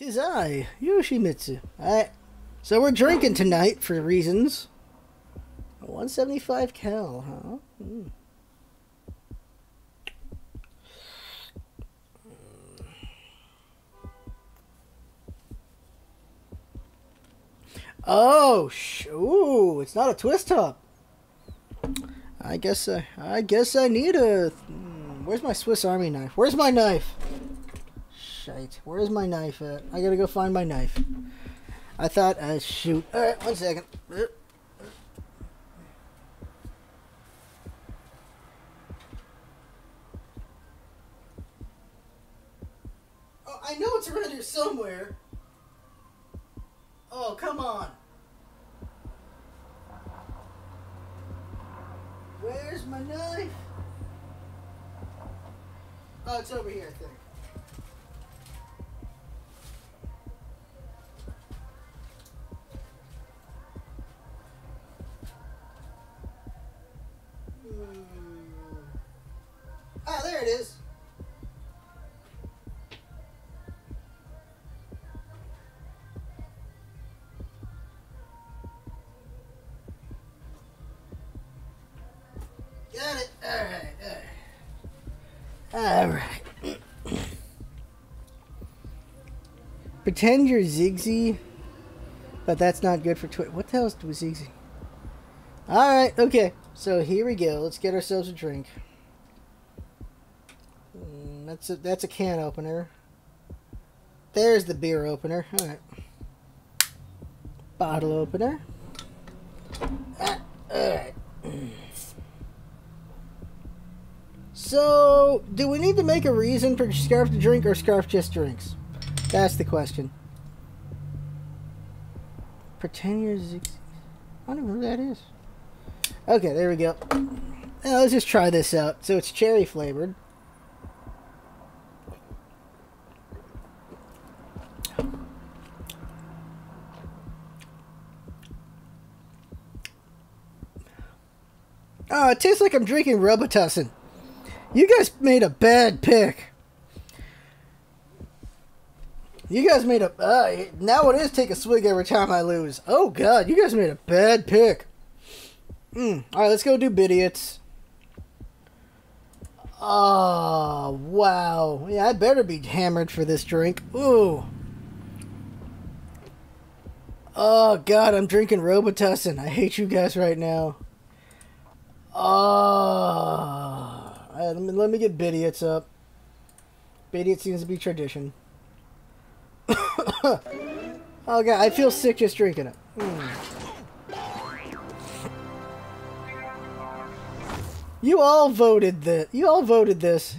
Tis I, Yoshimitsu. Alright. So we're drinking tonight for reasons. 175 cal, huh? Hmm. Oh, sh- ooh, it's not a twist top. I guess I, I guess I need a. hmm, Where's my Swiss Army knife? Where's my knife? Shite. Where's my knife at? I gotta go find my knife. I thought, uh, shoot. Alright, one second. Oh, I know it's around here somewhere. Oh, come on. Where's my knife? Oh, it's over here, I think. Ah, there it is. Got it. Alright, alright. Alright. Pretend you're Ziggy, but that's not good for Twitter. What the hell is Ziggy? Alright, okay. So here we go. Let's get ourselves a drink. Mm, that's a that's a can opener. There's the beer opener. Alright. Bottle opener. Ah, Alright. So, do we need to make a reason for Scarf to drink or Scarf just drinks? That's the question. Pretend you're Ziggy. I don't know who that is. Okay, there we go. Now, let's just try this out. So it's cherry flavored. Oh, it tastes like I'm drinking Robitussin. You guys made a bad pick. You guys made a. Uh, now it is take a swig every time I lose. Oh god, you guys made a bad pick. Mm. All right, let's go do bidiots. Oh wow! Yeah, I better be hammered for this drink. Ooh. Oh god, I'm drinking Robitussin. I hate you guys right now. Oh. Right, let me let me get bidiots up. Bidiot seems to be tradition. oh god, I feel sick just drinking it. Mm. You all voted this. You all voted this.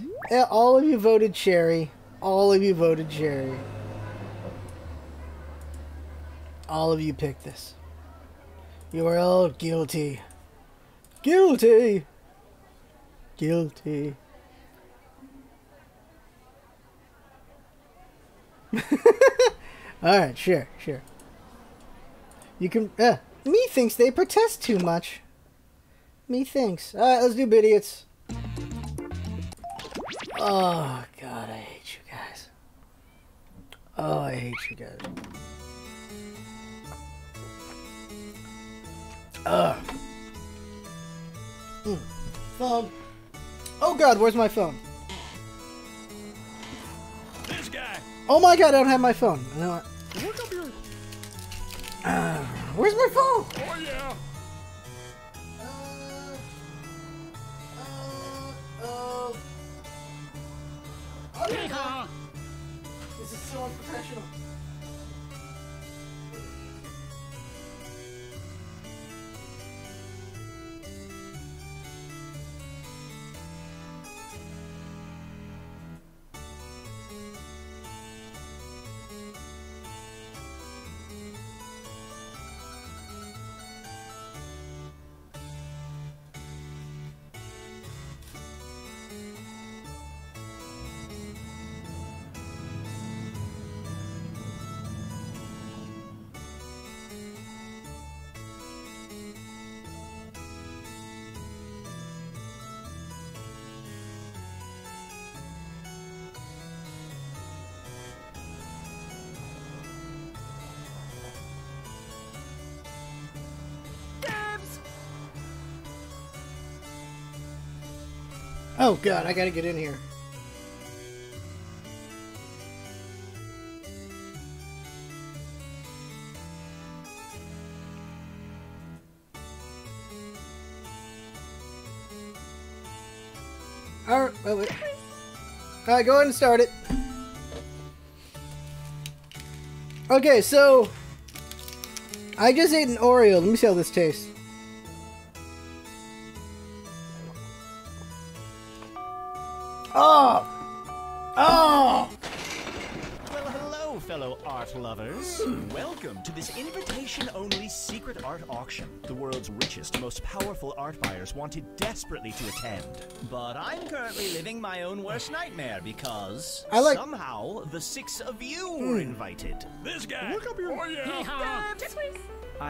All of you voted Cherry. All of you voted Cherry. All of you picked this. You are all guilty. Guilty. Guilty. Alright, sure, sure. You can. Uh, me thinks they protest too much. Me thinks. Alright, let's do bidiots. Oh, God, I hate you guys. Oh, I hate you guys. Ugh. Mm. Phone. Oh, God, where's my phone? This guy. Oh my god, I don't have my phone. You know what? Look up your. Uh, where's my phone? Oh yeah. This is so unprofessional. Oh god, I gotta get in here. Alright, wait. Alright, go ahead and start it. Okay, so I just ate an Oreo. Let me see how this tastes. Oh! Oh! Well, hello, fellow art lovers. Hmm. Welcome to this invitation-only secret art auction. The world's richest, most powerful art buyers wanted desperately to attend. But I'm currently living my own worst nightmare because I like- somehow the six of you were hmm. invited. This guy. Look up your- Oh yeah. I, I really like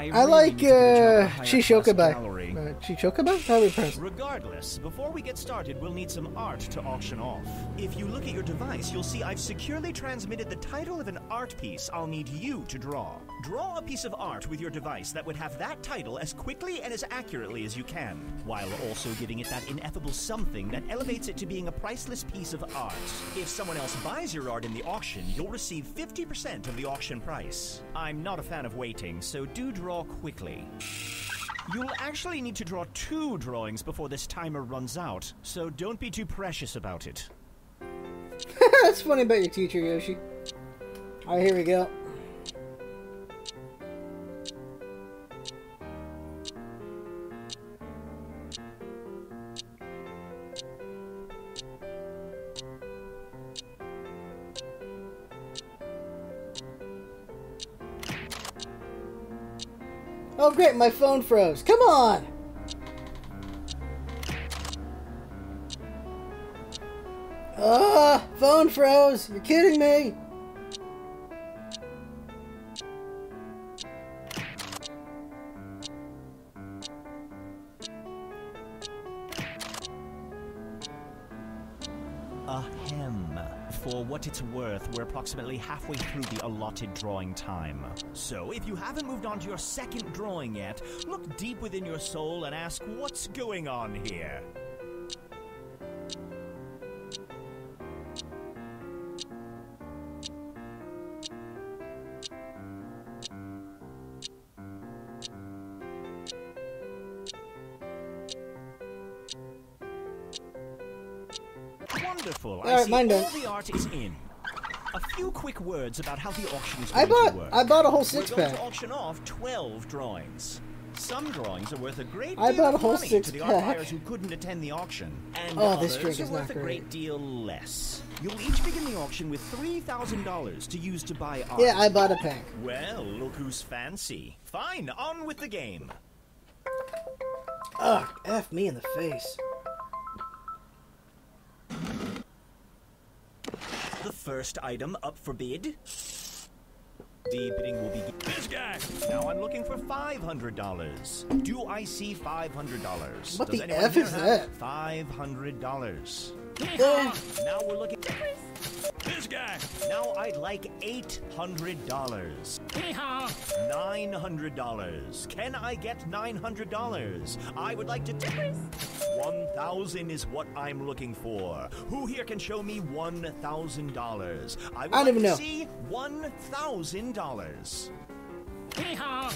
need to get a job at uh, a higher Shishoka class gallery. Uh, Shishoka How do we pronounce? Regardless, before we get started, we'll need some art to auction off. If you look at your device, you'll see I've securely transmitted the title of an art piece I'll need you to draw. Draw a piece of art with your device that would have that title as quickly and as accurately as you can, while also giving it that ineffable something that elevates it to being a priceless piece of art. If someone else buys your art in the auction, you'll receive 50% of the auction price. I'm not a fan of waiting, so do draw quickly. You'll actually need to draw two drawings before this timer runs out, so don't be too precious about it. That's funny about your teacher, Yoshi. Alright, here we go. Oh great, my phone froze. Come on! Ah, phone froze. You're kidding me. For what it's worth, we're approximately halfway through the allotted drawing time. So, if you haven't moved on to your second drawing yet, look deep within your soul and ask what's going on here. Wonderful. I Alright, see mine all the art is in. A few quick words about how the auction is I going bought to work. I bought a whole six We're six going to auction off 12 drawings. Some drawings are worth a great I deal bought a of whole money six to the art pack. buyers who couldn't attend the auction, and Oh, this others drink are is worth not a great. great deal less. You'll each begin the auction with $3,000 to use to buy art. Yeah, I bought a pack. Well, look who's fancy. Fine, on with the game. Ugh, F me in the face. The first item up for bid. The bidding will begin. This guy. Now I'm looking for $500. Do I see $500? What Does the F is that? $500. Now we're looking. This guy. Now I'd like $800. $900. Can I get $900? I would like to. 1000 is what I'm looking for. Who here can show me $1,000? I would I don't like even to know. see $1,000. Hee-haw.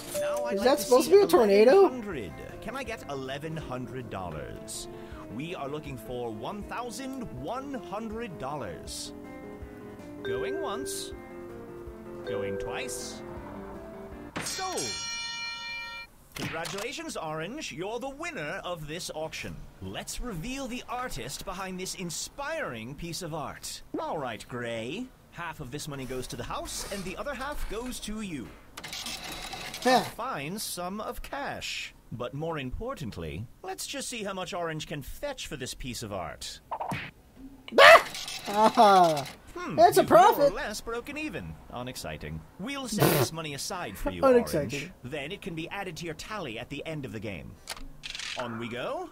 I'd Is that supposed to be a tornado? 1100. Can I get $1,100? We are looking for $1,100. Going once. Going twice. Sold. Congratulations, Orange. You're the winner of this auction. Let's reveal the artist behind this inspiring piece of art. All right, Gray. Half of this money goes to the house, and the other half goes to you fine sum of cash. But more importantly, let's just see how much Orange can fetch for this piece of art. Ah, that's a You've More or less broken even. Unexciting. We'll set this money aside for you, Unexciting. Orange. Then it can be added to your tally at the end of the game. On we go.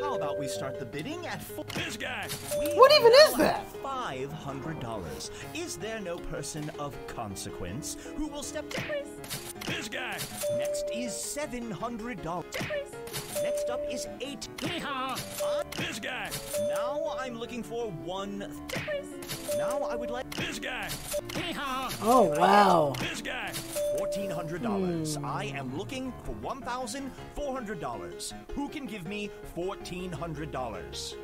How about we start the bidding at four? This guy. We What even is that? Five hundred dollars. Is there no person of consequence who will step? This guy. Next is $700. Next up is 8 Hee-haw. This guy. Now I'm looking for one. Now I would like This guy. Hee-haw. Oh, wow. This guy. $1,400. Hmm. I am looking for $1,400. Who can give me $1,400?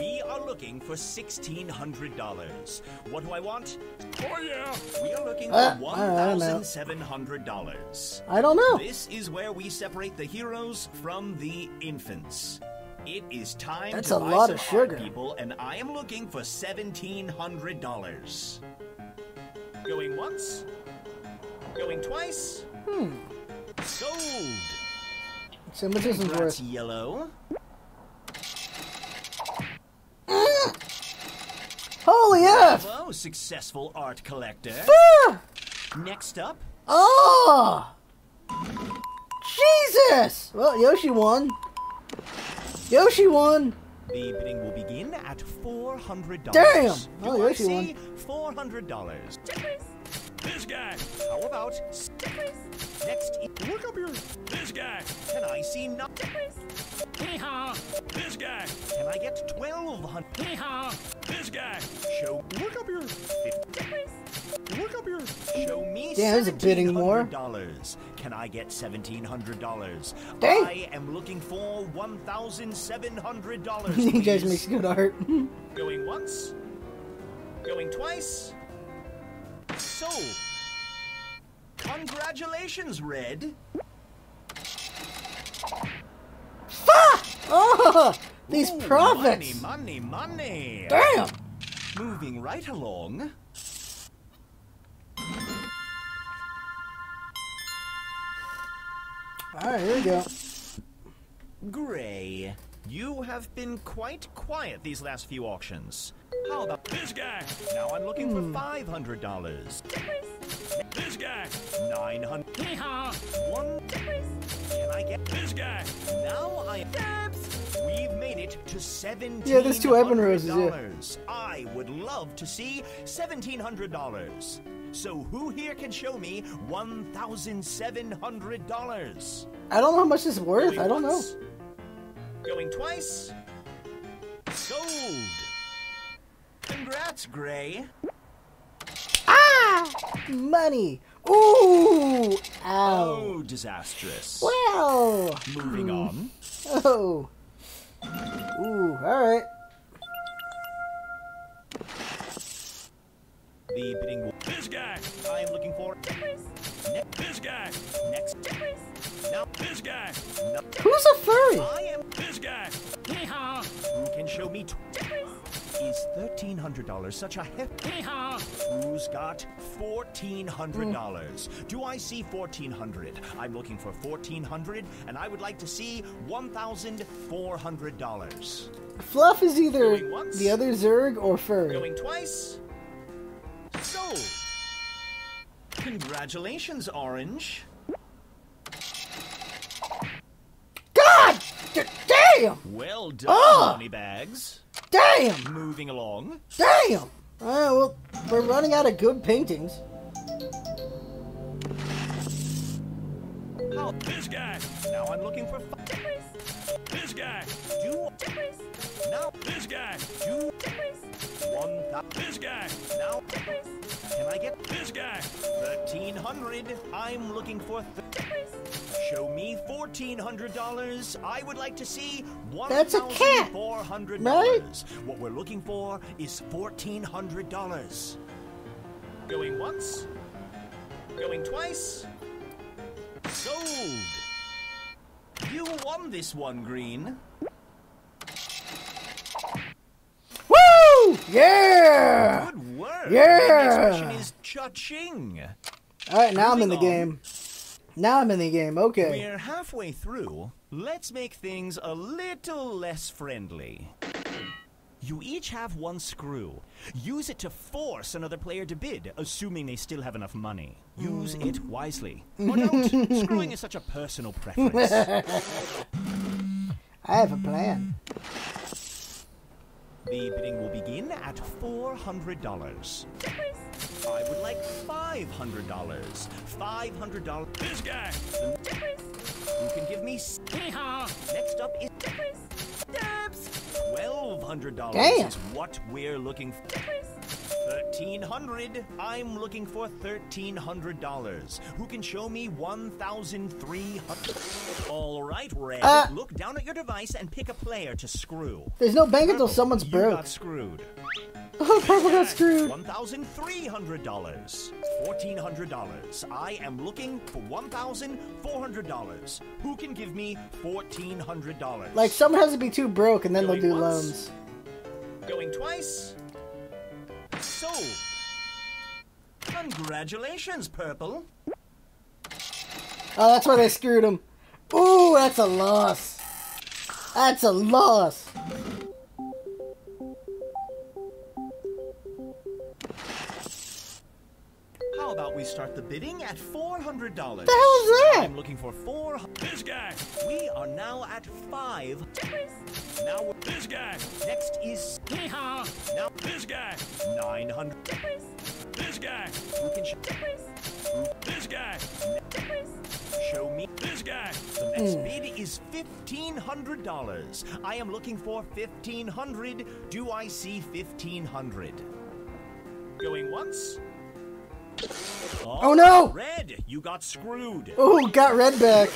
We are looking for $1,600. What do I want? Oh, yeah. We are looking Uh, for I don't know. $1,700. I don't know. This is where we separate the heroes from the infants. It is time That's to a buy lot some of sugar. people, and I am looking for $1,700. Going once. Going twice. Hmm. Sold. So much this is worth. yellow. Holy F! Hello, successful art collector. Ah! Next up, Oh! Jesus! Well, Yoshi won. Yoshi won. the bidding will begin at four hundred dollars. Damn! Do Oh, I Yoshi see four hundred dollars? This guy. How about next? Look up here. This guy. Can I see nothing? Hee-haw. This guy. Can I get twelve hundred? Hee-haw. This guy. Show. Look up here. Look up here. Show me Damn, there's a bidding war. dollars. Can I get seventeen hundred dollars? Dang. I am looking for one thousand seven hundred dollars. you guys makes good art. Going once. Going twice. Sold. Congratulations, Red. oh! These Ooh, profits! Money, money, money. Damn! Moving right along. Alright, here we go. Gray, you have been quite quiet these last few auctions. How about This guy. now? I'm looking for hmm. five hundred dollars. This guy. Nine hundred. Hee-haw. One. Can I get This guy. now? I We've made it to seventeen. Yeah, there's two Evan Roses, yeah. I would love to see seventeen hundred dollars. So who here can show me one thousand seven hundred dollars? I don't know how much this is worth. I don't know. Going twice. Sold. Congrats, Gray. Ah! Money! Ooh! Ow! Oh, disastrous. Wow! Moving on. Oh! Ooh, alright. The bidding will. This guy. I am looking for. Ne- This guy. next. Now, This guy. no. Who's a furry? I am. This guy. Who can show me? Is thirteen hundred dollars such a hef? Hee-haw. Who's got fourteen hundred dollars? Do I see fourteen hundred? I'm looking for fourteen hundred, and I would like to see one thousand four hundred dollars. Fluff is either the other Zerg or furry. Going twice. Sold. Congratulations, Orange. God! D- damn! Well done, Ah! Moneybags. Damn! Moving along. Damn! Alright, well, we're running out of good paintings. Oh, This guy. now I'm looking for. F- This guy. do. Now This guy. do. One thou- This guy. Now. Can I get This guy. thirteen hundred? I'm looking for. Show me fourteen hundred dollars. I would like to see one That's a cat, right? dollars. What we're looking for is fourteen hundred dollars. Going once. Going twice. Sold. You won this one, Green. Woo! Yeah! Good work. Yeah. The next question is cha-ching. Alright, now I'm in the on. game. Now I'm in the game, okay. We're halfway through. Let's make things a little less friendly. You each have one screw. Use it to force another player to bid, assuming they still have enough money. Use it mm. wisely. Or don't. Screwing is such a personal preference. I have a plan. The bidding will begin at $400. I would like five hundred dollars. Five hundred dollars. This guy. Who can give me? s- Next up is Dabs. Twelve hundred dollars Damn. is what we're looking for. Thirteen hundred. I'm looking for thirteen hundred dollars. Who can show me one thousand three hundred? All right, Red. Uh. Look down at your device and pick a player to screw. There's no bank until someone's you broke. got screwed. Oh, Purple got screwed. One thousand three hundred dollars. Fourteen hundred dollars. I am looking for one thousand four hundred dollars. Who can give me fourteen hundred dollars? Like, someone has to be too broke and then they'll do once. loans. Going twice. Sold. Congratulations, Purple. Oh, that's why they screwed him. Ooh, that's a loss. That's a loss. How about we start the bidding at four hundred dollars? The hell is that? I'm looking for four. This guy. We are now at five. Now we're- This guy. next is Hee-haw. now This guy. nine hundred. This guy. Who can sh- This guy. show me? This guy. The next hmm. bid is fifteen hundred dollars. I am looking for fifteen hundred. Do I see fifteen hundred? Going once. Oh, oh, no! Red, you got screwed. Ooh, got red back.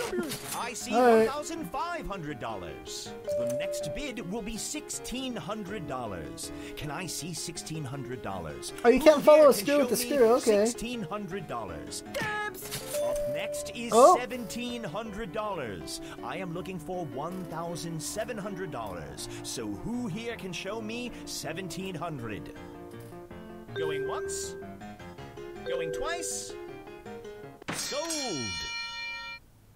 I see All right. one thousand five hundred dollars. The next bid will be sixteen hundred dollars. Can I see sixteen hundred dollars? Oh, you can't follow a screw with the screw, okay. Sixteen hundred dollars. Dabs. Up next is Oh. seventeen hundred dollars. I am looking for one thousand seven hundred dollars. So who here can show me seventeen hundred? Going once. Going twice. Sold.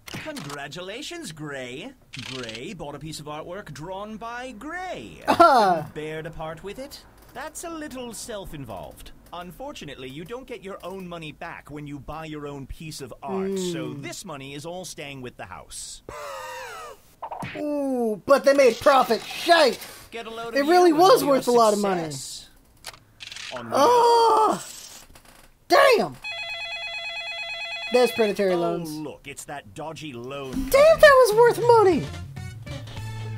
Congratulations, Gray. Gray bought a piece of artwork drawn by Gray. Ah. Bear to part with it? That's a little self involved. Unfortunately, you don't get your own money back when you buy your own piece of art, so Hmm. this money is all staying with the house. Ooh, but they made profit. Shite. Get a load It really was worth a lot of money. On Oh, damn. There's predatory oh, loans. look, it's that dodgy loan. Damn, that was worth money.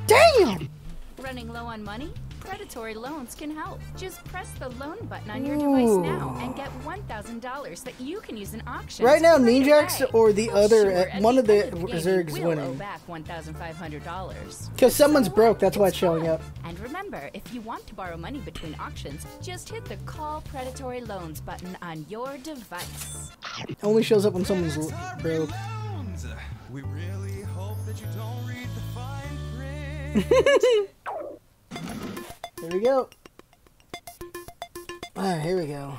Damn. Running low on money? Predatory loans can help. Just press the loan button on your device now and get $1,000 that you can use in auctions. Right now, right Ninjax away. or the Oh, other, sure, uh, one of the end Zerg's you winning. Back $1,500. Because someone's So broke, what? that's why it's It's showing up. And remember, if you want to borrow money between auctions, just hit the Call Predatory Loans button on your device. It Only shows up when someone's l- broke. Loans. We really hope that you don't read the fine print. Here we go. Alright, here we go.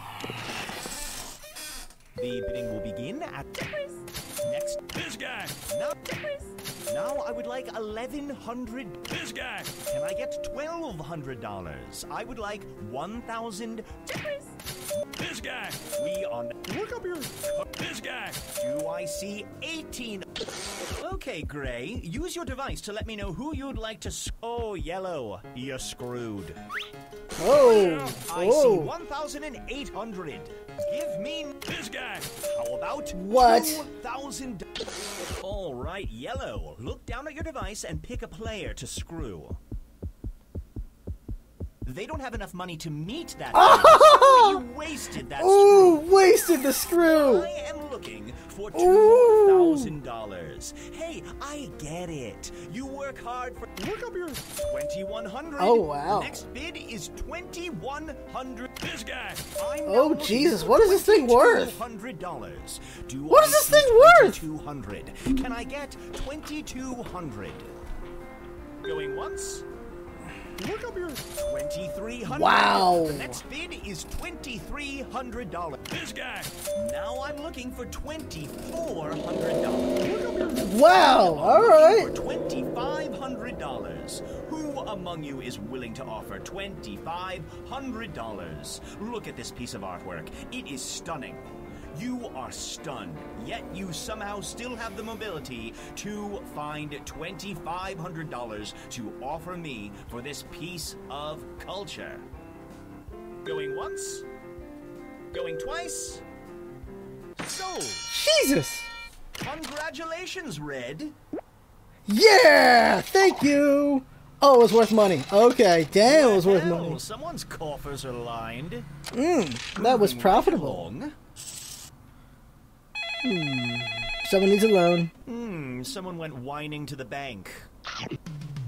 The bidding will begin at next. This guy. Now, now I would like eleven hundred. This guy. Can I get twelve hundred dollars? I would like one thousand. This guy. We on. Look up here. This guy. Do I see eighteen? Okay, Gray. Use your device to let me know who you'd like to. S- oh, yellow. You're screwed. Oh, I see oh. one thousand and eight hundred. Give me. This guy. How about What? two thousand? All right, yellow. Look down at your device and pick a player to screw. They don't have enough money to meet that. Oh! you wasted that Ooh, screw. wasted the screw. I am looking for two thousand dollars. Hey, I get it. You work hard for. Look up here. Twenty-one hundred. Oh, wow. Next bid is twenty-one hundred. This guy. I'm Oh, Jesus, what is this thing worth? $2,200. Do What I is this thing worth? 2200 Can I get 2200 Going once? Look up here. 2300 Wow. The next bid is $2,300. This guy. Now I'm looking for $2,400. Wow, alright. For $2,500. Who among you is willing to offer $2,500? Look at this piece of artwork. It is stunning. You are stunned, yet you somehow still have the mobility to find $2,500 to offer me for this piece of culture. Going once? Going twice. Sold. Jesus! Congratulations, Red. Yeah! Thank you! Oh, it was worth money. Okay, damn, it was worth money. Someone's coffers are lined. Mm, that was profitable. Long. Someone needs a loan. Hmm, someone went whining to the bank.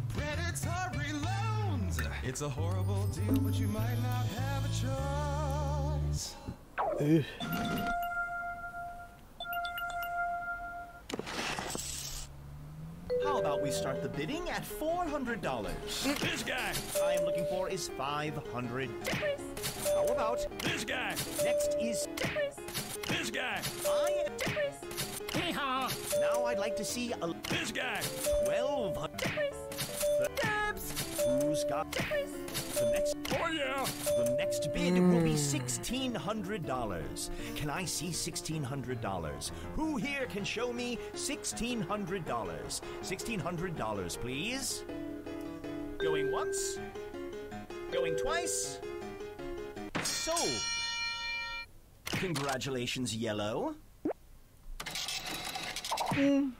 Predatory loans. It's a horrible deal, but you might not have a choice. Ugh. How about we start the bidding at $400? This guy. I am looking for is 500. How about This guy. next is This guy. I Hee-haw. now I'd like to see a This guy. 1200. Who's got the next Oh yeah. The next bid will be $1,600. Can I see $1,600? Who here can show me $1,600? $1,600, please. Going once. Going twice. So. Congratulations, Yellow. Ooh.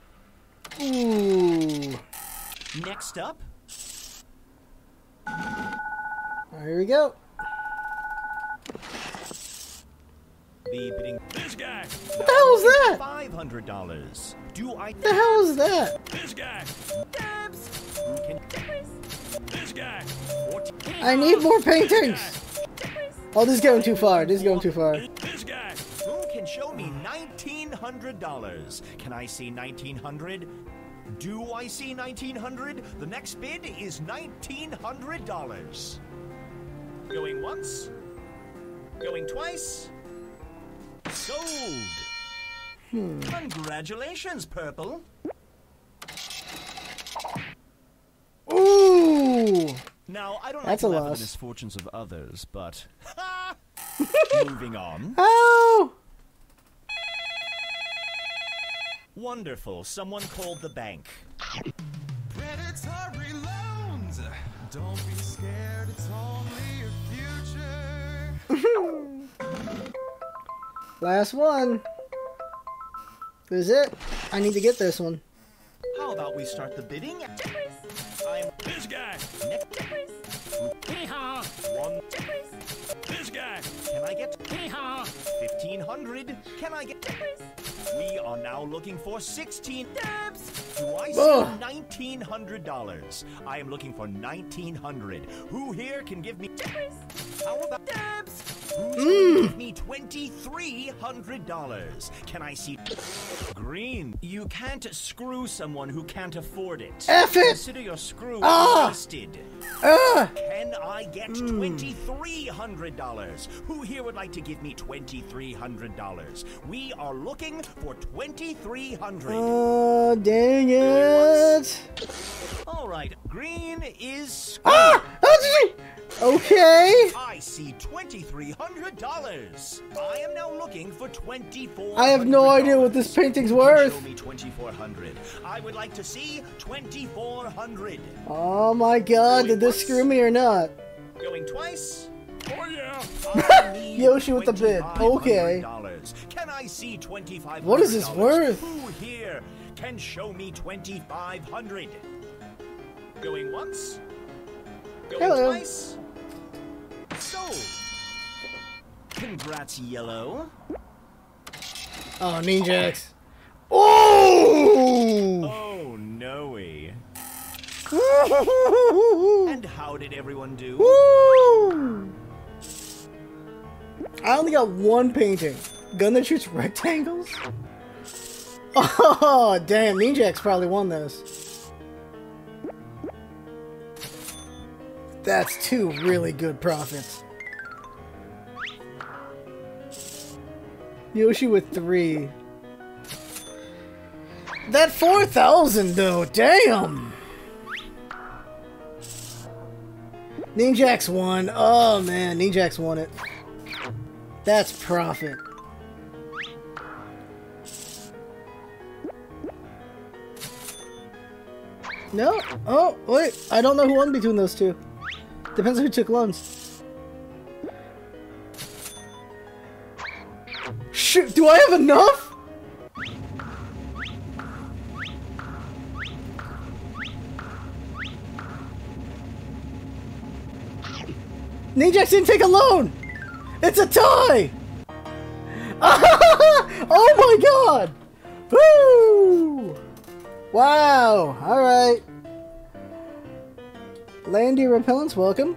Next up, Here we go. the This guy. What the hell was that? $500. Do I What the hell is that? This guy. Who can This guy. I need more paintings! Oh, this is going too far. This is going too far. This guy. Who can show me $1,900? Can I see 1900 Do I see 1900 The next bid is $1,900. Going once. Going twice. Sold. Hmm. Congratulations, Purple. Ooh! Now, I don't That's like to laugh at the misfortunes of others, but... Moving on. Oh! Wonderful. Someone called the bank. Predatory loans. Don't be scared, it's only your future. Last one. This is it. I need to get this one. How about we start the bidding? I'm This guy. next. Hee-haw. One. This guy. Can I get Hee-haw. 1500? Can I get. We are now looking for 16 dabs. Do I see $1,900? I am looking for 1900 Who here can give me. How about dabs? Who's going to give me $2,300? Can I see. Green, you can't screw someone who can't afford it. F it! Consider your screw Ah! wasted. Ah! Can I get $2,300? Who here would like to give me $2,300? We are looking for 2300 Oh, dang it! All right, green is. Ah! Did you? Okay. I see $2,300. I am now looking for 24 I have no idea what this painting's worth. Show me 2400 I would like to see 2400 Oh my god, did this screw me or not? Going twice? Oh yeah. Yoshi with the bid. Okay. Can I see twenty-five? What is this worth? Who here can show me twenty-five hundred? Going once. Going Hello. twice. Sold. Congrats, Yellow. Oh, Ninjax. Oh! Oh, oh no. And how did everyone do? Woo! I only got one painting. Gun that shoots rectangles? Oh, damn. Ninjax probably won this. That's two really good profits. Yoshi with three. That 4,000 though, damn! Ninjax won. Oh man, Ninjax won it. That's profit. No. Oh, wait. I don't know who won between those two. Depends on who took loans. Shoot! Do I have enough? Ninjax didn't take a loan! It's a tie! oh my god! Woo! Wow, alright. Landy Repellents, welcome.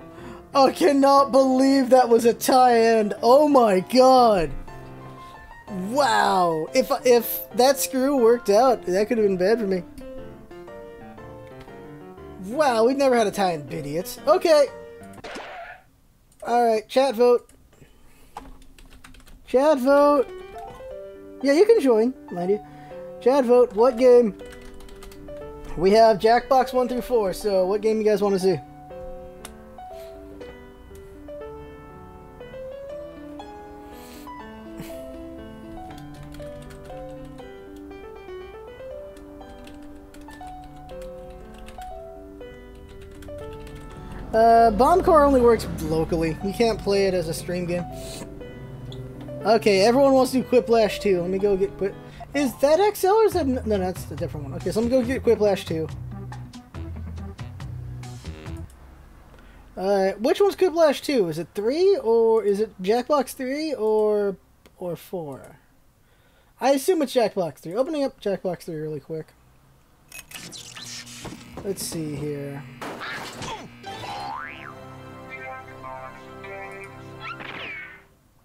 I cannot believe that was a tie end. Oh my god. Wow. If if that screw worked out, that could have been bad for me. Wow, we've never had a tie in idiots. Okay. Alright, chat vote. Chat vote. Yeah, you can join, Landy. Chat vote. What game? We have Jackbox 1 through 4, so what game you guys want to see? Uh, Bomb Corp. only works locally. You can't play it as a stream game. Okay, everyone wants to do Quiplash 2. Let me go get Quip. Is that XL or is that... No, that's a different one. Okay, so let me go get Quiplash 2. Uh, which one's Quiplash 2? Is it 3 or is it Jackbox 3 or or 4? I assume it's Jackbox 3. Opening up Jackbox 3 really quick. Let's see here.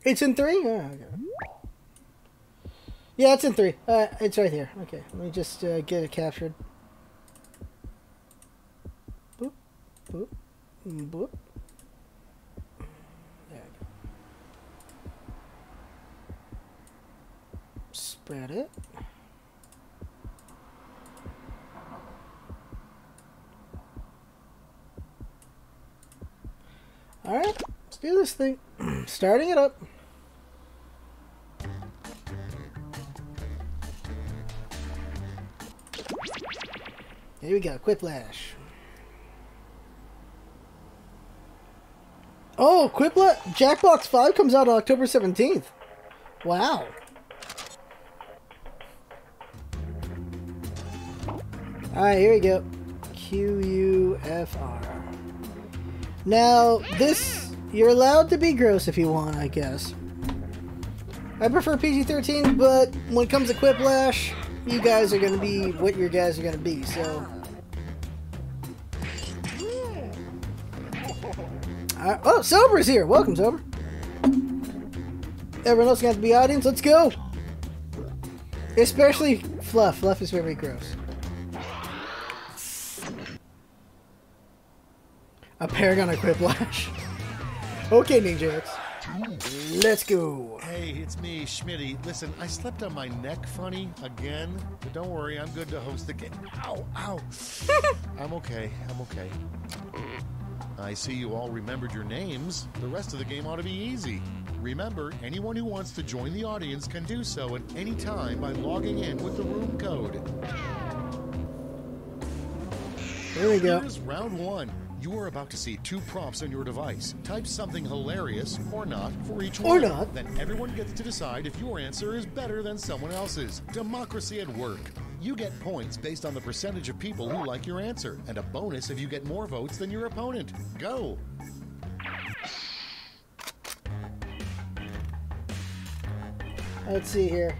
It's in 3? Oh, okay. Yeah, it's in 3. Uh, it's right here. Okay, let me just uh, get it captured. Boop, boop, boop. There. Spread it. Alright, let's do this thing. Starting it up. Here we go, Quiplash. Oh, Quiplash Jackbox 5 comes out on October 17th. Wow. Alright, here we go. Q U F R. Now, this, you're allowed to be gross if you want, I guess. I prefer PG 13, but when it comes to Quiplash, you guys are going to be what your guys are going to be, so. Oh, Sober's here! Welcome, Sober. Everyone else got to be audience, let's go! Especially Fluff. Fluff is very gross. A Paragon of Quiplash. okay, Ninjax. Let's go. Hey, it's me, Schmitty. Listen, I slept on my neck funny again, but don't worry, I'm good to host the game. Ow, ow. I'm okay, I'm okay. I see you all remembered your names. The rest of the game ought to be easy. Remember, anyone who wants to join the audience can do so at any time by logging in with the room code. There we go. Here's round one. You are about to see two prompts on your device. Type something hilarious or not for each Or one. not. Then everyone gets to decide if your answer is better than someone else's. Democracy at work. You get points based on the percentage of people who like your answer, and a bonus if you get more votes than your opponent. Go! Let's see here.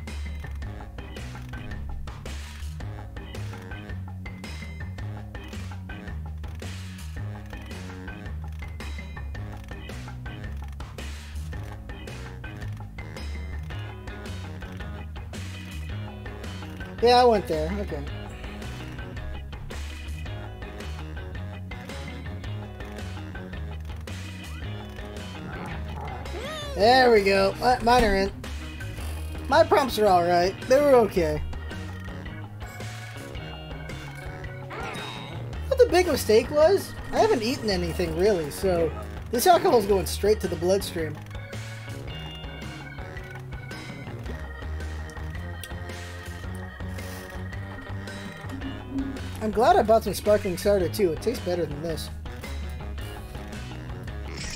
Yeah, I went there. Okay. There we go. Uh, mine are in. My prompts are alright. They were okay. What the big mistake was, I haven't eaten anything really, so this alcohol's going straight to the bloodstream. I'm glad I bought some sparkling cider too. It tastes better than this.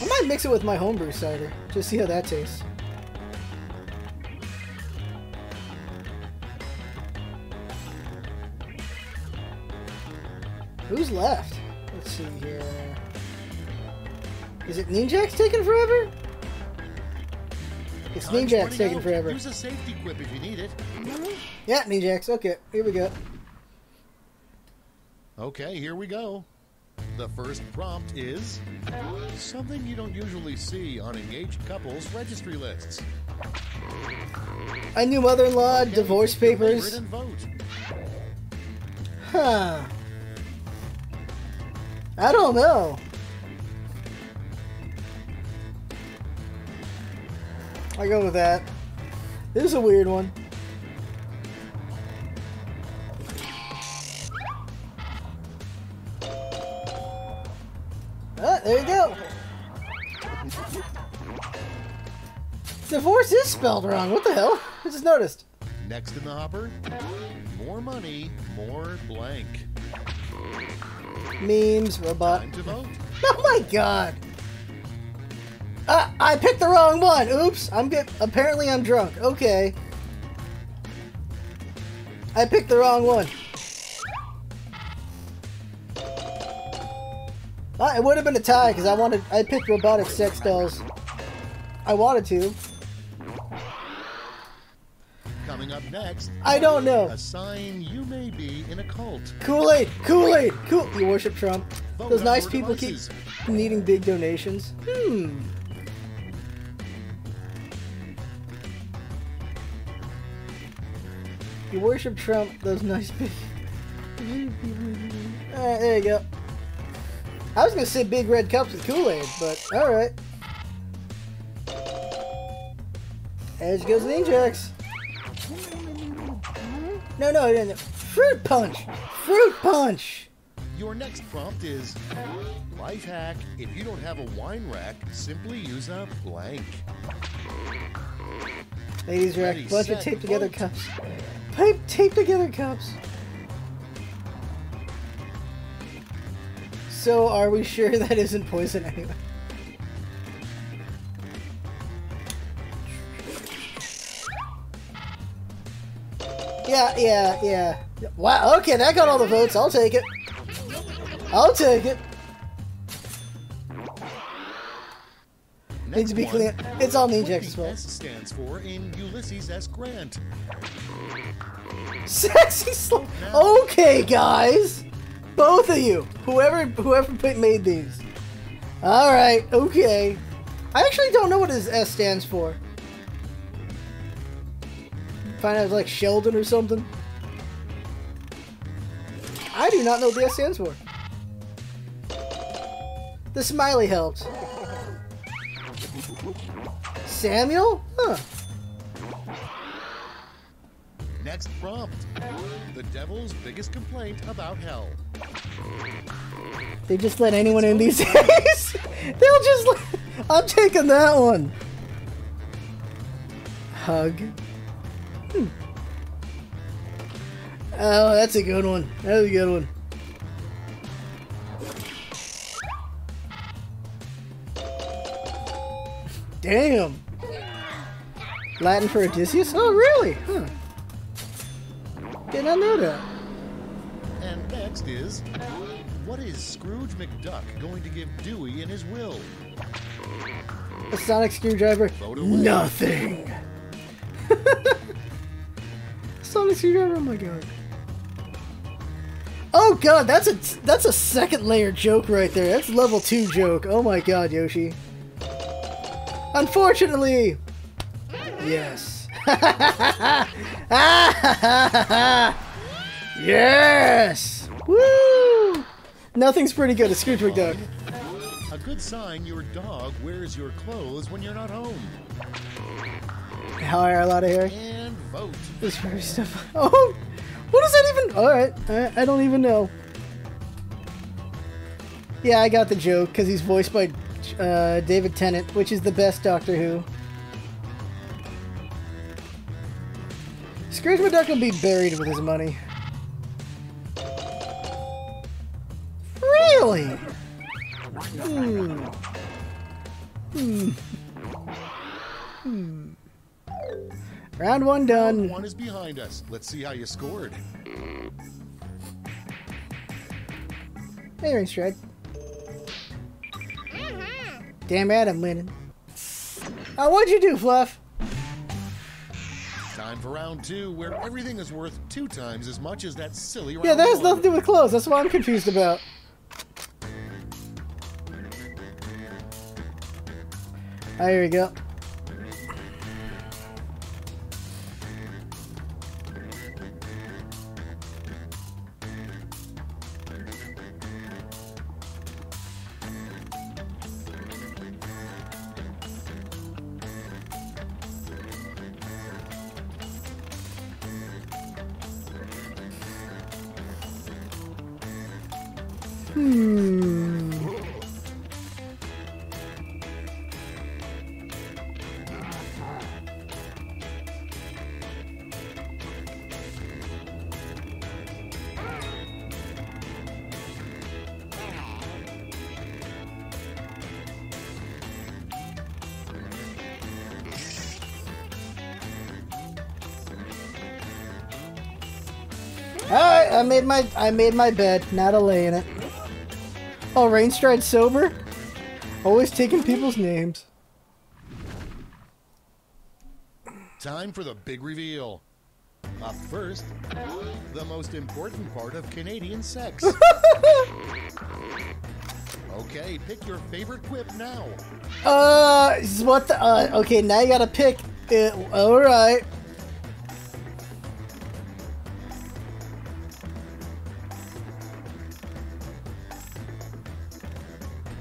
I might mix it with my homebrew cider. Just see how that tastes. Who's left? Let's see here. Is it Ninjax taking forever? It's Ninjax taking forever. Use a safety quip if you need it. Yeah, Ninjax. Okay, here we go. Okay, here we go. The first prompt is something you don't usually see on engaged couples registry lists. A new mother-in-law, Okay, divorce pick your favorite papers. vote. Huh. I don't know. I go with that. This is a weird one. There you go. Divorce is spelled wrong. What the hell? I just noticed. Next in the hopper, more money, more blank. Memes, robot. Time to vote. Oh my god! Ah, I picked the wrong one. Oops. I'm good. Apparently, I'm drunk. Okay. I picked the wrong one. Ah, it would have been a tie because I wanted. I picked robotic sex dolls. I wanted to. Coming up next, I don't know. a sign you may be in a cult. Kool Aid. Kool. You worship Trump. Vote Those nice people devices. keep needing big donations. Hmm. You worship Trump, those nice big. Alright, there you go. I was gonna say big red cups with Kool Aid, but alright. Edge goes Ninjax. No, no, no, no. Fruit punch! Fruit punch! Your next prompt is life hack. If you don't have a wine rack, simply use a blank. Ladies rack, bunch of taped together cups. Pipe taped together cups. So are we sure that isn't poison anyway? Yeah, yeah, yeah. Wow, okay, that got all the votes. I'll take it. I'll take it. Needs to be one, clear. It's all Ninjax as well. S stands for in Ulysses S. Grant. Sexy sl- Okay, guys, both of you, whoever whoever made these. All right, okay. I actually don't know what his S stands for. Find out like Sheldon or something. I do not know what the S stands for. The smiley helps. Samuel? Huh. Next prompt. The devil's biggest complaint about hell. They just let anyone in these days. They'll just. Let, I'm taking that one. Hug. Hmm. Oh, that's a good one. That's a good one. Damn. Latin for Odysseus? Oh, really? Huh. Did not know that. And next is what is Scrooge McDuck going to give Dewey in his will? A sonic screwdriver? Nothing. sonic screwdriver? Oh my god. Oh god, that's a that's a second layer joke right there. That's level two joke. Oh my god, Yoshi. Unfortunately, yes. yes. Woo! Nothing's pretty good. It's Scrooge McDuck. A good sign your dog wears your clothes when you're not home. How are a lot of hair? And vote. This very stuff. Oh, what does that even? All right, I, I don't even know. Yeah, I got the joke because he's voiced by uh, David Tennant, which is the best Doctor Who. Scrooge McDuck will be buried with his money. Really? Hmm. Hmm. Hmm. Round one done. One is behind us. Let's see how you scored. Hey, Rain Stride. Damn I'm winning. Oh, what'd you do, Fluff? Time for round two, where everything is worth two times as much as that silly round Yeah, that has nothing to do with clothes. That's what I'm confused about. Ah, here we go. My I made my bed. not to lay in it. Oh, Rainstride sober? Always taking people's names. Time for the big reveal. Up first, the most important part of Canadian sex. okay, pick your favorite quip now. Uh, what the? Uh, okay, now you gotta pick it. All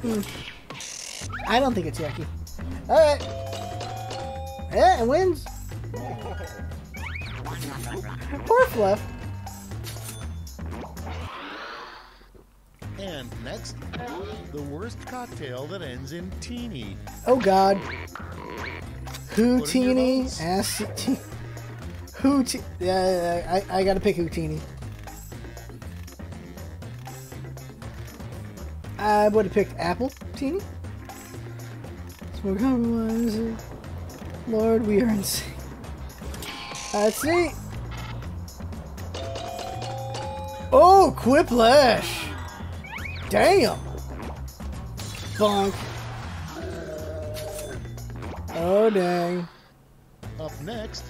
Hmm. I don't think it's yucky. All right. Yeah, it wins. Poor Fluff. And next, the worst cocktail that ends in teeny. Oh God. Put in your Houtini, votes. ass. Hoot. Yeah, I, I gotta pick Houtini. I would have picked Apple Teeny. Smoke compromise. Lord, we are insane. Let's see. Oh, Quiplash. Damn. Bonk. Oh, dang. Up next,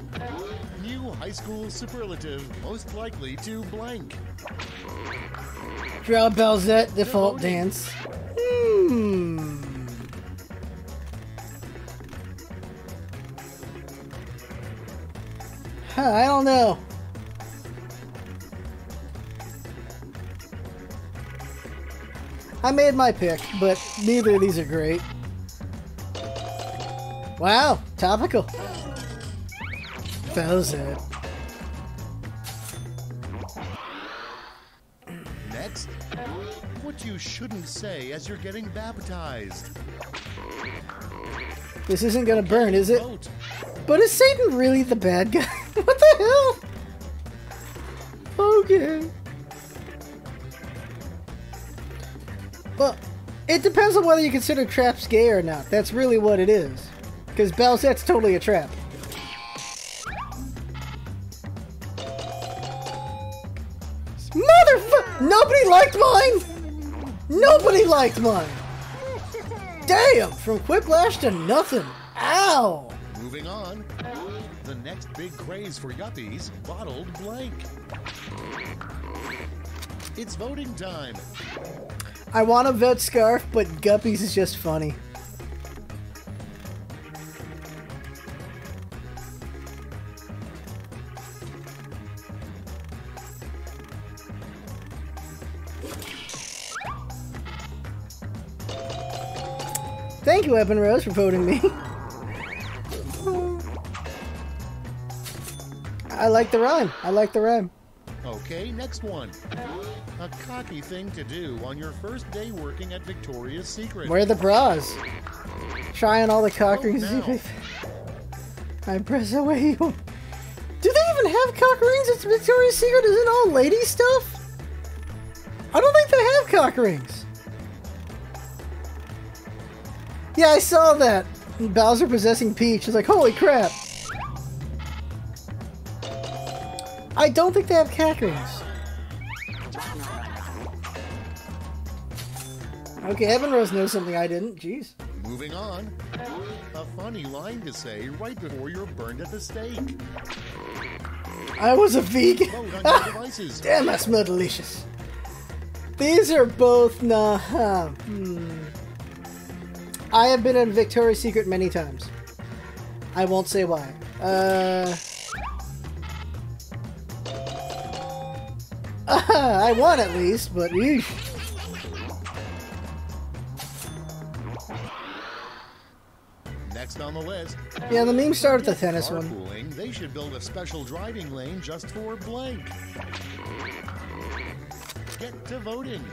new high school superlative most likely to blank. Draw Belzette default dance. Hmm. Huh, I don't know. I made my pick, but neither of these are great. Wow, topical. Belzette. Next, what you shouldn't say as you're getting baptized. This isn't gonna burn, is it? But is Satan really the bad guy? what the hell? Okay. Well, it depends on whether you consider traps gay or not. That's really what it is. Because Belzette's totally a trap. Nobody liked mine! Nobody liked mine! Damn! From Quiplash to nothing. Ow! Moving on, the next big craze for yuppies, bottled blank. It's voting time. I want a vet scarf, but Guppies is just funny. Thank you, Evan Rose, for voting me. I like the rhyme. I like the rhyme. Okay, next one. A cocky thing to do on your first day working at Victoria's Secret. Wear the bras. Trying on all the oh, cock rings. now. I press away. Do they even have cock rings at Victoria's Secret? Is it all lady stuff? I don't think they have cock rings. Yeah, I saw that. Bowser possessing Peach. It's like, holy crap. I don't think they have cock. Okay, Evan Rose knows something I didn't. Jeez. Moving on. A funny line to say right before you're burned at the stake. I was a vegan. Vote on your devices. Damn, that smell delicious. These are both nah. Hmm. I have been in Victoria's Secret many times. I won't say why. Uh. I won at least, but eesh. Next on the list. yeah, the meme started the tennis one. They should build a special driving lane just for blank. Get to voting.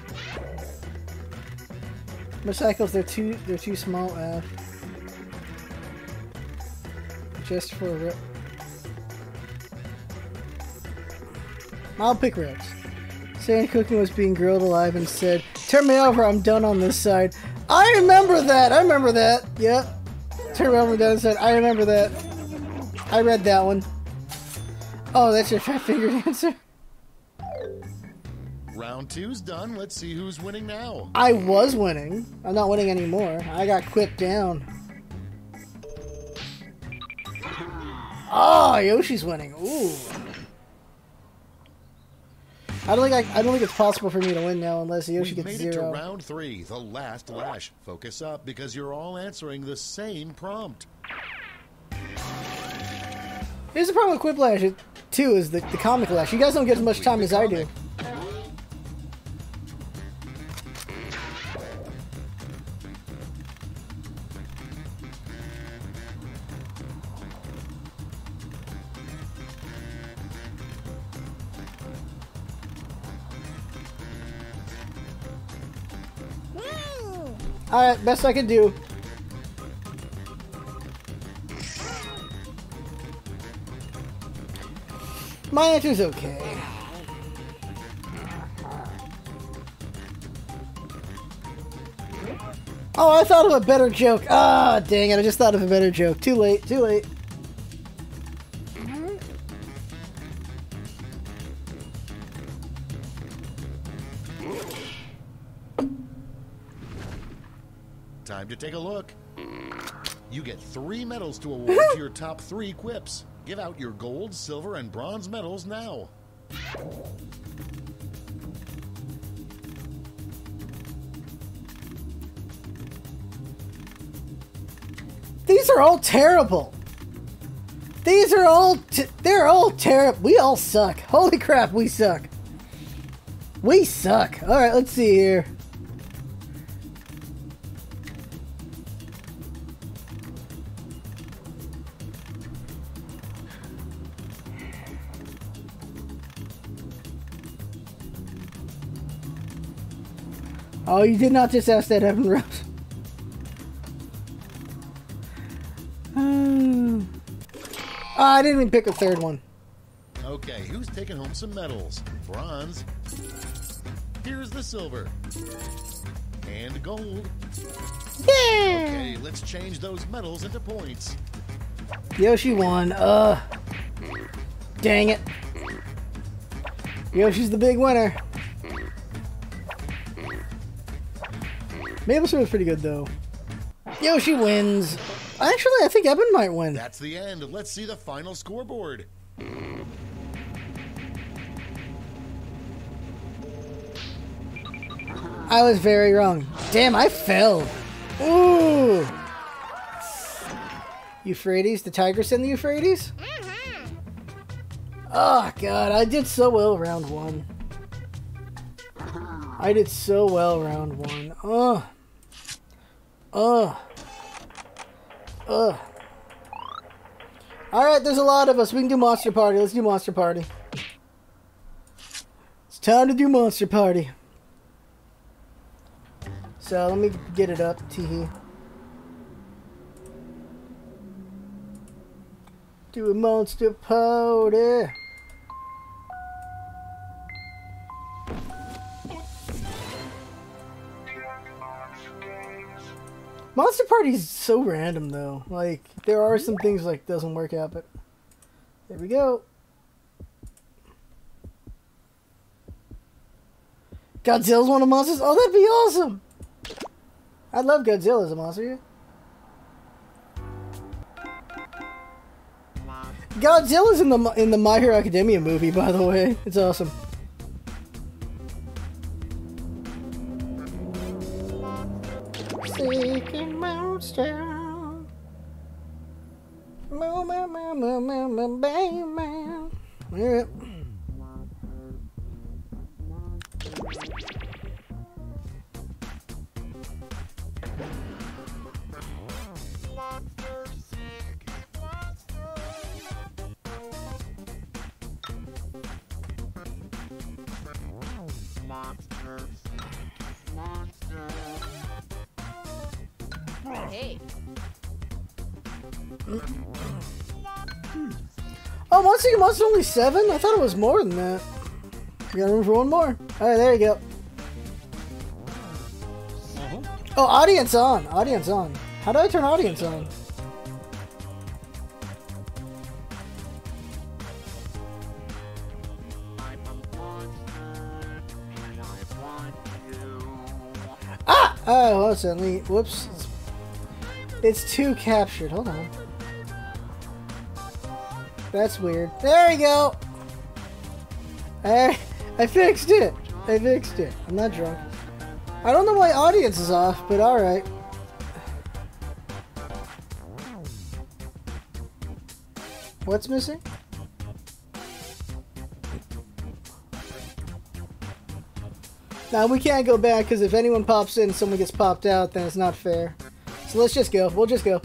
Motorcycles, they're too they're too small. Uh, just for a rip. I'll pick ribs. Sand cooking was being grilled alive and said, "Turn me over, I'm done on this side." I remember that. I remember that. Yep. Turn me over, I'm done. Said, "I remember that." I read that one. Oh, that's your fat fingered answer. Round two's done. Let's see who's winning now. I was winning. I'm not winning anymore. I got quipped down. Oh, Yoshi's winning. Ooh. I don't think I, I don't think it's possible for me to win now unless Yoshi We've gets made it to round three, the last lash. Focus up because you're all answering the same prompt. Here's the problem with Quiplash too is the, the comic lash. You guys don't get as much time as I do. Alright, best I can do. My answer's okay. Oh, I thought of a better joke. Ah, dang it. I just thought of a better joke. Too late, too late. Time to take a look. You get three medals to award to your top three quips. Give out your gold, silver, and bronze medals now. These are all terrible. These are all, they're all terrible. We all suck. Holy crap, we suck. We suck. Alright, let's see here. Oh, you did not just ask that, Evan Rose. Ah, I didn't even pick a third one. Okay, who's taking home some medals? Bronze. Here's the silver. And gold. Yeah. Okay, let's change those medals into points. Yoshi won. Uh. Dang it. Yoshi's the big winner. Maple Syrup was pretty good though. Yoshi wins. Actually, I think Evan might win. That's the end. Let's see the final scoreboard. I was very wrong. Damn, I fell. Ooh. Euphrates, the Tigris and the Euphrates? Oh god, I did so well round one. I did so well round one. Ugh. Ugh. Ugh. Alright, there's a lot of us. We can do Monster Party. Let's do Monster Party. It's time to do Monster Party. So let me get it up, teehee. Do a monster party. Monster Party is so random though. Like there are some things like doesn't work out, but there we go. Godzilla's one of monsters. Oh, that'd be awesome. I love Godzilla as a monster. Godzilla's in the in the My Hero Academia movie, by the way. It's awesome. Only seven? I thought it was more than that. We got room for one more. Alright, there you go. Oh, audience on. Audience on. How do I turn audience on? Ah! Oh, hold on a second. Let me- Whoops. It's, it's too captured. Hold on. That's weird. There you go. I, I fixed it. I fixed it. I'm not drunk. I don't know why audience is off, but alright. What's missing? Now we can't go back because if anyone pops in and someone gets popped out, then it's not fair. So let's just go. We'll just go.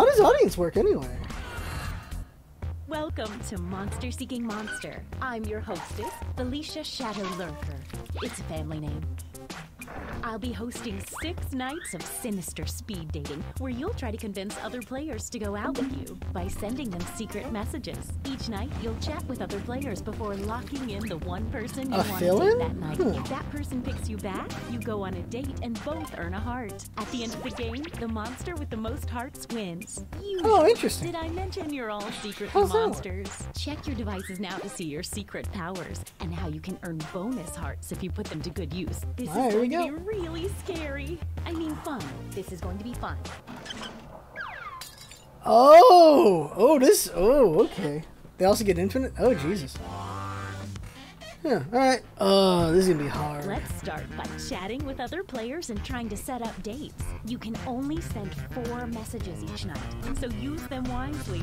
How does audience work anyway? Welcome to Monster Seeking Monster. I'm your hostess, Felicia Shadow Lurker. It's a family name. I'll be hosting six nights of sinister speed dating where you'll try to convince other players to go out with you by sending them secret messages. Each night, you'll chat with other players before locking in the one person you A want to date that night. Hmm. If that person picks you back, you go on a date and both earn a heart. At the end of the game, the monster with the most hearts wins. Oh, interesting. Did I mention you're all secretly How's monsters? Check your devices now to see your secret powers and how you can earn bonus hearts if you put them to good use. This All right, is here we going to be really scary. I mean fun. This is going to be fun. Oh, oh, this. Oh, okay. They also get infinite. Oh, Jesus. Yeah. All right. Oh, this is gonna be hard. Let's start by chatting with other players and trying to set up dates. You can only send four messages each night, so use them wisely.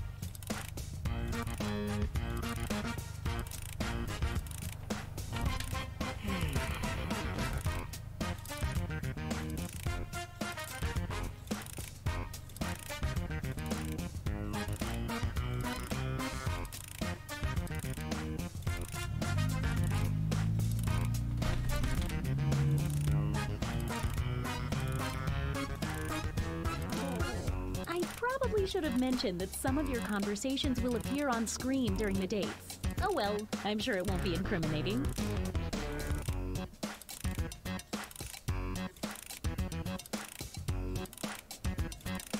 should have mentioned that some of your conversations will appear on screen during the dates. Oh well, I'm sure it won't be incriminating.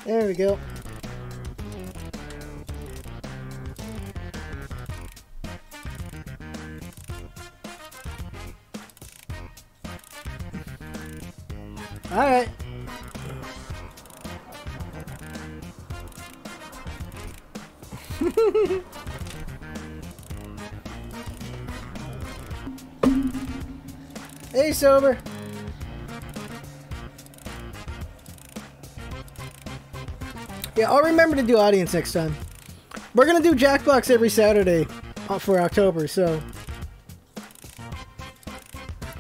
There we go. Sober. Yeah, I'll remember to do audience next time. We're gonna do Jackbox every Saturday uh, for October, so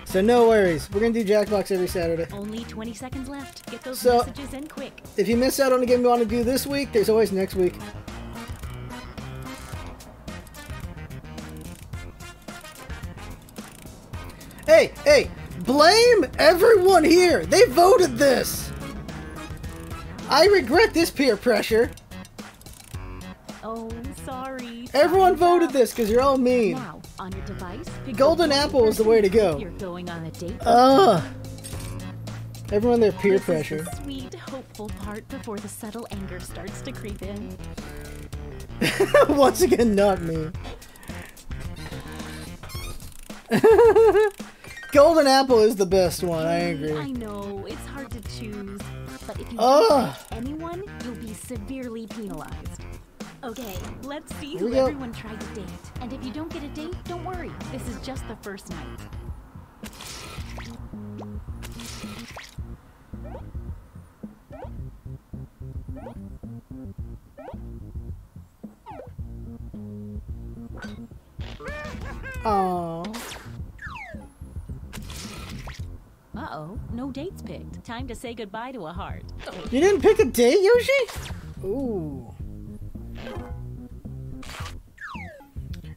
so no worries. We're gonna do Jackbox every Saturday. Only 20 seconds left. Get those So- messages in quick. If you miss out on a game you want to do this week, there's always next week. Blame everyone here. They voted this. I regret this peer pressure. Oh, sorry. Everyone voted this because you're all mean. Now, on your device, Golden apple is the way to go. You're going on a date. Ugh. Ah. Everyone their peer This is pressure. the sweet, hopeful part before the subtle anger starts to creep in. Once again, not me. Golden apple is the best one. I hmm, agree. I know, it's hard to choose. But if you Ugh. anyone, you'll be severely penalized. Okay, let's see who everyone tried to date. And if you don't get a date, don't worry. This is just the first night. Aww. No dates picked. Time to say goodbye to a heart. You didn't pick a date, Yoshi? Ooh.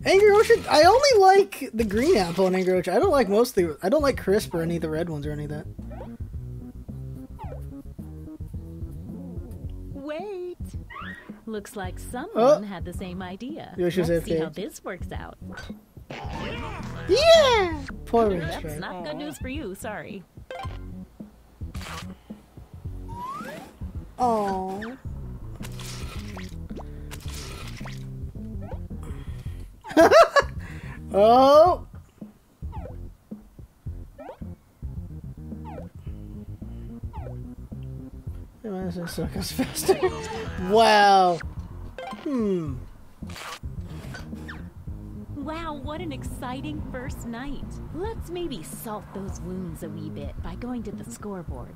Angry Orchard. I only like the green apple in Angry Orchard. I don't like most of the. I don't like crisp or any of the red ones or any of that. Wait. Looks like oh. someone Oh. had the same idea. Yoshi's Let's see how this works out. Yeah. Poor That's not good news for you, sorry. Aww. oh. So goes faster. wow. Hmm. Wow, what an exciting first night. Let's maybe salt those wounds a wee bit by going to the scoreboard.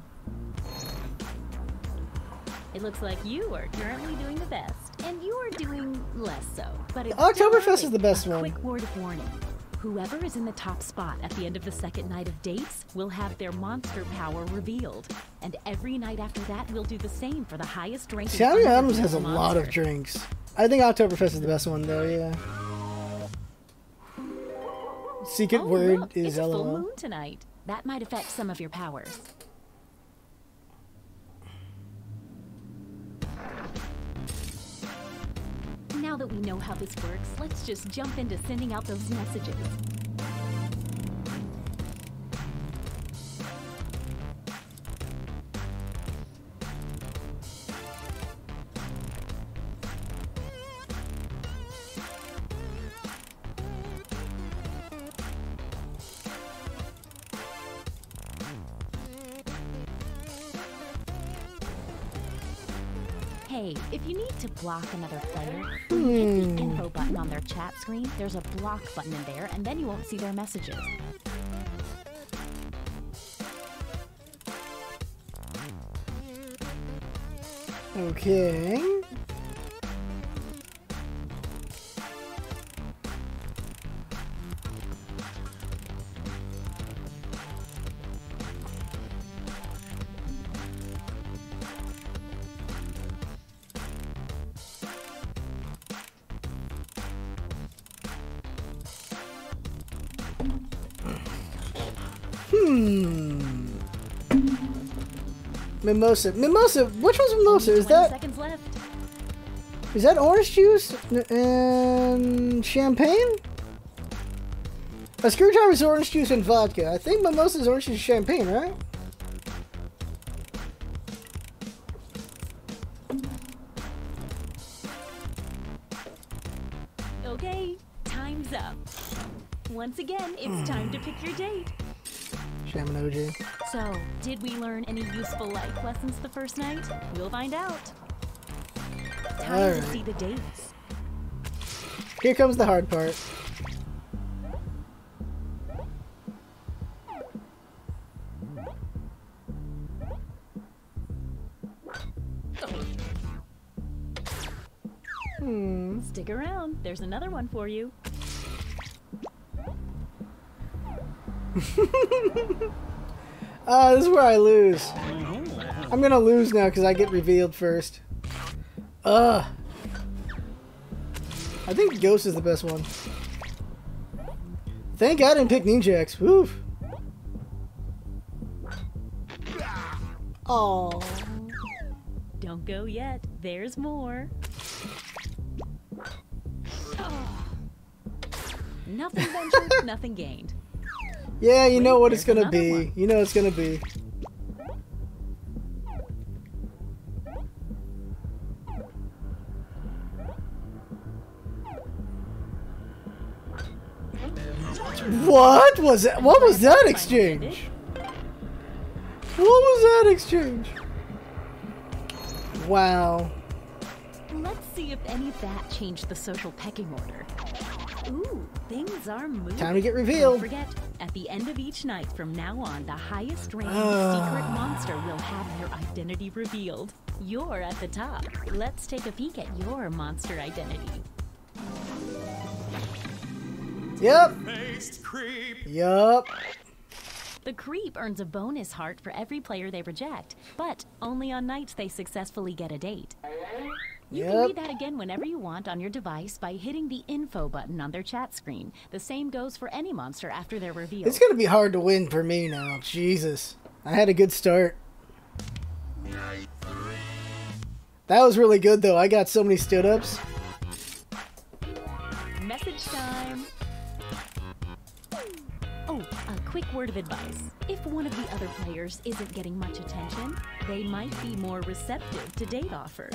It looks like you are currently doing the best, and you are doing less so. But Oktoberfest is the best A one. Quick word of warning. Whoever is in the top spot at the end of the second night of dates will have their monster power revealed. And every night after that, we'll do the same for the highest ranking. Sammy Adams has a lot of drinks. I think Oktoberfest is the best one though, yeah. Secret Oh, word look, is it's a full LOL. moon tonight. That might affect some of your powers. Now that we know how this works, let's just jump into sending out those messages. To block another player, when you hit the hmm. info button on their chat screen, there's a block button in there, and then you won't see their messages. Okay. Mimosa. Mimosa. Which one's mimosa? Is 20 that seconds left? is that orange juice and champagne? A screwdriver is orange juice and vodka. I think mimosa is orange juice and champagne, right? Okay, time's up. Once again, it's time to pick your date. Shaman. So, did we learn any useful life lessons the first night? We'll find out. Time to see the dates. Here comes the hard part. Hmm. Stick around, there's another one for you. Ah, uh, this is where I lose. Mm-hmm. I'm gonna lose now because I get revealed first. Ugh. I think Ghost is the best one. Thank God I didn't pick Ninjax. Woof. Oh. Don't go yet. There's more. Nothing ventured, nothing gained. Yeah, you know what it's gonna be. one. You know it's gonna be. What was that? What was that exchange? What was that exchange? Wow. Let's see if any of that changed the social pecking order. Ooh, things are moving. Time to get Don't revealed. forget, at the end of each night from now on, the highest ranked Ah. secret monster will have your identity revealed. You're at the top. Let's take a peek at your monster identity. Yep. Faced creep. Yup. The creep earns a bonus heart for every player they reject, but only on nights they successfully get a date. You can read that again whenever you want on your device by hitting the info button on their chat screen. The same goes for any monster after they're revealed. It's gonna be hard to win for me now. Jesus. I had a good start. That was really good though. I got so many stood ups. Message time. Oh, a quick word of advice. If one of the other players isn't getting much attention, they might be more receptive to date offers.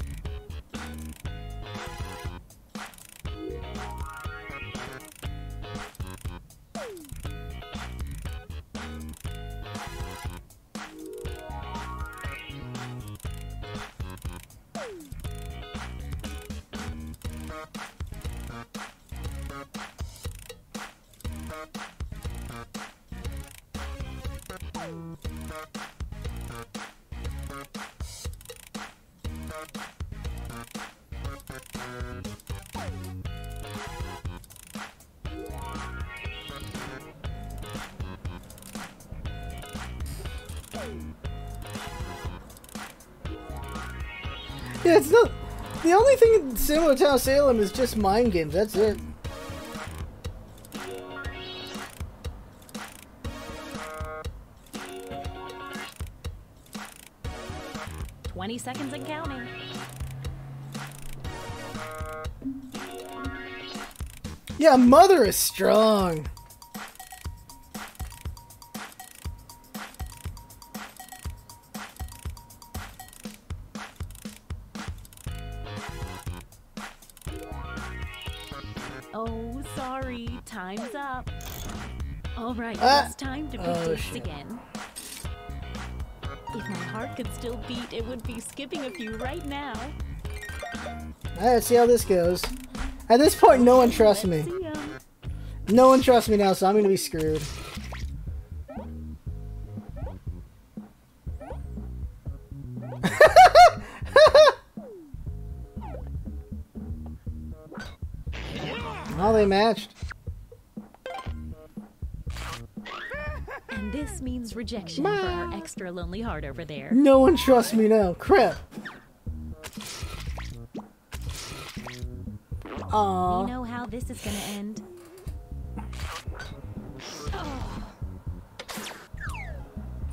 only thing in similar Town Salem is just mind games. That's it. Twenty seconds and counting. Yeah, Mother is strong. Alright, see how this goes. At this point, no one trusts me. Let's see 'em. No one trusts me now, so I'm gonna be screwed. Oh, they matched. And this means rejection for our extra lonely heart over there. No one trusts me now. Crap. We Aww. know how this is gonna end.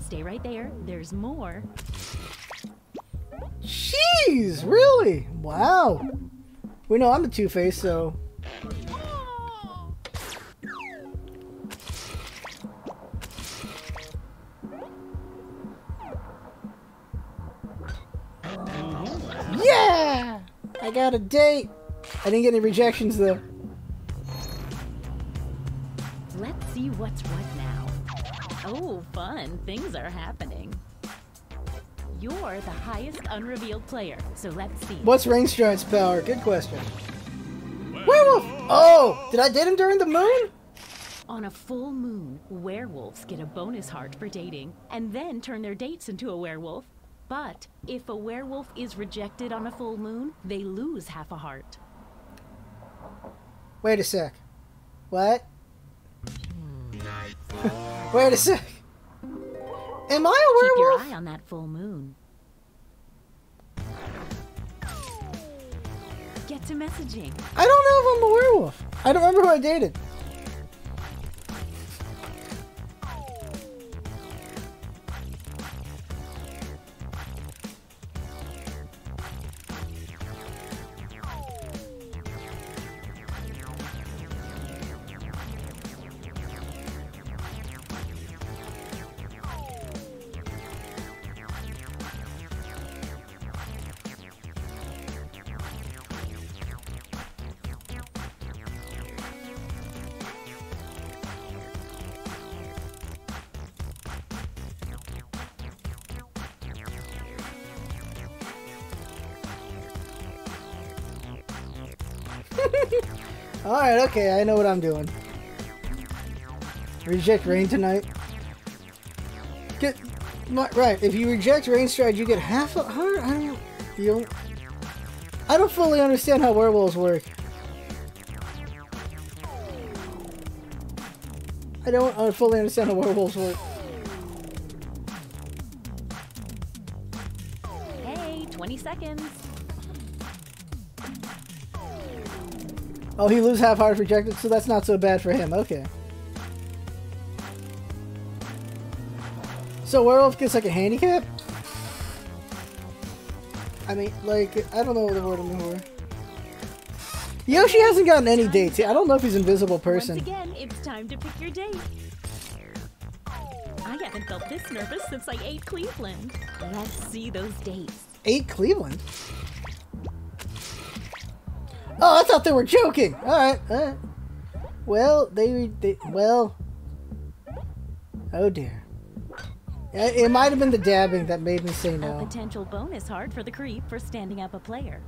Stay right there. There's more. Jeez, really? Wow. We know I'm the Two Face, so. Yeah! I got a date. I didn't get any rejections though. Let's see what's what now. Oh, fun. Things are happening. You're the highest unrevealed player, so let's see. What's Rainstride's power? Good question. Werewolf! Oh! Did I date him during the moon? On a full moon, werewolves get a bonus heart for dating, and then turn their dates into a werewolf. But if a werewolf is rejected on a full moon, they lose half a heart. Wait a sec. What? Wait a sec. Am I a werewolf? Keep your eye on that full moon. Get to messaging. I don't know if I'm a werewolf. I don't remember who I dated. Alright, okay, I know what I'm doing. Reject rain tonight. Get right. If you reject Rainstride, you get half a heart. I don't. You don't. I don't fully understand how werewolves work. I don't fully understand how werewolves work. Oh, he loses half heart rejected, so that's not so bad for him. Okay. So werewolf gets like a handicap? I mean, like, I don't know what the word I'm for. Yoshi hasn't gotten any dates. yet. I don't know if he's invisible person. Once again, it's time to pick your date. I haven't felt this nervous since I ate Cleveland. Let's see those dates. Ate Cleveland. Oh, I thought they were joking. All right, all right. Well, they, they well. Oh dear. It, it might have been the dabbing that made me say no. A potential bonus heart for the creep for standing up a player.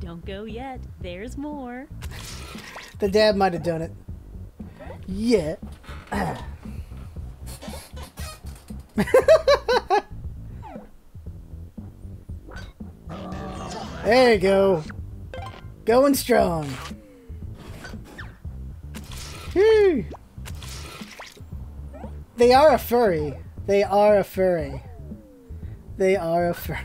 Don't go yet. There's more. The dab might have done it. Yeah. there you go. Going strong. Whew. They are a furry. They are a furry. They are a fur.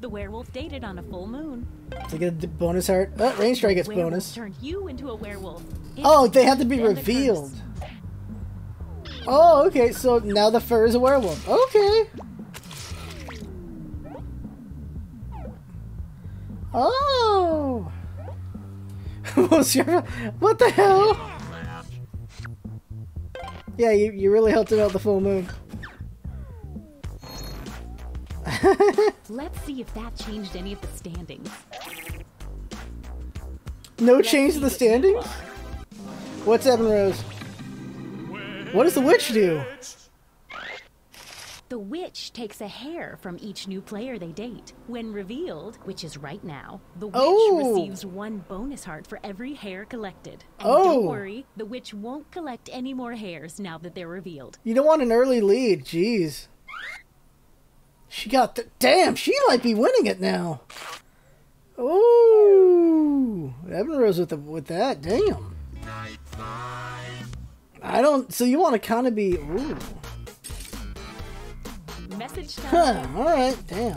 The werewolf dated on a full moon. To get a bonus heart. Oh, uh, Rainstride gets werewolf bonus. turned you into a werewolf. Oh, they have to be revealed. Oh, okay. So now the fur is a werewolf. Okay. Oh. What the hell? Yeah, you, you really helped it out the full moon. Let's see if that changed any of the standings. No Let's change to the standings? What's Evan Rose? What does the witch do? The witch takes a hair from each new player they date. When revealed, which is right now, the witch Oh. receives one bonus heart for every hair collected. And Oh. don't worry, the witch won't collect any more hairs now that they're revealed. You don't want an early lead. Jeez. She got the. Damn, she might be winning it now. Ooh. Evan Rose with, the, with that. Damn. I don't. So you want to kind of be. Ooh. Message Huh. Alright. Damn.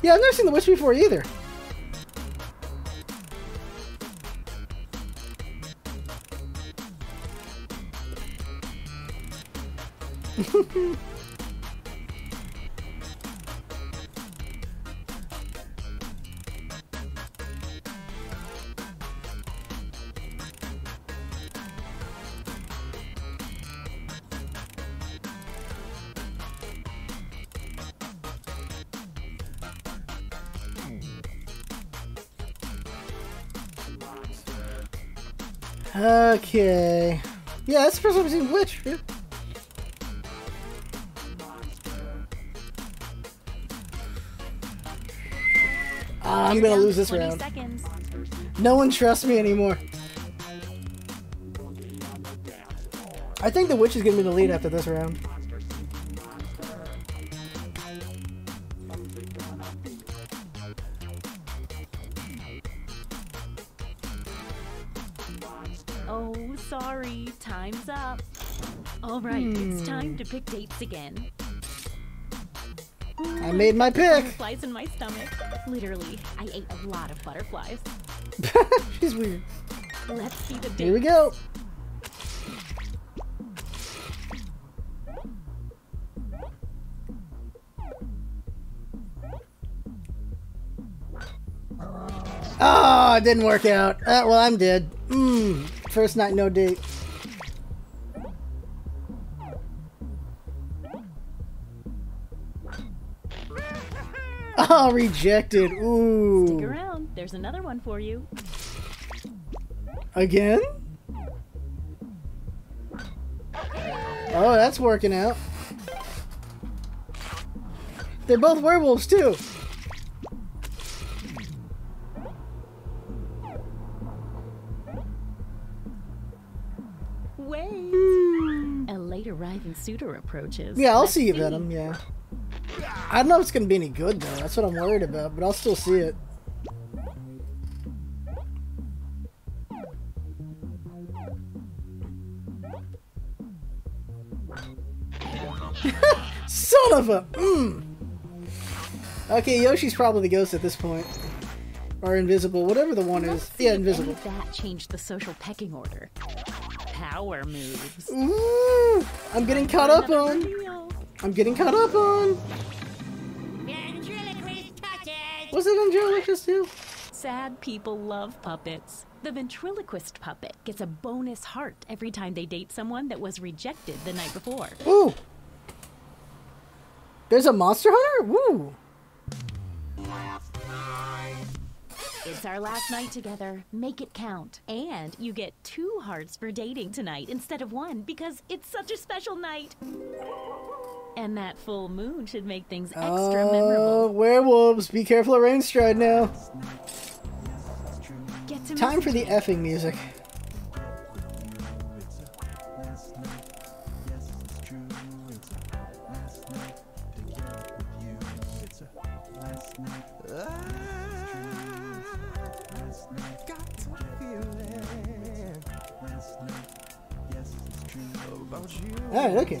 Yeah, I've never seen the witch before either. Okay. Yeah, that's the first time I've seen Witch. I'm gonna lose this round. Seconds. No one trusts me anymore. I think the witch is gonna be the lead after this round. Oh, sorry. Time's up. All right, it's hmm. time to pick dates again. I made my pick. Butterflies in my stomach. Literally, I ate a lot of butterflies. She's weird. Let's see the Here we go. Oh, it didn't work out. Uh, well, I'm dead. Mmm. First night, no date. Oh, rejected. Ooh. Stick around. There's another one for you. Again? Oh, that's working out. They're both werewolves, too. Wait. Hmm. A late arriving suitor approaches. Yeah, I'll Let's see you, Venom, yeah. I don't know if it's going to be any good, though. That's what I'm worried about, but I'll still see it. Son of a... Mm. Okay, Yoshi's probably the ghost at this point. Or invisible, whatever the one Let's is. Yeah, invisible. That changed the social pecking order. Power moves. Ooh, I'm getting caught up on. I'm getting caught up on. Was it Angelica's too? Sad people love puppets. The ventriloquist puppet gets a bonus heart every time they date someone that was rejected the night before. Ooh. There's a monster hunter? Woo. It's our last night together. Make it count. And you get two hearts for dating tonight instead of one because it's such a special night. And that full moon should make things extra Oh, memorable. werewolves. Be careful of Rainstride now. Get to Time for the effing music. Got to it Alright, okay.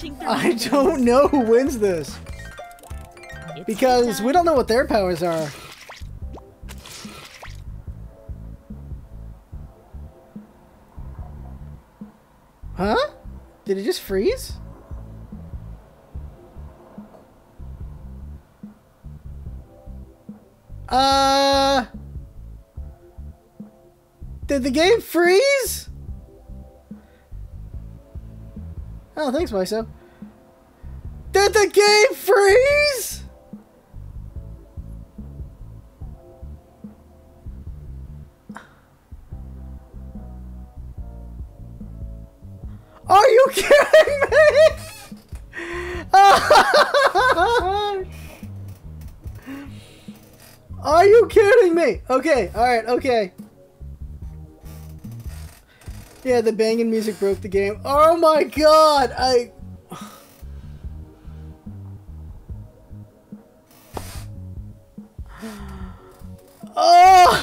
goo rushing through I don't know who wins this. It's Because we don't know what their powers are. Huh? Did it just freeze? Uh. Did the game freeze? Oh, thanks, Myso. Did the game freeze? Are you kidding me? Are you kidding me? Okay, alright, okay. Yeah, the banging music broke the game. Oh my god! I. Oh!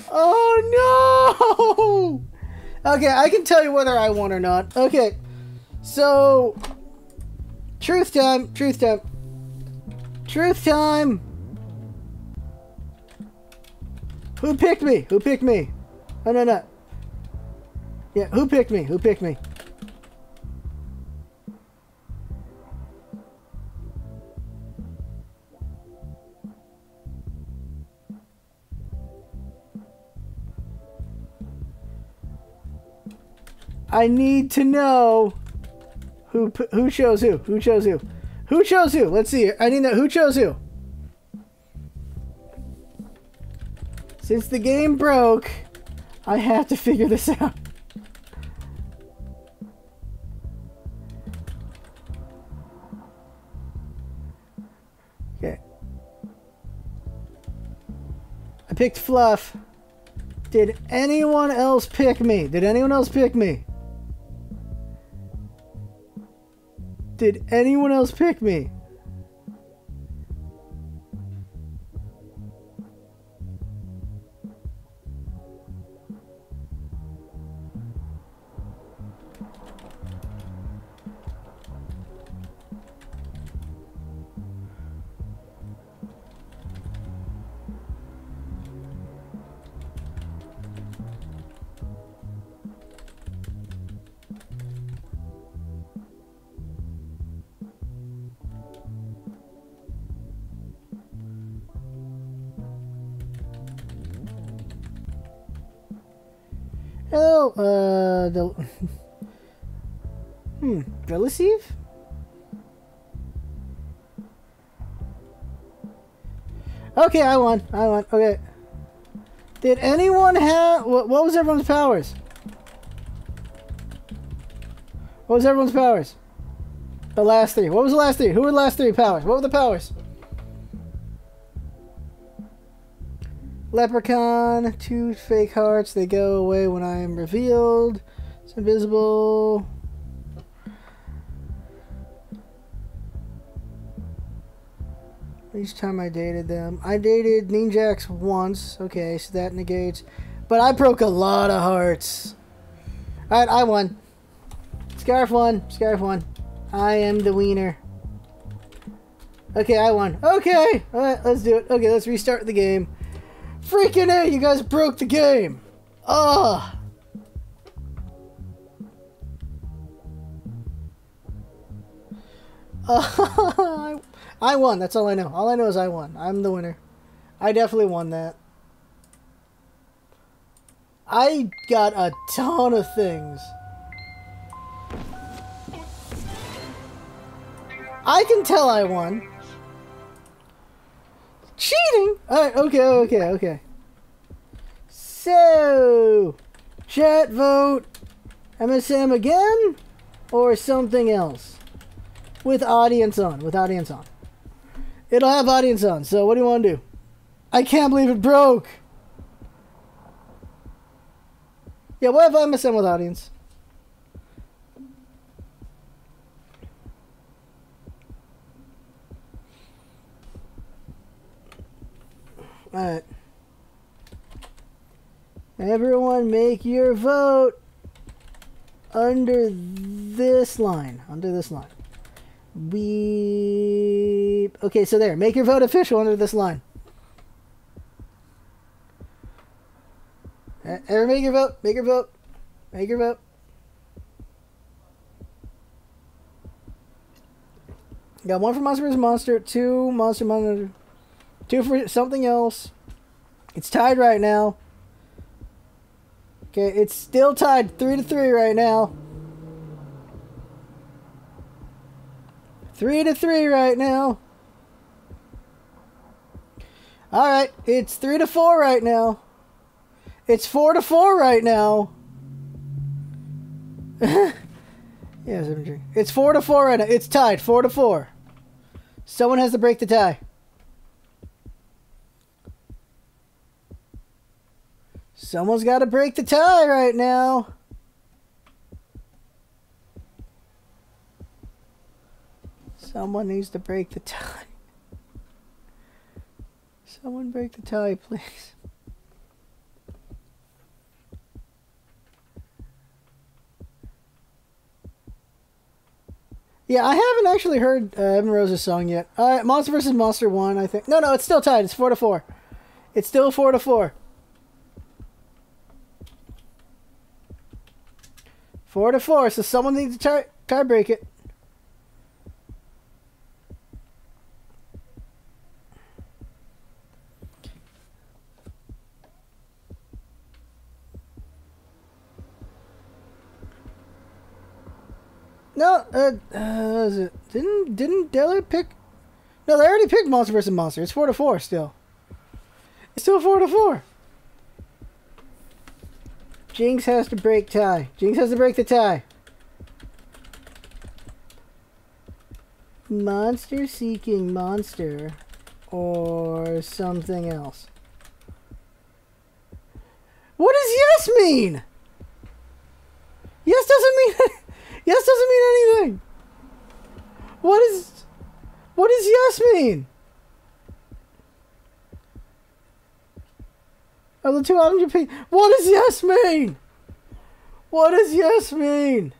oh no! Okay, I can tell you whether I won or not. Okay, so. Truth time, truth time. Truth time! Who picked me? Who picked me? Oh, no, no. Yeah, who picked me? Who picked me? I need to know who who chose who. Who chose who? Who chose who? Let's see. I need to know who chose who. Since the game broke, I have to figure this out. Okay. I picked Fluff. Did anyone else pick me? Did anyone else pick me? Did anyone else pick me? Hello, uh, the. hmm, Deliceve? Okay, I won. I won. Okay. Did anyone have. What, what was everyone's powers? What was everyone's powers? The last three. What was the last three? Who were the last three powers? What were the powers? Leprechaun, two fake hearts. They go away when I am revealed. It's invisible. Each time I dated them. I dated Ninjax once. Okay, so that negates. But I broke a lot of hearts. Alright, I won. Scarf won. Scarf won. I am the wiener. Okay, I won. Okay! Alright, let's do it. Okay, let's restart the game. Freaking A, you guys broke the game. Ugh. Uh, I won. That's all I know. All I know is I won. I'm the winner. I definitely won that. I got a ton of things. I can tell I won. Cheating! Alright, okay, okay, okay. So, chat vote MSM again or something else? With audience on, with audience on. It'll have audience on, so what do you want to do? I can't believe it broke! Yeah, what if MSM with audience? Alright. Everyone make your vote under this line. Under this line. Beep. Okay, so there. Make your vote official under this line. Everyone make your vote. Make your vote. Make your vote. Got one for Monster vs. Monster, two Monster Monster, two for something else. It's tied right now. Okay, it's still tied three to three right now. Three to three right now. All right, it's three to four right now. It's four to four right now. yeah, it's four to four right now. It's tied, four to four. Someone has to break the tie. Someone's got to break the tie right now. Someone needs to break the tie. Someone break the tie, please. Yeah, I haven't actually heard uh, Evan Rose's song yet. Uh, Monster vs. Monster 1, I think. No, no, it's still tied. It's four to four. It's still four to four. Four to four. So someone needs to tie tie break it. No, uh, uh, it, didn't didn't Della pick? No, they already picked Monster vs. Monster. It's four to four still. It's still four to four. Jynx has to break tie. Jynx has to break the tie. Monster seeking monster or something else. What does yes mean? Yes doesn't mean yes doesn't mean anything. What is what does yes mean? Are the two items you pick? What does yes mean? What does yes mean?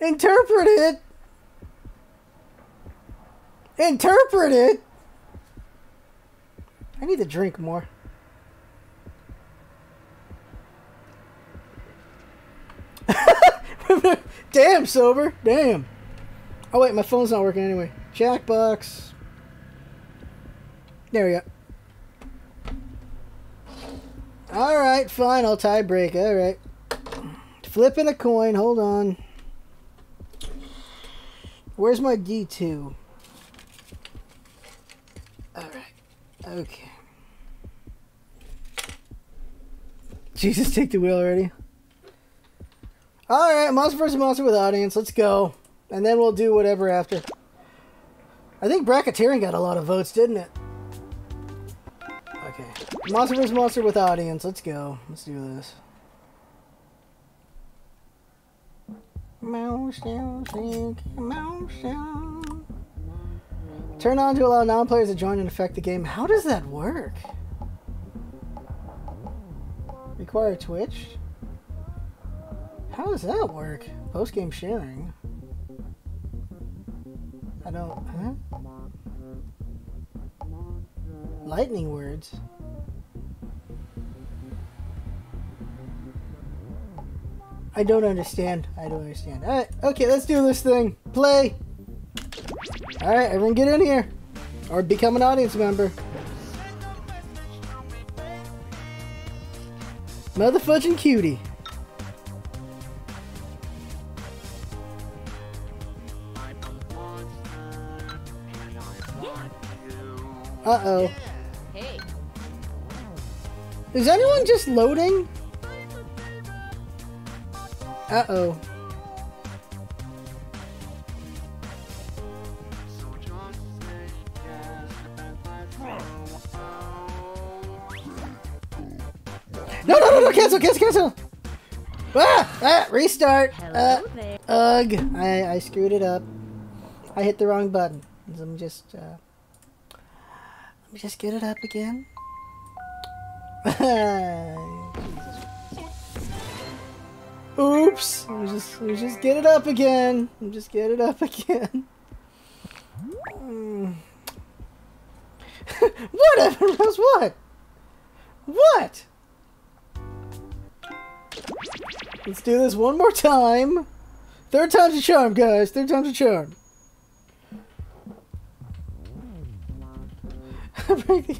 Interpret it. Interpret it. I need to drink more. Damn, sober. Damn. Oh, wait, my phone's not working anyway. Jackbox. There we go. Alright, fine. I'll tie break. Alright. Flipping a coin. Hold on. Where's my D2? Alright. Okay. Jesus, take the wheel already. Alright, Monster vs. Monster with audience. Let's go. And then we'll do whatever after. I think Bracketeering got a lot of votes, didn't it? Monster vs. Monster with audience. Let's go. Let's do this. Turn on to allow non-players to join and affect the game. How does that work? Require Twitch? How does that work? Post game sharing. I don't. Huh? Lightning words. I don't understand. I don't understand. Alright, okay, let's do this thing. Play! Alright, everyone get in here. Or become an audience member. Motherfucking cutie. Uh oh. Hey, Is anyone just loading? Uh oh. No, no, no, no, cancel, cancel, cancel! Ah! Ah! Restart! Uh, ugh, I, I screwed it up. I hit the wrong button. Let me just, uh, let me just get it up again. Oops! Let me just, let me just get it up again. Let me just get it up again. Hmm. Whatever, Rose, what? What? Let's do this one more time. Third time's a charm, guys. Third time's a charm. The-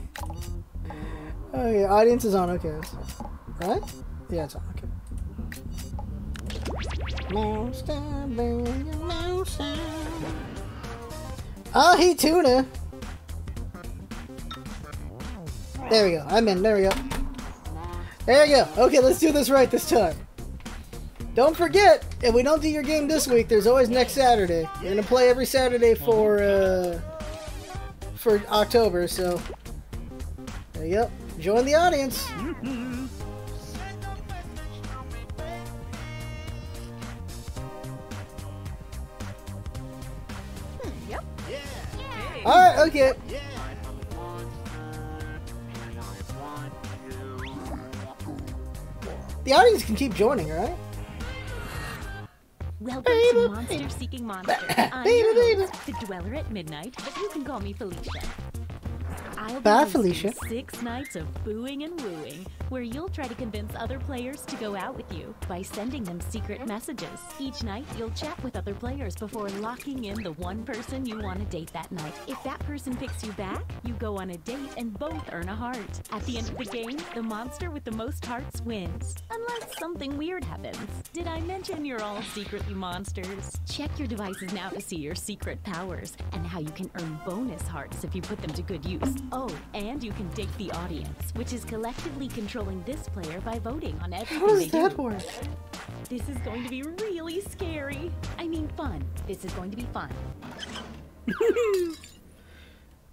oh audience is on. Okay, right? Yeah, it's on. Okay. Baby, monster. Tuna. There we go. I'm in. There we go. There we go. Okay, let's do this right this time. Don't forget, if we don't do your game this week, there's always next Saturday. We're gonna play every Saturday for uh, for October. So there you go. Join the audience. All right. Okay. The audience can keep joining, right? Welcome to Monster Seeking Monster. I'm Baby, baby. host, the Dweller at Midnight, but you can call me Felicia. I'll be Bye, Felicia. Six nights of booing and wooing, where you'll try to convince other players to go out with you by sending them secret messages. Each night, you'll chat with other players before locking in the one person you want to date that night. If that person picks you back, you go on a date and both earn a heart. At the end of the game, the monster with the most hearts wins. Unless something weird happens. Did I mention you're all secretly monsters? Check your devices now to see your secret powers and how you can earn bonus hearts if you put them to good use. Oh, and you can date the audience, which is collectively controlling this player by voting on everything How does that do. work? This is going to be really scary. I mean, fun. This is going to be fun.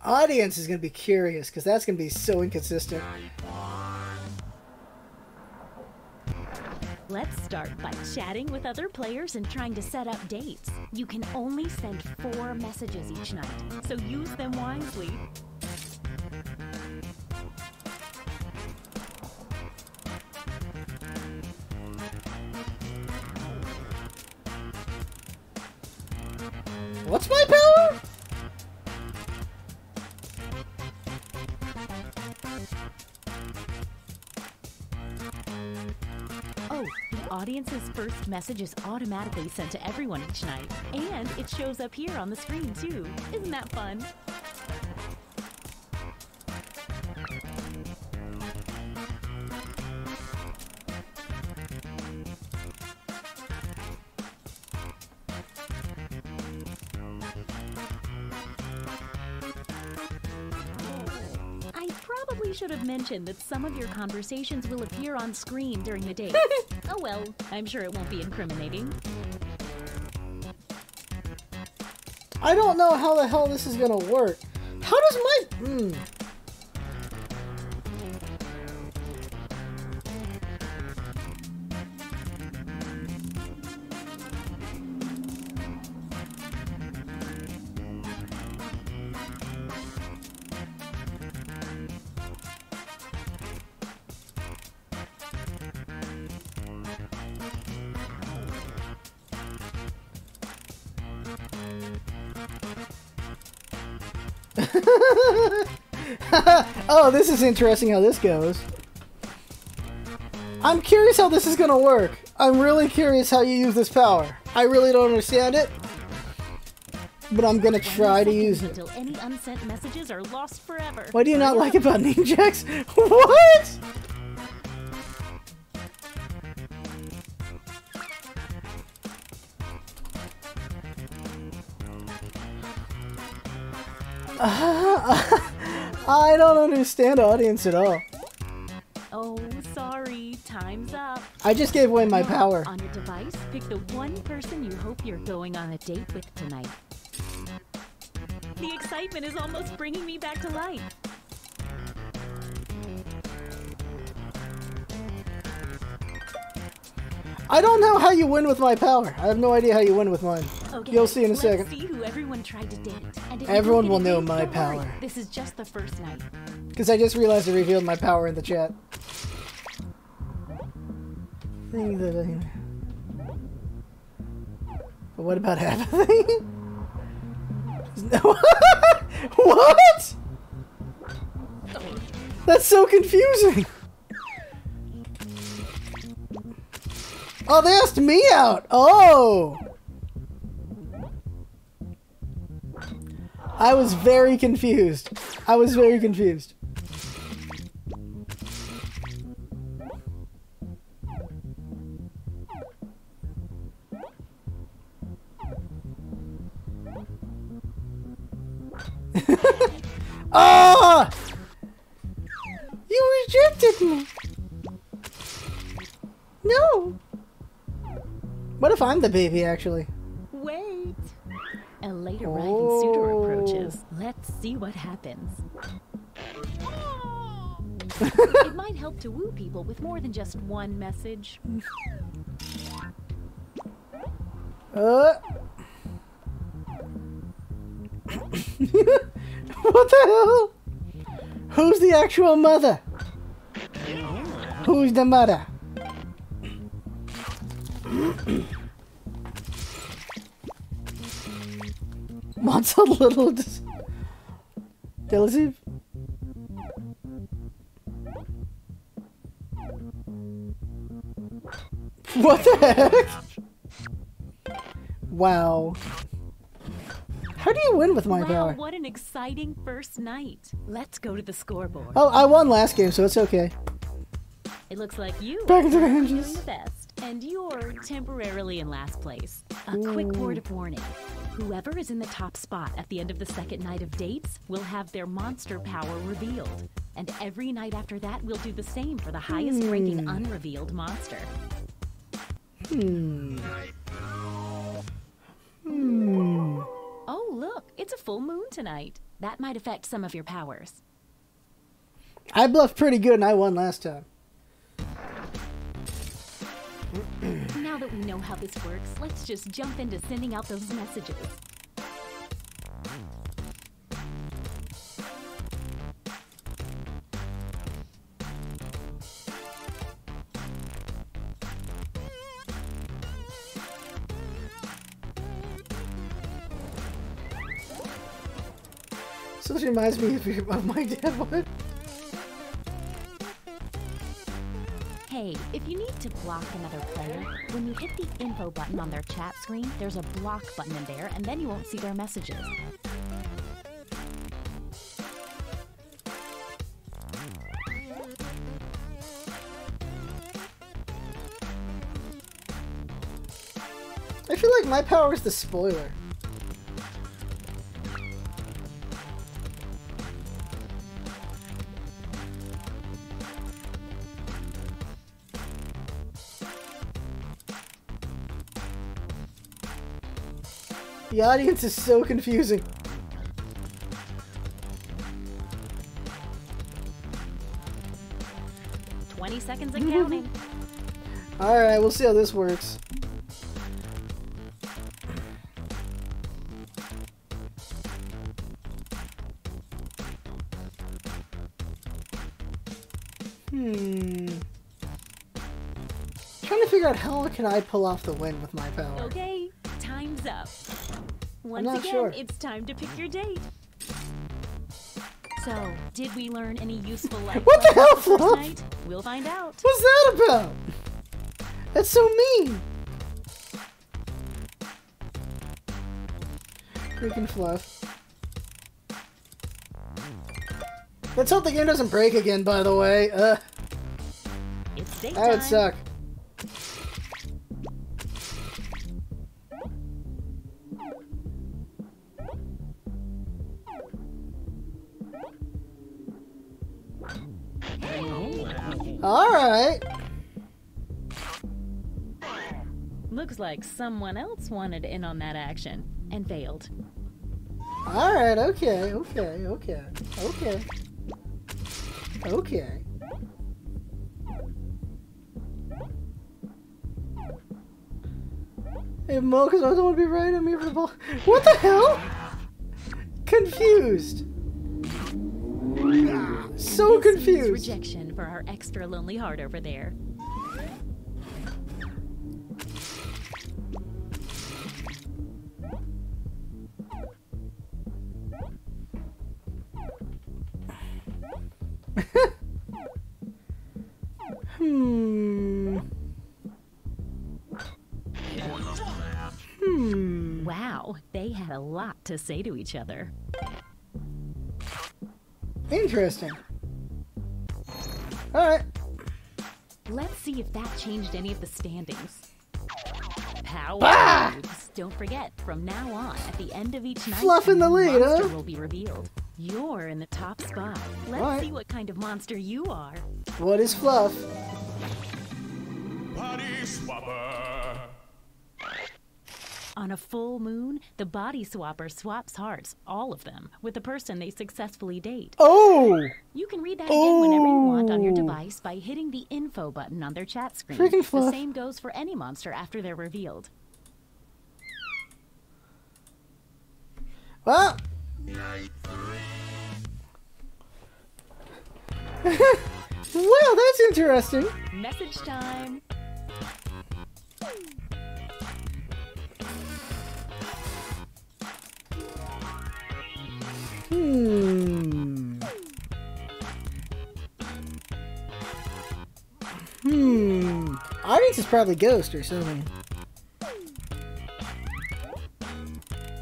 Audience is gonna be curious because that's gonna be so inconsistent. Let's start by chatting with other players and trying to set up dates. You can only send four messages each night, so use them wisely. What's my power? Oh, the audience's first message is automatically sent to everyone each night. And it shows up here on the screen, too. Isn't that fun? Should have mentioned that some of your conversations will appear on screen during the date. oh well, I'm sure it won't be incriminating. I don't know how the hell this is gonna work. How does my hmm. Oh, this is interesting how this goes. I'm curious how this is gonna work. I'm really curious how you use this power. I really don't understand it, but I'm gonna try to use it. Until any unsent messages are lost forever. What do you not like about Ninjax? what? I don't understand audience at all. Oh, sorry. Time's up. I just gave away my Now, power. On your device, pick the one person you hope you're going on a date with tonight. The excitement is almost bringing me back to life. I don't know how you win with my power. I have no idea how you win with mine. Okay, You'll see in a second. see who everyone tried to date. And Everyone will know my don't worry. power. This is just the first night. Because I just realized I revealed my power in the chat. Thing that I... But what about apathy? what? That's so confusing. Oh, they asked me out. Oh. I was very confused. I was very confused. Ah! You rejected me. No. What if I'm the baby, actually? Wait. A late arriving suitor Oh. approaches. Let's see what happens. it might help to woo people with more than just one message. Uh. what the hell? Who's the actual mother? Who's the mother? Little jealousy? What the heck? Wow. How do you win with my wow, power? what an exciting first night. Let's go to the scoreboard. Oh, I won last game, so it's okay. It looks like you Back the are doing the best, and you're temporarily in last place. A quick word of warning. Whoever is in the top spot at the end of the second night of dates will have their monster power revealed. And every night after that, we'll do the same for the highest ranking unrevealed monster. Hmm. Hmm. Oh, look, it's a full moon tonight. That might affect some of your powers. I bluffed pretty good and I won last time. Now that we know how this works, let's just jump into sending out those messages. So this reminds me of, my dad. Hey, if you need to block another player, when you hit the info button on their chat screen, there's a block button in there, and then you won't see their messages. I feel like my power is the spoiler. The audience is so confusing. Twenty seconds and counting. Alright, we'll see how this works. Hmm. Trying to figure out how can I pull off the win with my power. Okay. Once not again, sure. it's time to pick your date. So, did we learn any useful life What the hell, Fluff? night? We'll find out. What's that about? That's so mean. Freaking fluff. Let's hope the game doesn't break again, by the way. Uh, that would suck. Looks like someone else wanted in on that action and failed. Alright, okay, okay, okay, okay. Okay. Hey, Mo, because I don't want to be right. I'm here for the ball. What the hell? Confused. So confused. rejection for our extra lonely heart over there. Hmm. Hmm. Wow, they had a lot to say to each other. Interesting. Alright. Let's see if that changed any of the standings. Power Bah! moves. Don't forget, from now on, at the end of each night, Fluff in the lead, monster huh? will be revealed. You're in the top spot. Let's Alright. see what kind of monster you are. What is fluff? Body swapper. On a full moon, the body swapper swaps hearts, all of them, with the person they successfully date. Oh! You can read that again whenever you want on your Oh. device by hitting the info button on their chat screen. Freaking the same goes for any monster after they're revealed. Well. well, that's interesting. Message time. Audience is probably Ghost or something.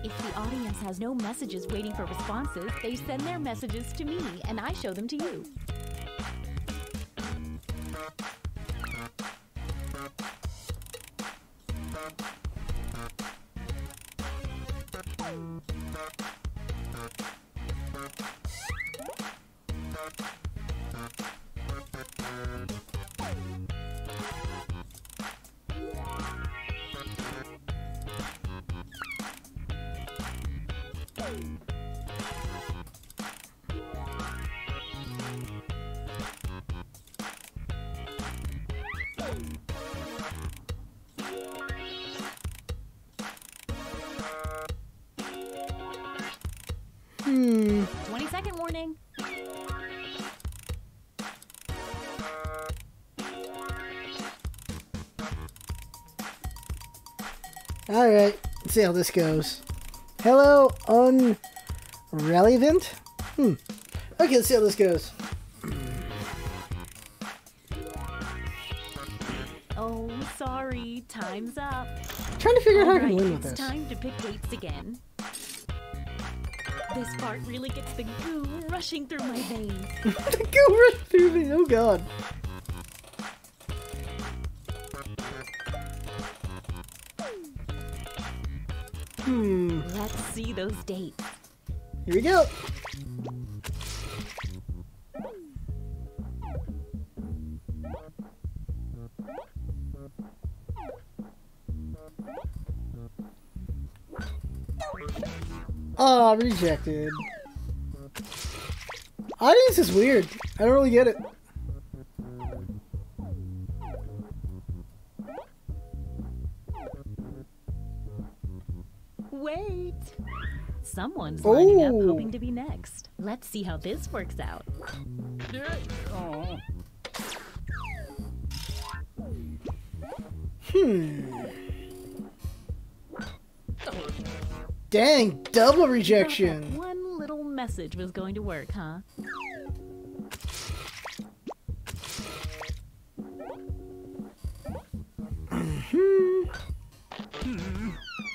If the audience has no messages waiting for responses, they send their messages to me and I show them to you. Alright, let's see how this goes. Hello, unrelevant? Hmm. Okay, let's see how this goes. Oh, sorry. Time's up. trying to figure out how I can win with it's this. time to pick dates again. This part really gets the goo rushing through my veins. Ah, rejected. Audience is weird. I don't really get it. Wait! Someone's lining up Oh. hoping to be next. Let's see how this works out. Dang, double rejection. One little message was going to work, huh?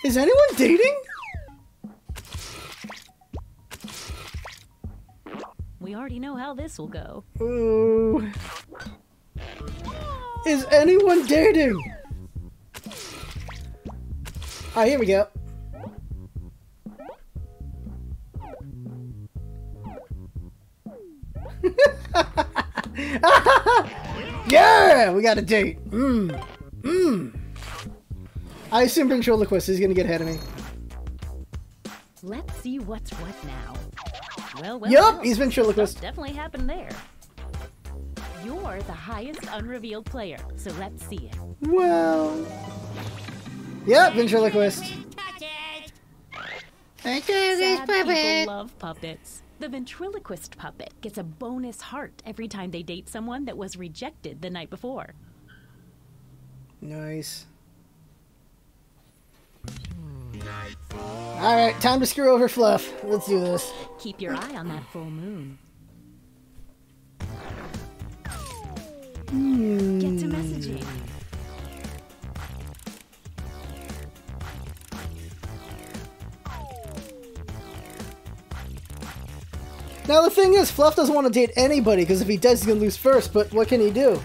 Is anyone dating? We already know how this will go. Ooh. Is anyone dating? Ah, here we go. yeah, we got a date. Mmm. Mmm. I assume ventriloquist is gonna get ahead of me. Let's see what's what now. Well, well, Yup, well, he's ventriloquist. stuff Definitely happened there. You're the highest unrevealed player, so let's see it. Well. Yep, ventriloquist. Sad people love puppets. The ventriloquist puppet gets a bonus heart every time they date someone that was rejected the night before. Nice. Alright, time to screw over Fluff. Let's do this. Keep your eye on that full moon. Hmm. Get to messaging. Now the thing is, Fluff doesn't want to date anybody because if he does, he's gonna lose first. But what can he do?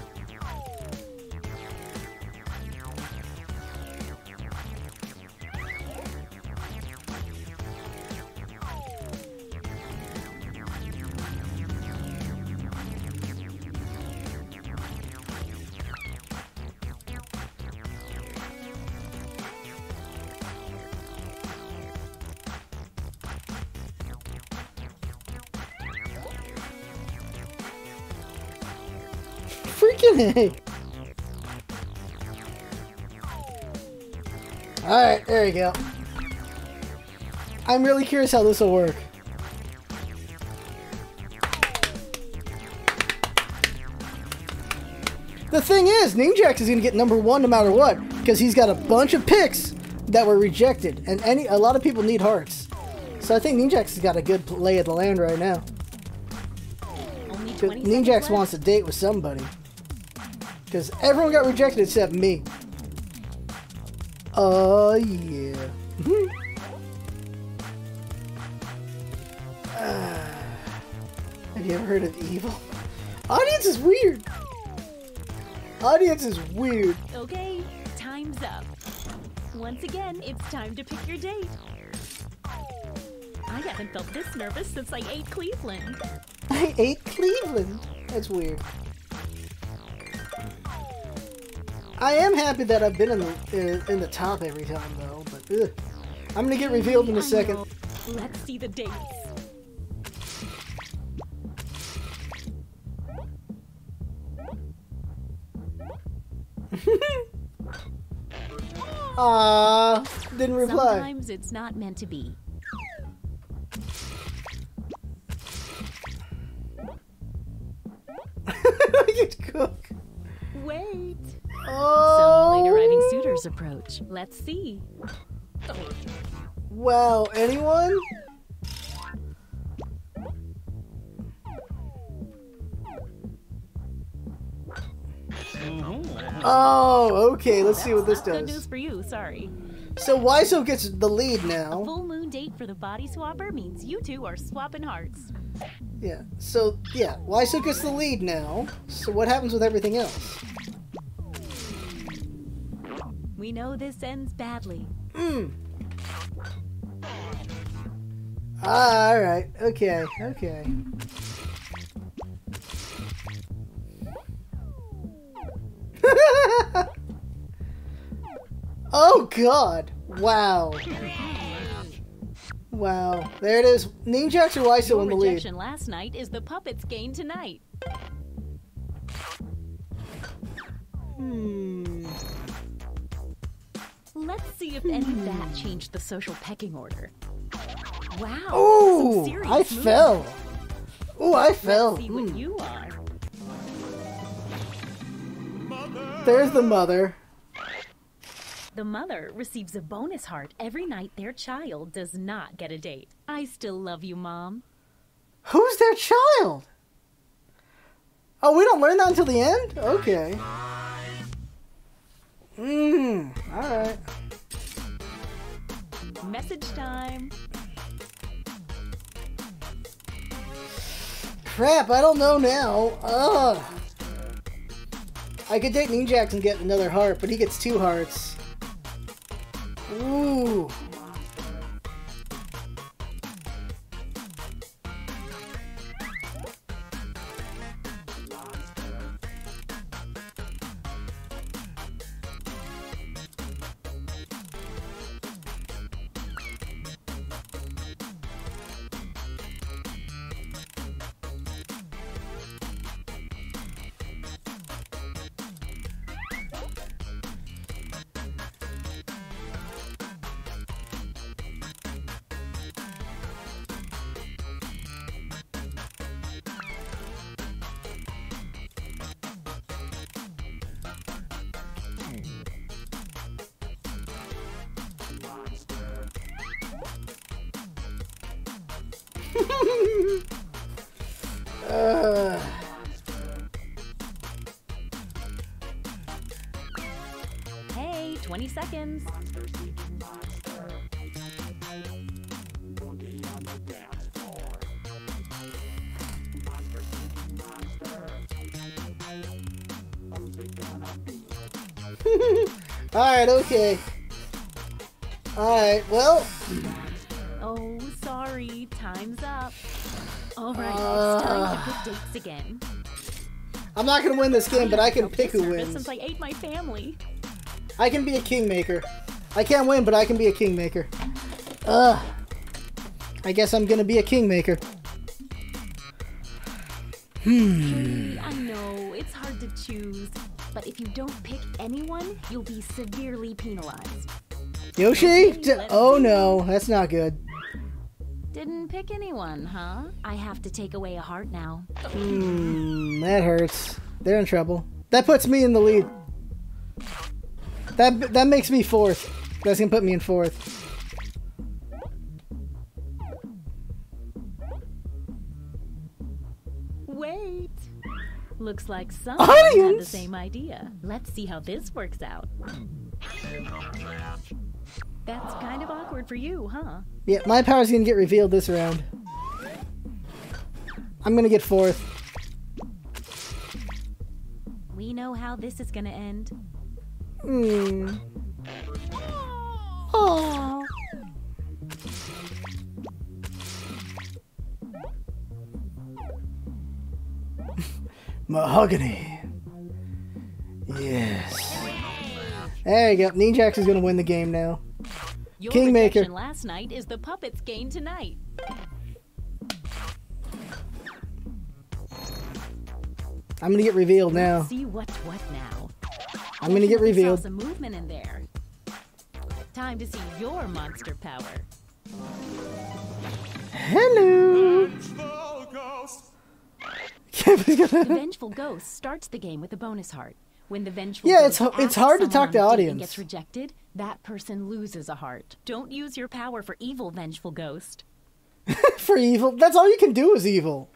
Alright, there you go. I'm really curious how this will work. The thing is, Ninjax is going to get number one no matter what, because he's got a bunch of picks that were rejected, and any a lot of people need hearts. So I think Ninjax has got a good lay of the land right now. Only 'Cause 20 seconds Ninjax wants a date with somebody. Because everyone got rejected except me. Oh, yeah. Ah. have you ever heard of evil? Audience is weird. Audience is weird. Okay, time's up. Once again, it's time to pick your date. I haven't felt this nervous since I ate Cleveland. I ate Cleveland. That's weird. I am happy that I've been in the uh, in the top every time though, but ugh. I'm gonna get revealed in a second. Let's see the dates. Ah, didn't reply. Sometimes it's not meant to be. I get cook. Wait. Some Oh. late arriving suitors approach. Let's see. Wow, anyone? Mm-hmm. Oh, okay. Let's see what this does. Good news for you, sorry. So Wiso gets the lead now. A full moon date for the body swapper means you two are swapping hearts. Yeah. So yeah, Wiso gets the lead now. So what happens with everything else? We know this ends badly. Ah, all right. Okay. Okay. oh God! Wow. Wow. There it is. Ninjax or Wiso Your in the lead. rejection last night is the puppet's gain tonight. Hmm. Let's see if any of that changed the social pecking order. Wow. Ooh, I movement. fell. Ooh, I fell. See Hmm. what you are. There's the mother. The mother receives a bonus heart every night their child does not get a date. I still love you, Mom. Who's their child? Oh, we don't learn that until the end? Okay. Mmm, alright. Message time. Crap, I don't know now. Ugh. I could date Ninjax and get another heart, but he gets two hearts. Ooh. Again. I'm not gonna win this game, but I can pick who wins. Since I ate my family. I can be a kingmaker. I can't win, but I can be a kingmaker. Ugh. I guess I'm gonna be a kingmaker. Hey, I know it's hard to choose, but if you don't pick anyone, you'll be severely penalized. Yoshi? Oh no, that's not good. Didn't pick anyone, huh? I have to take away a heart now. Hmm, that hurts. They're in trouble. That puts me in the lead. That that makes me fourth. That's gonna put me in fourth. Wait. Looks like someone had the same idea. Let's see how this works out. That's kind of awkward for you, huh? Yeah, my power's gonna get revealed this round. I'm gonna get fourth. We know how this is gonna end. Hmm. Aww. Mahogany. Yes. There you go. Ninjax is gonna win the game now. Your Kingmaker. last night is the puppet's gain tonight. I'm gonna get revealed now. See what's what now. I'm gonna get revealed. some movement in there. Time to see your monster power. Hello. Vengeful ghost. The vengeful ghost starts the game with a bonus heart. When the vengeful Yeah, it's it's hard to talk to audience. Gets rejected. That person loses a heart. Don't use your power for evil, vengeful ghost. for evil. That's all you can do is evil.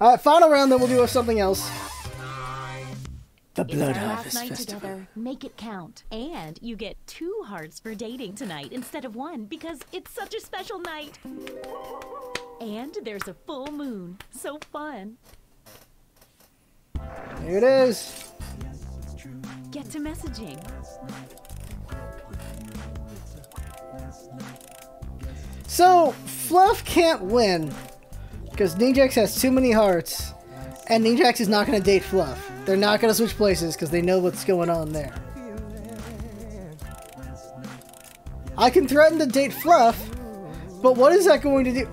Alright, final round, then we'll do something else. The It's Blood our last Harvest night Festival. together. Make it count. And you get two hearts for dating tonight instead of one because it's such a special night. And there's a full moon. So fun. Here it is. Get to messaging. So, Fluff can't win because Ninjax has too many hearts, and Ninjax is not going to date Fluff. They're not going to switch places because they know what's going on there. I can threaten to date Fluff, but what is that going to do?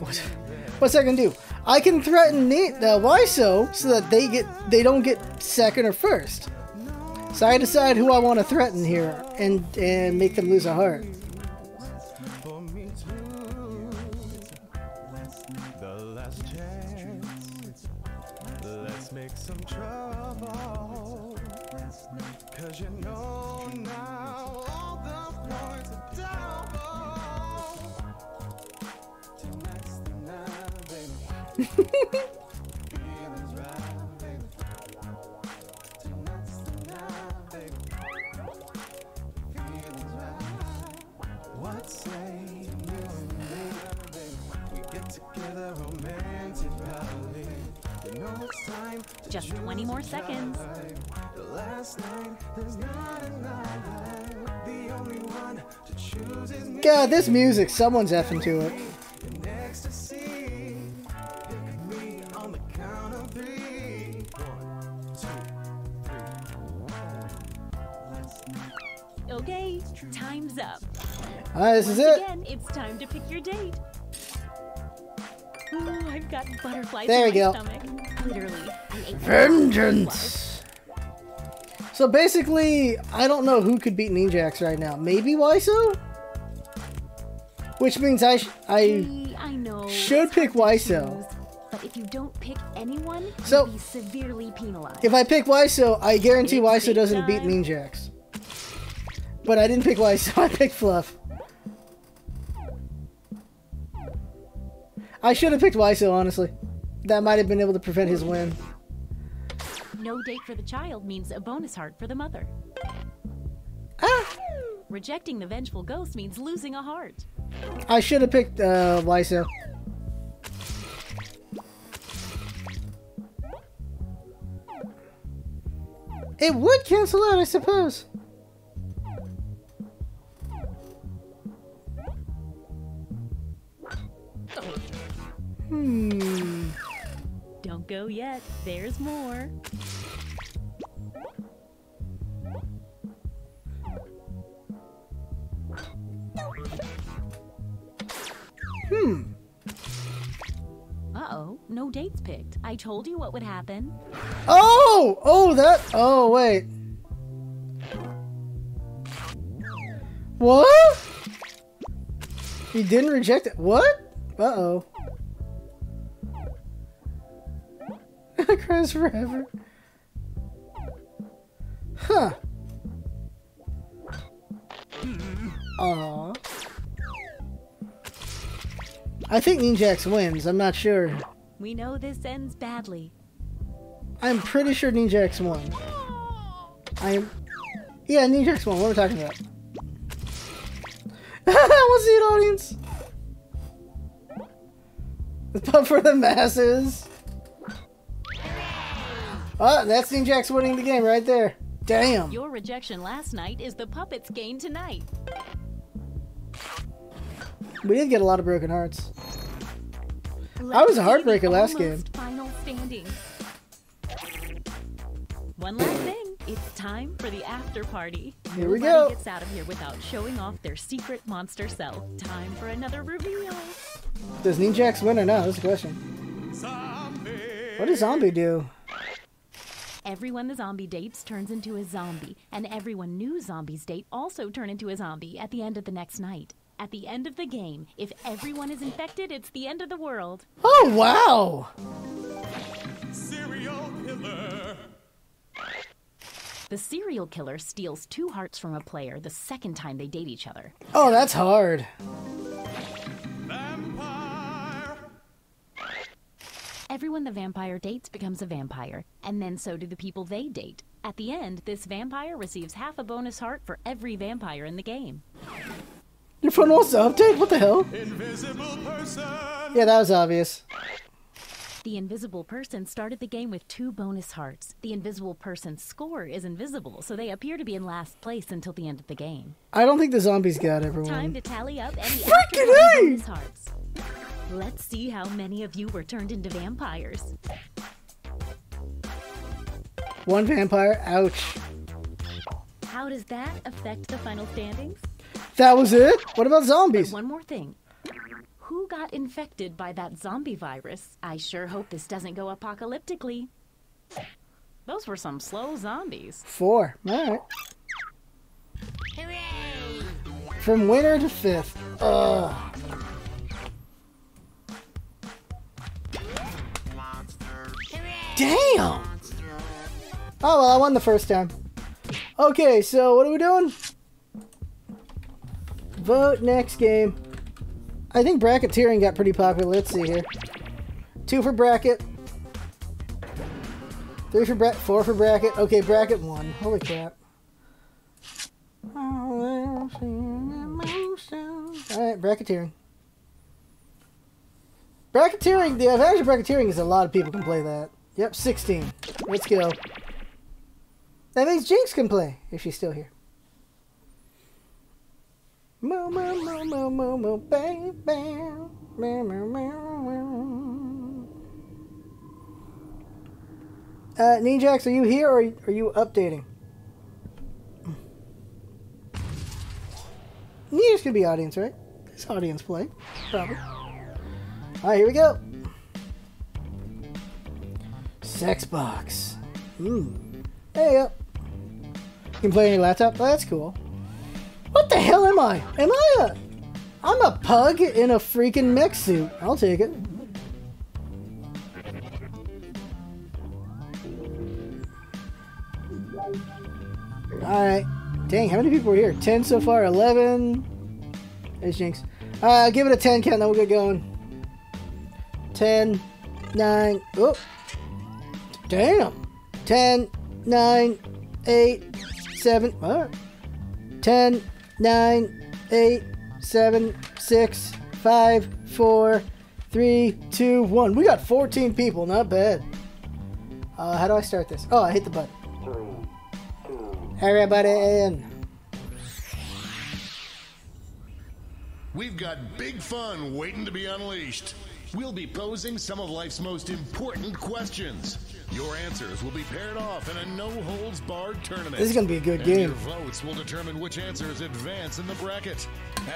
What's that going to do? I can threaten Ne- uh, Wiso so that they get they don't get second or first. So I decide who I want to threaten here and and make them lose a heart. To choose is me. God, this music, someone's effing to it. Okay, time's up. Alright, this is it. again, it's time to pick your date. Ooh, I've got butterflies There in we my go. stomach. Literally. Vengeance. So basically, I don't know who could beat Ninjax right now. Maybe Wiso? Which means I sh- I See, I know. should pick Wiso. But if you don't pick anyone, So- you'll be severely penalized. if I pick Wiso, I guarantee It's Wiso doesn't beat. Ninjax. But I didn't pick Wiso, I picked Fluff. I should have picked Wiso, honestly. That might have been able to prevent his win. No date for the child means a bonus heart for the mother. Ah! Rejecting the vengeful ghost means losing a heart. I should have picked uh, Wiso. It would cancel out, I suppose. Hmm. Don't go yet. There's more. Hmm. Uh oh, no dates picked. I told you what would happen. Oh! Oh, that. Oh, wait. What? He didn't reject it. What? Uh oh. Cries forever. Huh. Aw. I think Ninjax wins. I'm not sure. We know this ends badly. I'm pretty sure Ninjax won. I am. Yeah, Ninjax won. What are we talking about? we'll see audience. The pub for the masses. Oh, that's Ninjax winning the game right there. Damn. Your rejection last night is the puppet's gain tonight. We did get a lot of broken hearts. Let's was a heartbreaker last game. Final standings. One last thing. It's time for the after party. Here we Nobody go. gets out of here without showing off their secret monster self. Time for another reveal. Does Ninjax win or not? That's the question. Zombie. What does Zombie do? Everyone the zombie dates turns into a zombie, and everyone new zombies date also turn into a zombie at the end of the next night. At the end of the game, if everyone is infected, it's the end of the world. Oh, wow. Serial killer. The serial killer steals two hearts from a player the second time they date each other. Oh, that's hard. Everyone the vampire dates becomes a vampire, and then so do the people they date. At the end, this vampire receives half a bonus heart for every vampire in the game. Your phone wants to update? What the hell? Invisible person. Yeah, that was obvious. The invisible person started the game with two bonus hearts. The invisible person's score is invisible, so they appear to be in last place until the end of the game. I don't think the zombies got everyone. Time to tally up any Freaking after party bonus hearts. Let's see how many of you were turned into vampires. One vampire. Ouch. How does that affect the final standings? That was it? What about zombies? One more thing. Who got infected by that zombie virus? I sure hope this doesn't go apocalyptically. Those were some slow zombies. Four. Alright. From winner to fifth. Ugh. Damn! Oh well, I won the first time. Okay, so what are we doing? Vote next game. I think bracketeering got pretty popular. Let's see here. Two for bracket. Three for bracket. Four for bracket. Okay, bracket one. Holy crap. Alright, bracketeering. Bracketeering, the advantage of bracketeering is a lot of people can play that. Yep, 16. Let's go. That means Jynx can play, if she's still here. Moo, moo, moo, moo, moo, moo, bang, bang. Meow, meow, meow, meow. Uh, Ninjax, are you here or are you updating? Ninjax could be audience, right? It's audience play, probably. Alright, here we go. Sex box. Hmm. There you. You can play on your laptop. Oh, that's cool. What the hell am I? Am I a... I'm a pug in a freaking mech suit. I'll take it. Alright. Dang, how many people are here? 10 so far, 11. There's Jynx. Uh, give it a 10 count, then we'll get going. 10, 9, oh. Damn. 10, 9, 8, 7, alright. 10, 9, 8, 7, 6, 5, 4, 3, 2, 1. We got 14 people, not bad. Uh, how do I start this? Oh, I hit the button. Everybody in. We've got big fun waiting to be unleashed. We'll be posing some of life's most important questions. Your answers will be paired off in a no-holds-barred tournament. This is gonna be a good And game. Your votes will determine which answers advance in the bracket.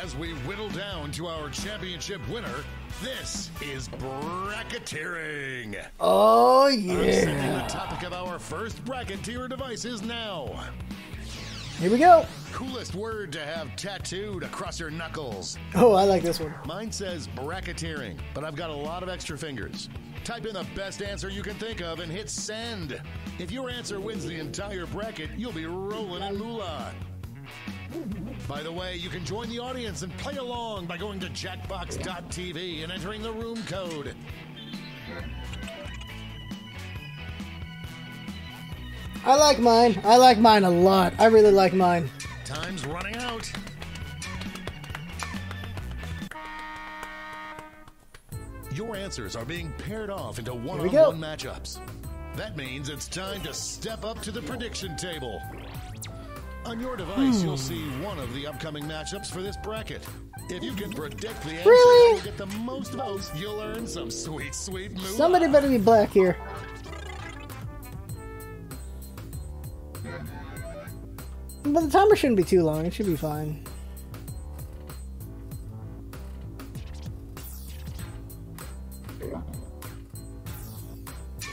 As we whittle down to our championship winner, this is bracketeering. Oh, yeah. I'm sending the topic of our first bracket to your devices now. Here we go. Coolest word to have tattooed across your knuckles. Oh, I like this one. Mine says bracketeering, but I've got a lot of extra fingers. Type in the best answer you can think of and hit send. If your answer wins the entire bracket, you'll be rolling in moolah. By the way, you can join the audience and play along by going to jackbox.tv and entering the room code. I like mine. I like mine a lot. I really like mine. Time's running out. Your answers are being paired off into we go. one-on-one matchups. That means it's time to step up to the prediction table. On your device, you'll hmm. see one of the upcoming matchups for this bracket. If you can predict the answer Really? get the most votes, you'll earn some sweet, sweet moolah. Somebody better be black here. But the timer shouldn't be too long. It should be fine.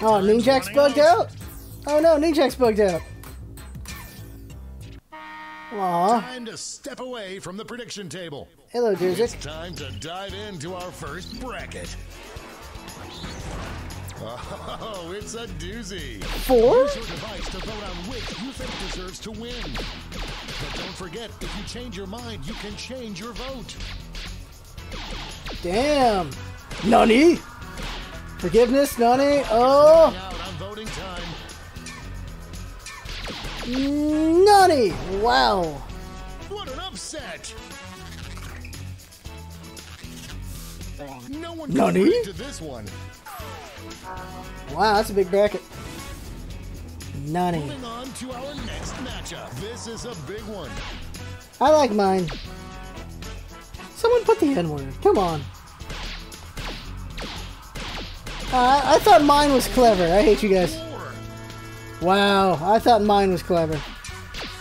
Oh, Ninjak's bugged out? Oh no, Ninjak's bugged out. Aw. Time to step away from the prediction table. Hello, It's time to dive into our first bracket. Oh, it's a doozy. Four? Use your device to vote on which you think deserves to win. But don't forget, if you change your mind, you can change your vote. Damn. Nani? Forgiveness, Nani? Oh, voting time. Nani! Wow. What an upset! No one Nani? predicted this one. Wow, that's a big bracket. Nani. Moving on to our next matchup. This is a big one. I like mine. Someone put the N word. Come on. Uh, I thought mine was clever. I hate you guys. Wow, I thought mine was clever.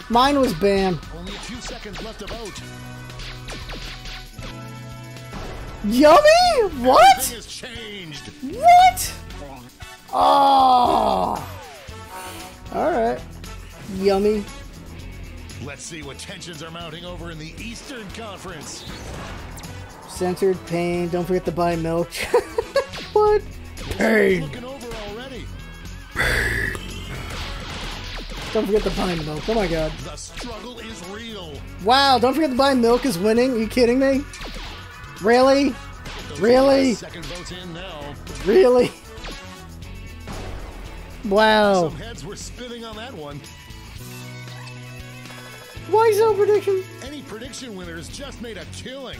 Mine was Bam. Only a few seconds left to vote. Yummy? What? Has changed. What? Oh. Alright. Yummy. Let's see what tensions are mounting over in the Eastern Conference. Censored pain. Don't forget to buy milk. what? Pain. Looking over already. Don't forget to buy milk. Oh my god. The struggle is real. Wow, don't forget to buy milk is winning. Are you kidding me? Really? Really? Second votes in now. Really? Wow. Some heads were spinning on that one. Why so prediction? Any prediction winners just made a killing.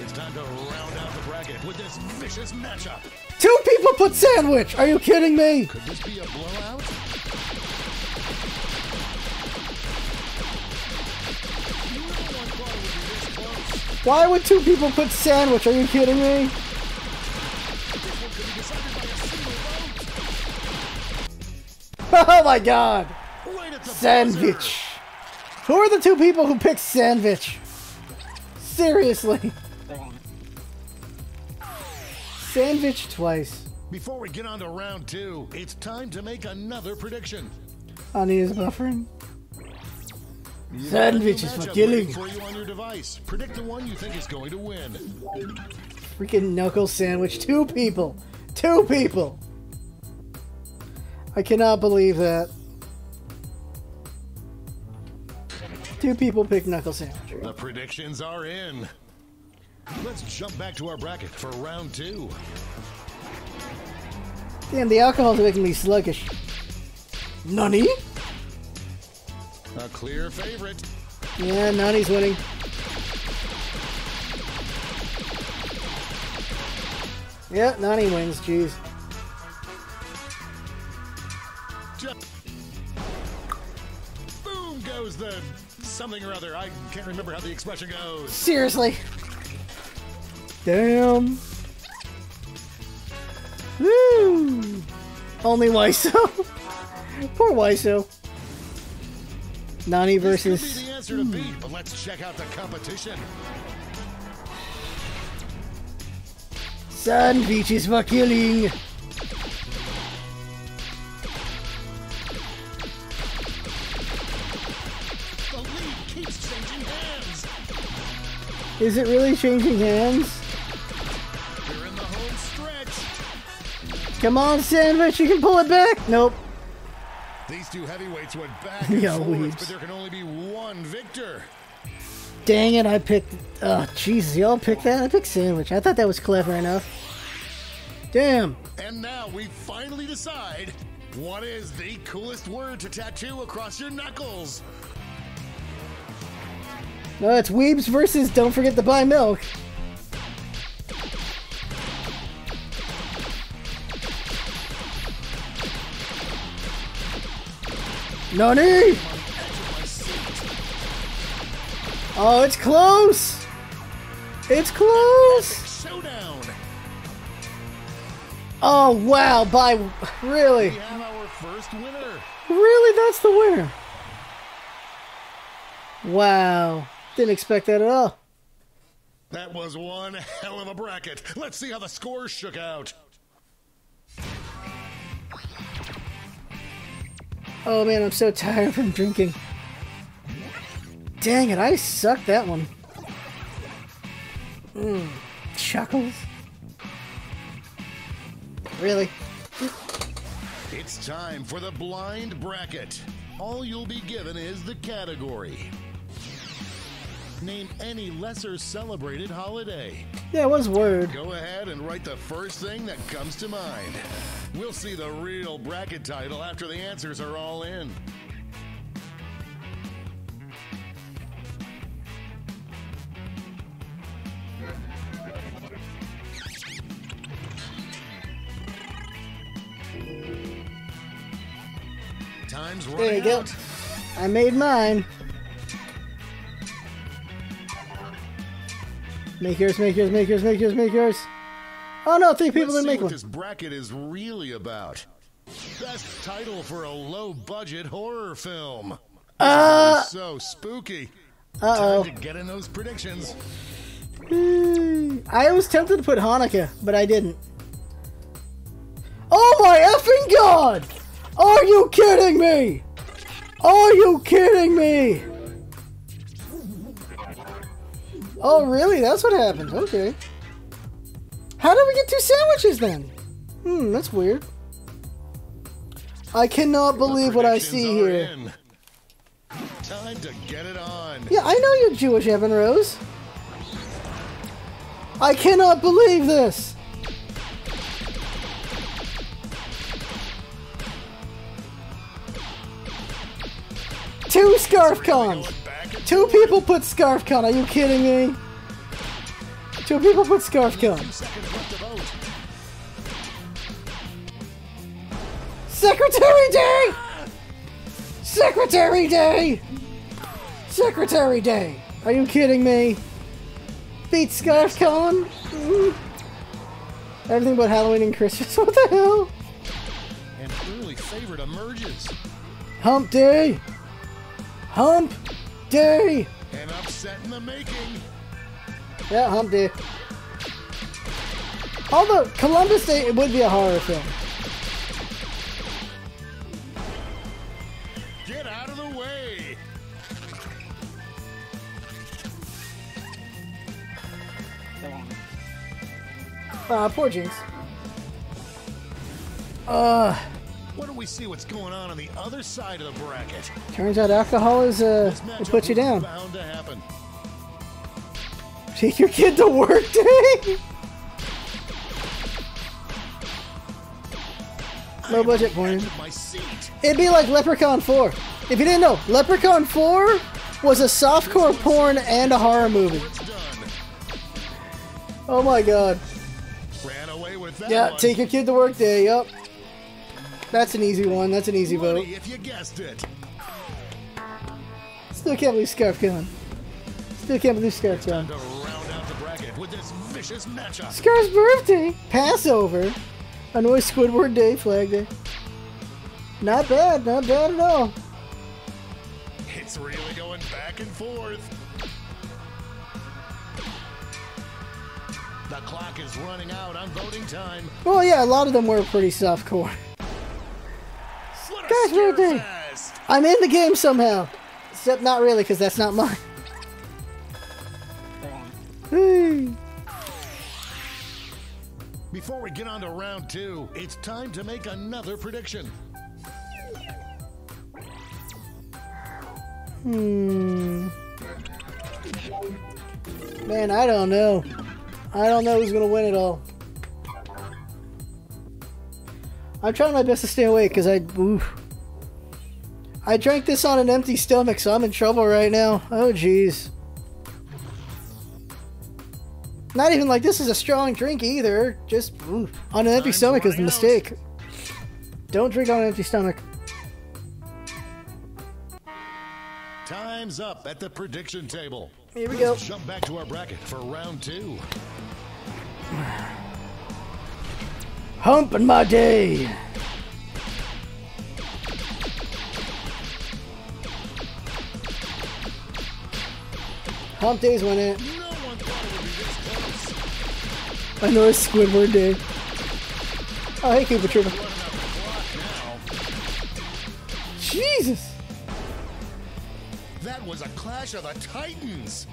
It's time to round out the bracket with this vicious matchup. Two people put sandwich. Are you kidding me? Could this be a blowout? No one thought it would be this close. Why would two people put sandwich? Are you kidding me? Oh my god. vote. Right at the Sandwich. Who are the two people who picked sandwich? Seriously. Sandwich twice. Before we get on to round two, it's time to make another prediction. Buffering. Got a new Sandwich is for killing. For you on your device. Predict the one you think is going to win. Freaking knuckle sandwich. Two people. Two people. I cannot believe that. Two people picked knuckle sandwich. The predictions are in. Let's jump back to our bracket for round two. Damn, the alcohol's making me sluggish. Nani? A clear favorite. Yeah, Nani's winning. Yeah, Nani wins, jeez. Ju- Boom goes the something or other. I can't remember how the expression goes. Seriously. Damn. Woo. Only Waiso. Poor Waiso. Nani This could versus. be the answer to beat, but let's check out the competition. Sandwich is for killing. Is it really changing hands? We're in the home stretch. Come on, Sandwich, you can pull it back. Nope. These two heavyweights went back and Yeah, forth, weebs. but there can only be one victor. Dang it, I picked. Uh, oh, Jesus, y'all picked that? I picked Sandwich. I thought that was clever enough. Damn. And now we finally decide what is the coolest word to tattoo across your knuckles. No, it's Weebs versus Don't Forget to Buy Milk. Nani? Oh, it's close! It's close! Oh, wow, by... Really? We have our first winner. Really? That's the winner? Wow. Didn't expect that at all. That was one hell of a bracket. Let's see how the scores shook out. Oh man, I'm so tired from drinking. Dang it, I sucked that one. Mmm, chuckles. Really? It's time for the blind bracket. All you'll be given is the category. Name any lesser celebrated holiday. Yeah, it was word. Go ahead and write the first thing that comes to mind. We'll see the real bracket title after the answers are all in. Time's There you go. I made mine. Make yours, make yours, make yours, make yours, make yours. Oh no, three people Let's didn't make what one. this bracket is really about. Best title for a low-budget horror film. Uh, so spooky. uh-oh. Time to get in those predictions. I was tempted to put Hanukkah, but I didn't. Oh my effing god! Are you kidding me? Are you kidding me? Oh really? That's what happened. Okay. How did we get two sandwiches then? Hmm, that's weird. I cannot believe what I see here. in. Time to get it on. Yeah, I know you're Jewish, Evan Rose. I cannot believe this. Two scarf cons. Two people put scarf con. Are you kidding me? Two people put scarf con. seconds left to vote. Secretary Day. Secretary Day. Secretary Day. Are you kidding me? Beat scarf con. Mm. Everything but Halloween and Christmas. What the hell? An early favorite emerges. Hump Day. Hump Day. An upset in the making. Yeah, Hump Day. Although Columbus Day it would be a horror film. Get out of the way. Uh, poor Jynx. Uh, Why don't we see what's going on on the other side of the bracket? turns out alcohol is uh, will put you down. Bound to happen. Take your kid to work day. Low budget porn. Edge of my seat. It'd be like Leprechaun 4. If you didn't know, Leprechaun 4 was a softcore porn and a horror movie. Oh my god. Ran away with that Yeah, take your kid to work day. Yep. That's an easy one. That's an easy vote. If you guessed it. Still can't believe Scarf Gun. Still can't believe Scarf Gun. To round out the bracket with this vicious matchup. Scar's birthday. Passover. Annoy Squidward Day. Flag Day. Not bad. Not bad at all. It's really going back and forth. The clock is running out on voting time. Well, yeah, a lot of them were pretty softcore. What a Guys, scare birthday. I'm in the game somehow. Except not really, because that's not mine. Before we get on to round two, it's time to make another prediction. Hmm. Man, I don't know. I don't know who's gonna win it all. I'm trying my best to stay awake because I. Oof. I drank this on an empty stomach, so I'm in trouble right now. Oh, jeez. Not even like this is a strong drink either. Just ooh, on an empty Time's stomach is the running out. mistake. Don't drink on an empty stomach. Time's up at the prediction table. Here we Let's go. jump back to our bracket for round two. Humping my day. Hump day's when it. No one thought it would be this close. I know it's Squidward Day. Oh, hey, Koopa Troopa. Running out the clock now. Jesus! That was a clash of the titans.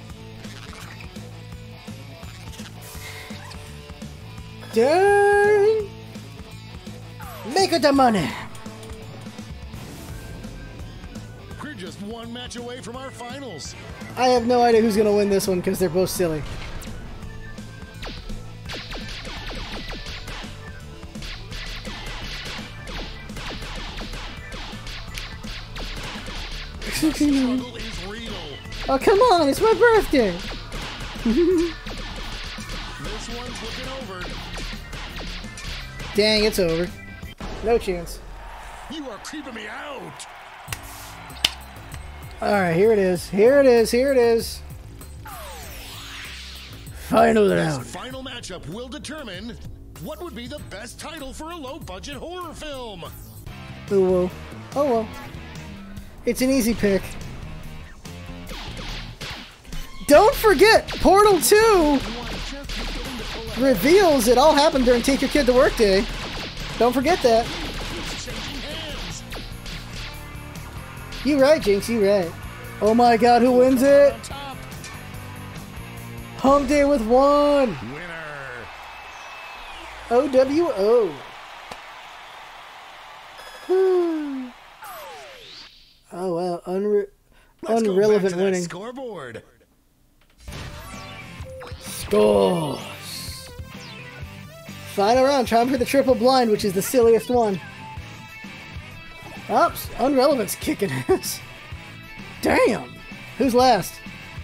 Dang! Make it the money! We're just one match away from our finals. I have no idea who's gonna win this one because they're both silly. Struggle is real. Oh, come on, it's my birthday! This one's looking over. Dang, it's over. No chance. You are creeping me out. Alright, here it is. Here it is. Here it is. Final This round. final matchup will determine what would be the best title for a low-budget horror film. Oh well. Oh well. It's an easy pick. Don't forget, Portal 2 One just beginning to pull ahead. reveals it all happened during Take Your Kid to Work Day. Don't forget that. You right, Jynx, you right. Oh my god, who wins it? Home Day with one. Winner. OWO. Oh wow, Unre- Let's unrelevant winning. scoreboard. Scores. Final round, trying for the triple blind, which is the silliest one. Oops, Unrelevant's kicking ass. Damn. Who's last?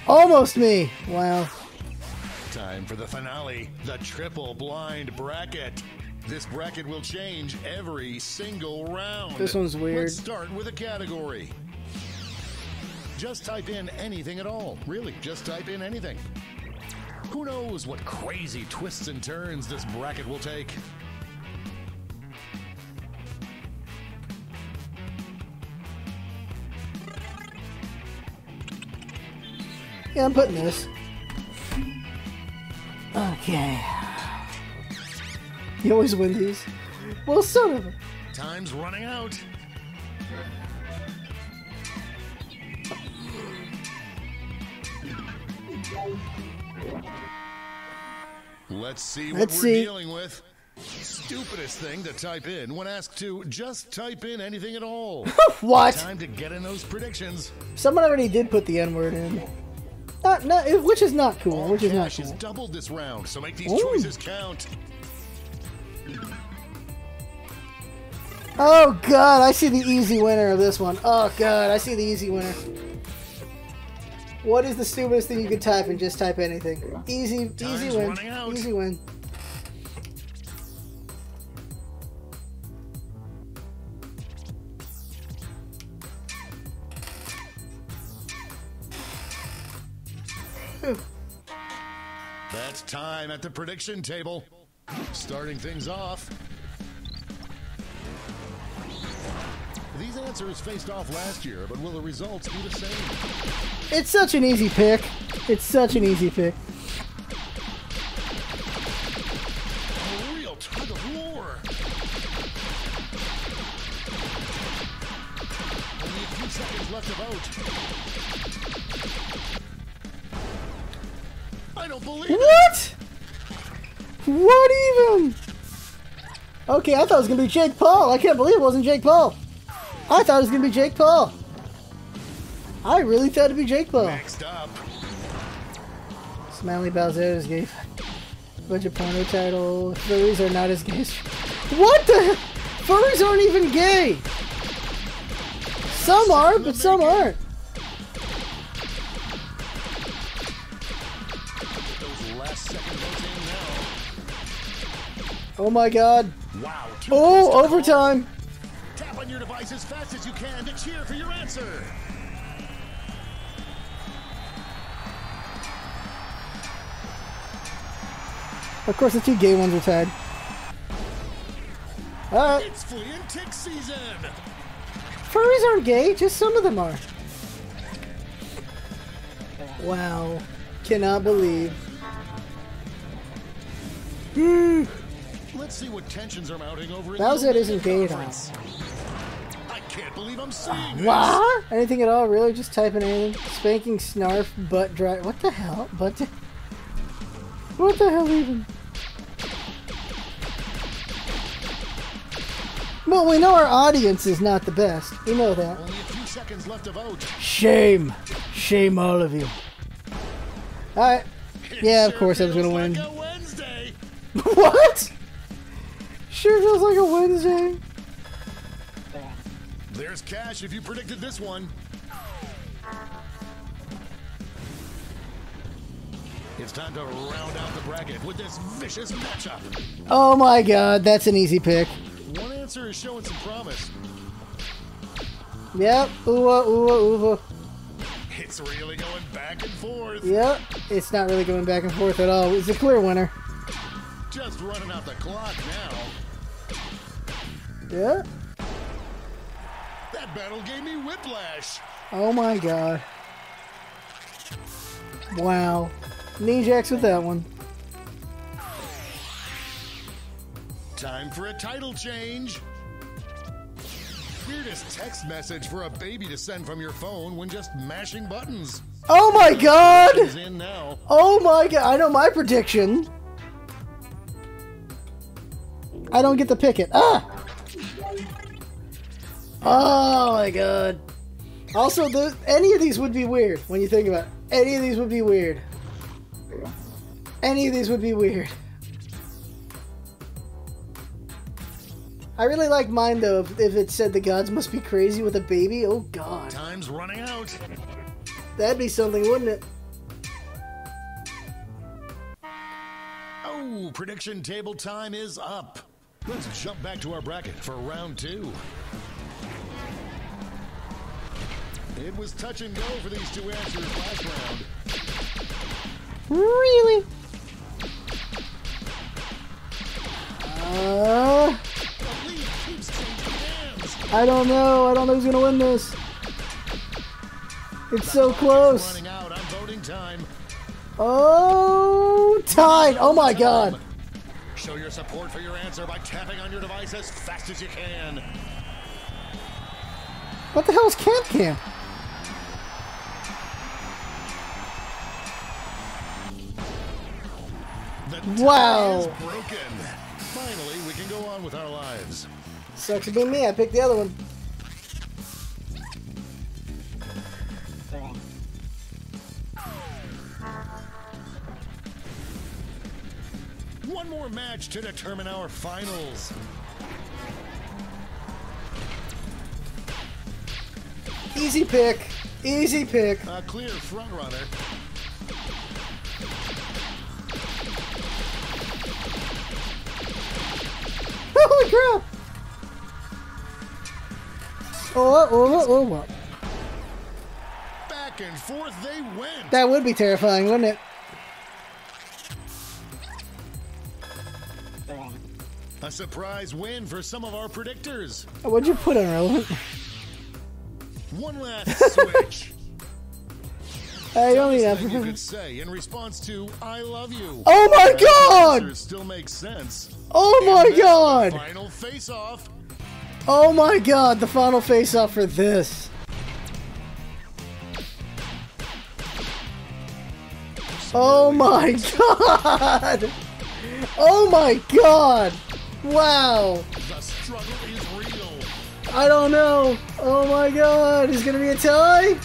Almost me. Wow. Time for the finale, the triple blind bracket. This bracket will change every single round. This one's weird. Let's start with a category. Just type in anything at all. Really, just type in anything. Who knows what crazy twists and turns this bracket will take? Yeah, I'm putting this. Okay. You always win these. Well, son of a. Time's running out. Let's see what Let's we're see. dealing with. Stupidest thing to type in when asked to just type in anything at all. What? Time to get in those predictions. Someone already did put the N word in. Not, not, which is not cool. All Which is not cash is cool. doubled this round, so make these Ooh. choices count. Oh god, I see the easy winner of this one. Oh god, I see the easy winner. What is the stupidest thing you could type and just type anything? Easy, Time's easy win. Easy win. That's time at the prediction table. Starting things off. These answers faced off last year, but will the results be the same? It's such an easy pick. It's such an easy pick. A real tug of war. Only a few seconds left to vote. I don't believe it. What? What even? Okay, I thought it was gonna be Jake Paul. I can't believe it wasn't Jake Paul. I thought it was gonna be Jake Paul. I really thought it'd be Jake Paul. Next up, Smiley Balzeras gave a bunch of porno title. Those are not as gay. as- What the? Furries aren't even gay. Some are, but some aren't. Those last second votes in Oh my god. Wow. Oh, overtime. On your device as fast as you can to cheer for your answer. Of course, the two gay ones are tied. Alright. It's flea and tick season. Furries aren't gay, just some of them are. Wow. Cannot believe. Let's see what tensions are mounting over the isn't gay at all. Can't believe I'm seeing. What? Anything at all? Really? Just type in? Spanking, snarf, butt dry. What the hell? Butt. What the hell even? Well, we know our audience is not the best. We know that. Only a few seconds left to vote. Shame. Shame all of you. Alright. Yeah, of sure course I was gonna feels win. what? Sure feels like a Wednesday. There's cash if you predicted this one. It's time to round out the bracket with this vicious matchup. Oh my god, that's an easy pick. One answer is showing some promise. Yep. Ooh, ooh, ooh. It's really going back and forth. Yep. It's not really going back and forth at all. It's a clear winner. Just running out the clock now. Yeah. Battle gave me whiplash. Oh my god. Wow. Ninjax with that one. Time for a title change. Weirdest text message for a baby to send from your phone when just mashing buttons. Oh my god! In now. Oh my god! I know my prediction. I don't get to pick it. Ah! Oh my god. Also, the, any of these would be weird when you think about it. Any of these would be weird. Any of these would be weird. I really like mine though. If, if it said the gods must be crazy with a baby, oh god, Time's running out. that'd be something, wouldn't it? Oh, prediction table time is up. Let's jump back to our bracket for round two. It was touch and go for these two answers last round. Really? Uh, The lead keeps changing hands. I don't know. I don't know who's gonna win this. It's so close. Running out on voting time. Oh, tied. Oh my god. Show your support for your answer by tapping on your device as fast as you can. What the hell is Camp Camp? The tie Wow. broken. Finally, we can go on with our lives. Sucks to be me. I picked the other one. One more match to determine our finals. Easy pick. Easy pick. A clear frontrunner. Holy crap. Oh, oh, oh, oh. Back and forth they went. That would be terrifying, wouldn't it? A surprise win for some of our predictors. What'd you put on relevant? One last switch. I don't need Something you could say in response to "I love you." Oh my god! Still makes sense. Oh my this is the god! Final face-off. Oh my god, the final face off for this. Oh my god! Oh my god! Wow! The struggle is real. I don't know. Oh my god, is gonna be a tie?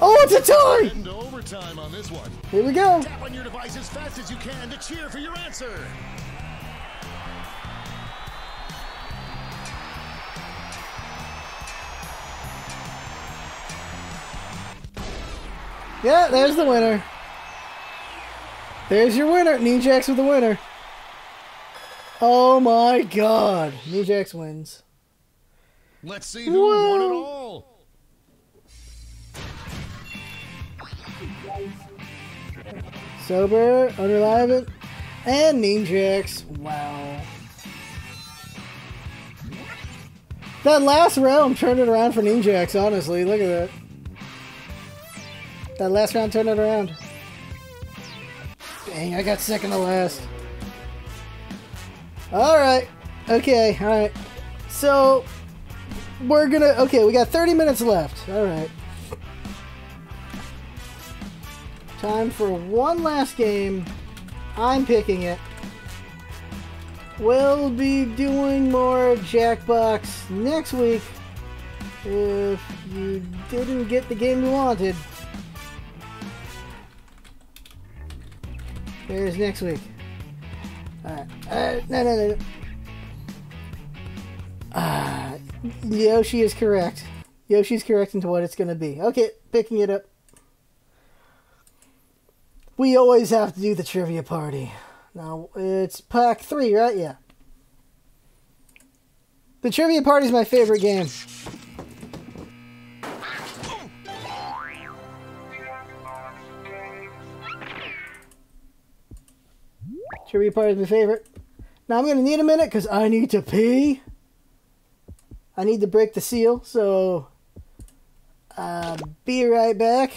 Oh, it's a tie! Overtime on this one. Here we go. Tap on your device as fast as you can to cheer for your answer. Yeah, there's the winner. There's your winner. Ninjax with the winner. Oh my god. Ninjax wins. Let's see who won it all. Sober, Unreliable, and Ninjax. Wow. That last round turned it around for Ninjax, honestly. Look at that. That last round turned it around. Dang, I got second to last. Alright. Okay, alright. So, we're gonna. Okay, we got 30 minutes left. Alright. Time for one last game. I'm picking it. We'll be doing more Jackbox next week. If you didn't get the game you wanted. There's next week. Alright. Uh, no, no, no. Ah, Yoshi is correct. Yoshi's correct into what it's going to be. Okay, picking it up. We always have to do the trivia party. Now, it's pack three, right? Yeah. The trivia party is my favorite game. Trivia party is my favorite. Now, I'm going to need a minute because I need to pee. I need to break the seal, so uh, be right back.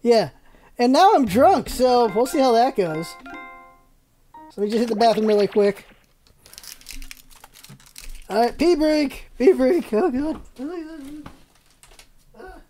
Yeah, and now I'm drunk, so we'll see how that goes. So let me just hit the bathroom really quick. Alright, pee break! Pee break! Oh god. Oh, god. Ah.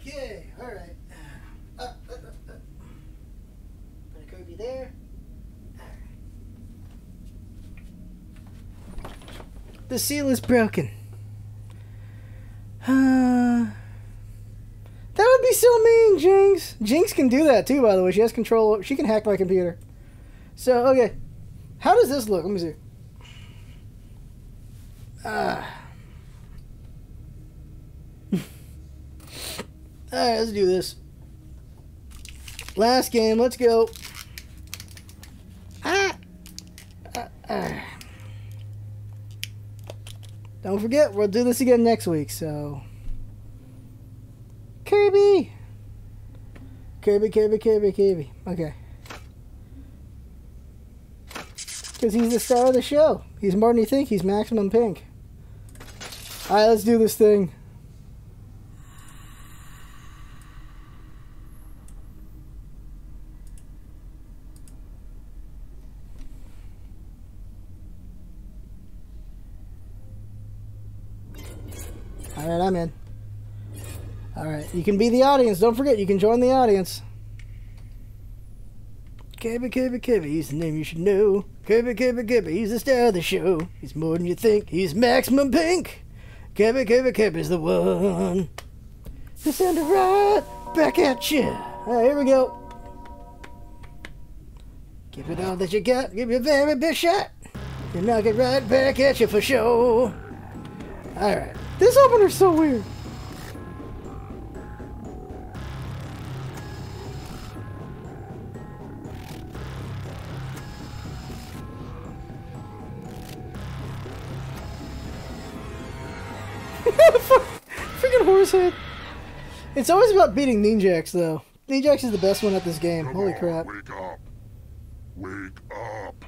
Okay, alright. Uh, uh, uh, uh. Put a Kirby there. Alright. The seal is broken. Uh, that would be so mean, Jynx. Jynx can do that too, by the way. She has control. She can hack my computer. So, okay. How does this look? Let me see. Ah. Alright, let's do this. Last game, let's go. Ah! Ah, ah. Don't forget, we'll do this again next week, so. Kirby! Kirby, Kirby, Kirby, Kirby. Okay. Because he's the star of the show. He's more than you think. He's Maximum Pink. Alright, let's do this thing. Alright, I'm in. Alright, you can be the audience. Don't forget, you can join the audience. Kirby, Kirby, Kirby, he's the name you should know. Kirby, Kirby, Kirby, he's the star of the show. He's more than you think. He's Maximum Pink. Kirby, Kirby, Kirby's the one. To send it right back at you. Alright, here we go. Give it all that you got. Give you a very best shot. And it right back at you for sure. Alright. This opener's so weird. Freaking horse head. It's always about beating Ninjax, though. Ninjax is the best one at this game. Come Holy on, crap. Wake up. Wake up.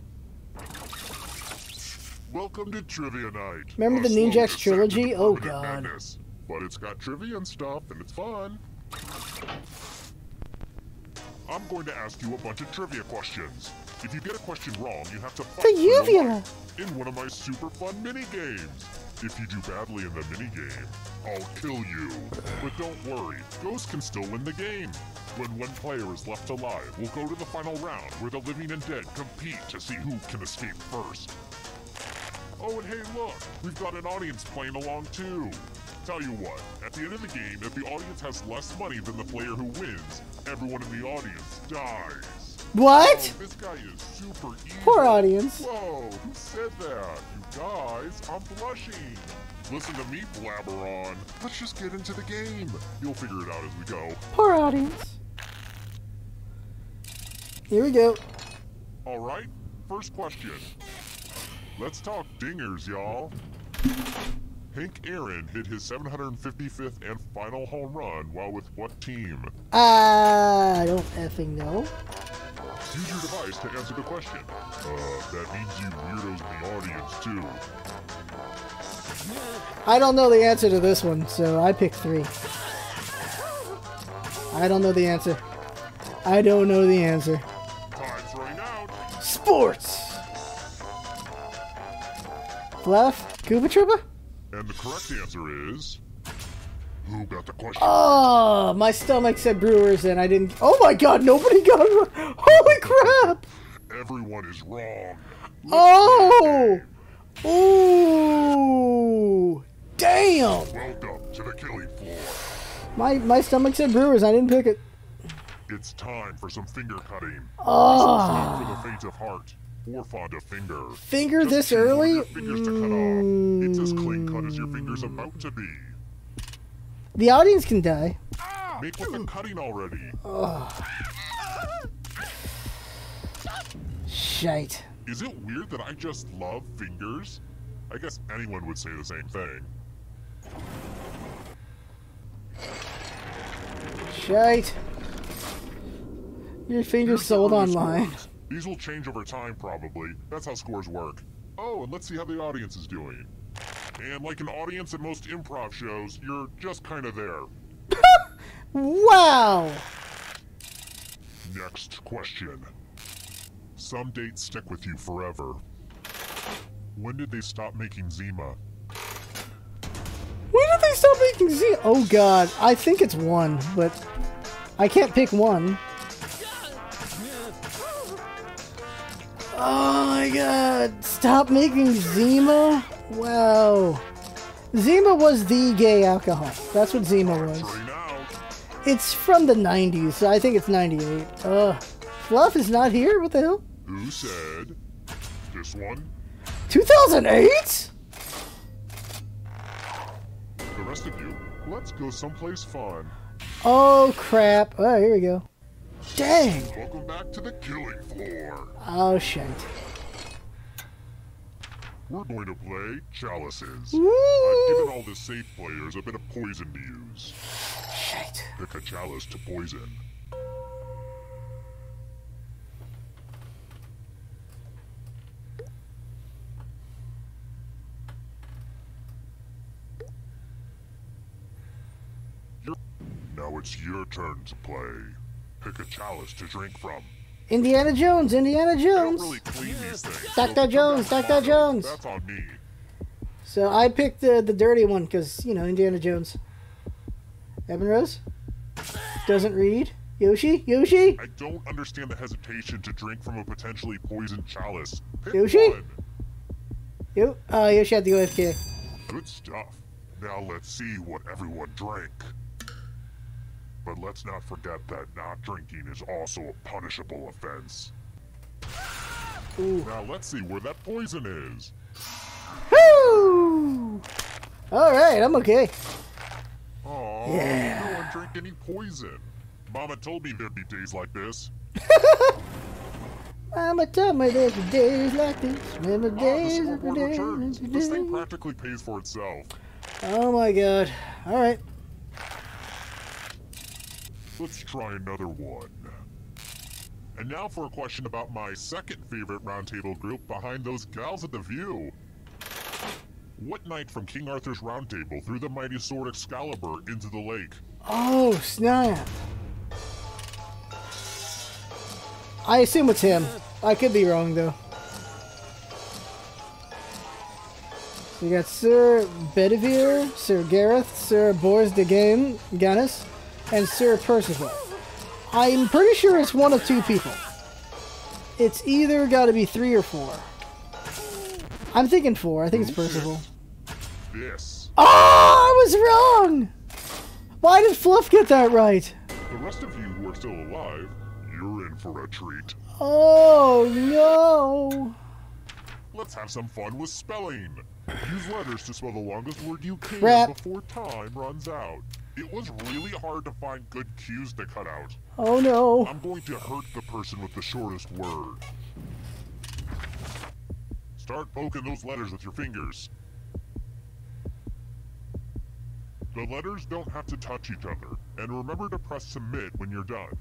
Welcome to Trivia Night. Remember the Ninjax trilogy? Oh, God. madness. But it's got trivia and stuff, and it's fun. I'm going to ask you a bunch of trivia questions. If you get a question wrong, you have to fight The for your life in one of my super fun mini games. If you do badly in the mini game, I'll kill you. But don't worry, Ghost can still win the game. When one player is left alive, we'll go to the final round where the living and dead compete to see who can escape first. Oh, and hey, look, we've got an audience playing along too. Tell you what, at the end of the game, if the audience has less money than the player who wins, everyone in the audience dies. What? Oh, this guy is super evil. Poor audience. Whoa, who said that? Guys, I'm blushing. Listen to me blabber on. Let's just get into the game. You'll figure it out as we go. Poor audience. Here we go. All right, first question. Let's talk dingers, y'all. Hank Aaron hit his 755th and final home run while with what team? I don't effing know. Use your device to answer the question. Uh, that means you weirdos in the audience, too. I don't know the answer to this one, so I picked three. I don't know the answer. I don't know the answer. Time's running out. Sports. Fluff? Koopa Troopa? And the correct answer is. Who got the question? Oh, my stomach said Brewers and I didn't. Oh my god, nobody got it. Holy crap! Everyone is wrong. Oh! Ooh! Damn! Welcome to the killing floor. My my stomach said Brewers. I didn't pick it. It's time for some finger cutting. Oh! For the faint of heart or fond of finger. Finger Just this choose one of early? your fingers to cut off. It's as clean cut as your mm. finger's about to be. The audience can die. Make with the cutting already. Shite. Is it weird that I just love fingers? I guess anyone would say the same thing. Shite. Your finger's Here's sold online. scores. These will change over time, probably. That's how scores work. Oh, and let's see how the audience is doing. And like an audience at most improv shows, you're just kind of there. Wow! Next question. Some dates stick with you forever. When did they stop making Zima? When did they stop making Z? Oh god, I think it's one, but I can't pick one. Oh my god, stop making Zima? Wow. Zima was the gay alcohol. That's what Zima was. It's from the 90s, so I think it's 98. Ugh. Fluff is not here? What the hell? Who said? This one? 2008? The rest of you, let's go someplace fun. Oh crap. Oh, here we go. Dang. Welcome back to the killing floor. Oh shit. We're going to play chalices. Woo! I've given all the safe players a bit of poison to use. Shit. Pick a chalice to poison. Now it's your turn to play. Pick a chalice to drink from. Indiana Jones, Indiana Jones. really clean these things. Dr. Jones, Dr. Jones. That's on me. So I picked the the dirty one because you know Indiana Jones. Evan Rose doesn't read. Yoshi, Yoshi. I don't understand the hesitation to drink from a potentially poisoned chalice. Pick Yoshi? one. Yo, uh, Yoshi had to go AFK. Good stuff. Now let's see what everyone drank. But let's not forget that not drinking is also a punishable offense. Ooh. Now let's see where that poison is. Woo! All right, I'm okay. Aw, Yeah. no one drank any poison. Mama told me there'd be days like this. Mama told me there's days like this. Remember Ah, the days, days. This thing practically pays for itself. Oh my god. Alright. Let's try another one. And now for a question about my second favorite roundtable group behind those gals at the View. What knight from King Arthur's Roundtable threw the mighty sword Excalibur into the lake? Oh, snap. I assume it's him. I could be wrong, though. So you got Sir Bedivere, Sir Gareth, Sir Bors de Game, Gannis, and Sir Percival. I'm pretty sure it's one of two people. It's either got to be three or four. I'm thinking four. I think it's Percival. This. Oh, I was wrong! Why did Fluff get that right? The rest of you who are still alive, you're in for a treat. Oh, no. Let's have some fun with spelling. Use letters to spell the longest word you can Crap. before time runs out. It was really hard to find good cues to cut out. Oh, no. I'm going to hurt the person with the shortest word. Start poking those letters with your fingers. The letters don't have to touch each other, and remember to press submit when you're done.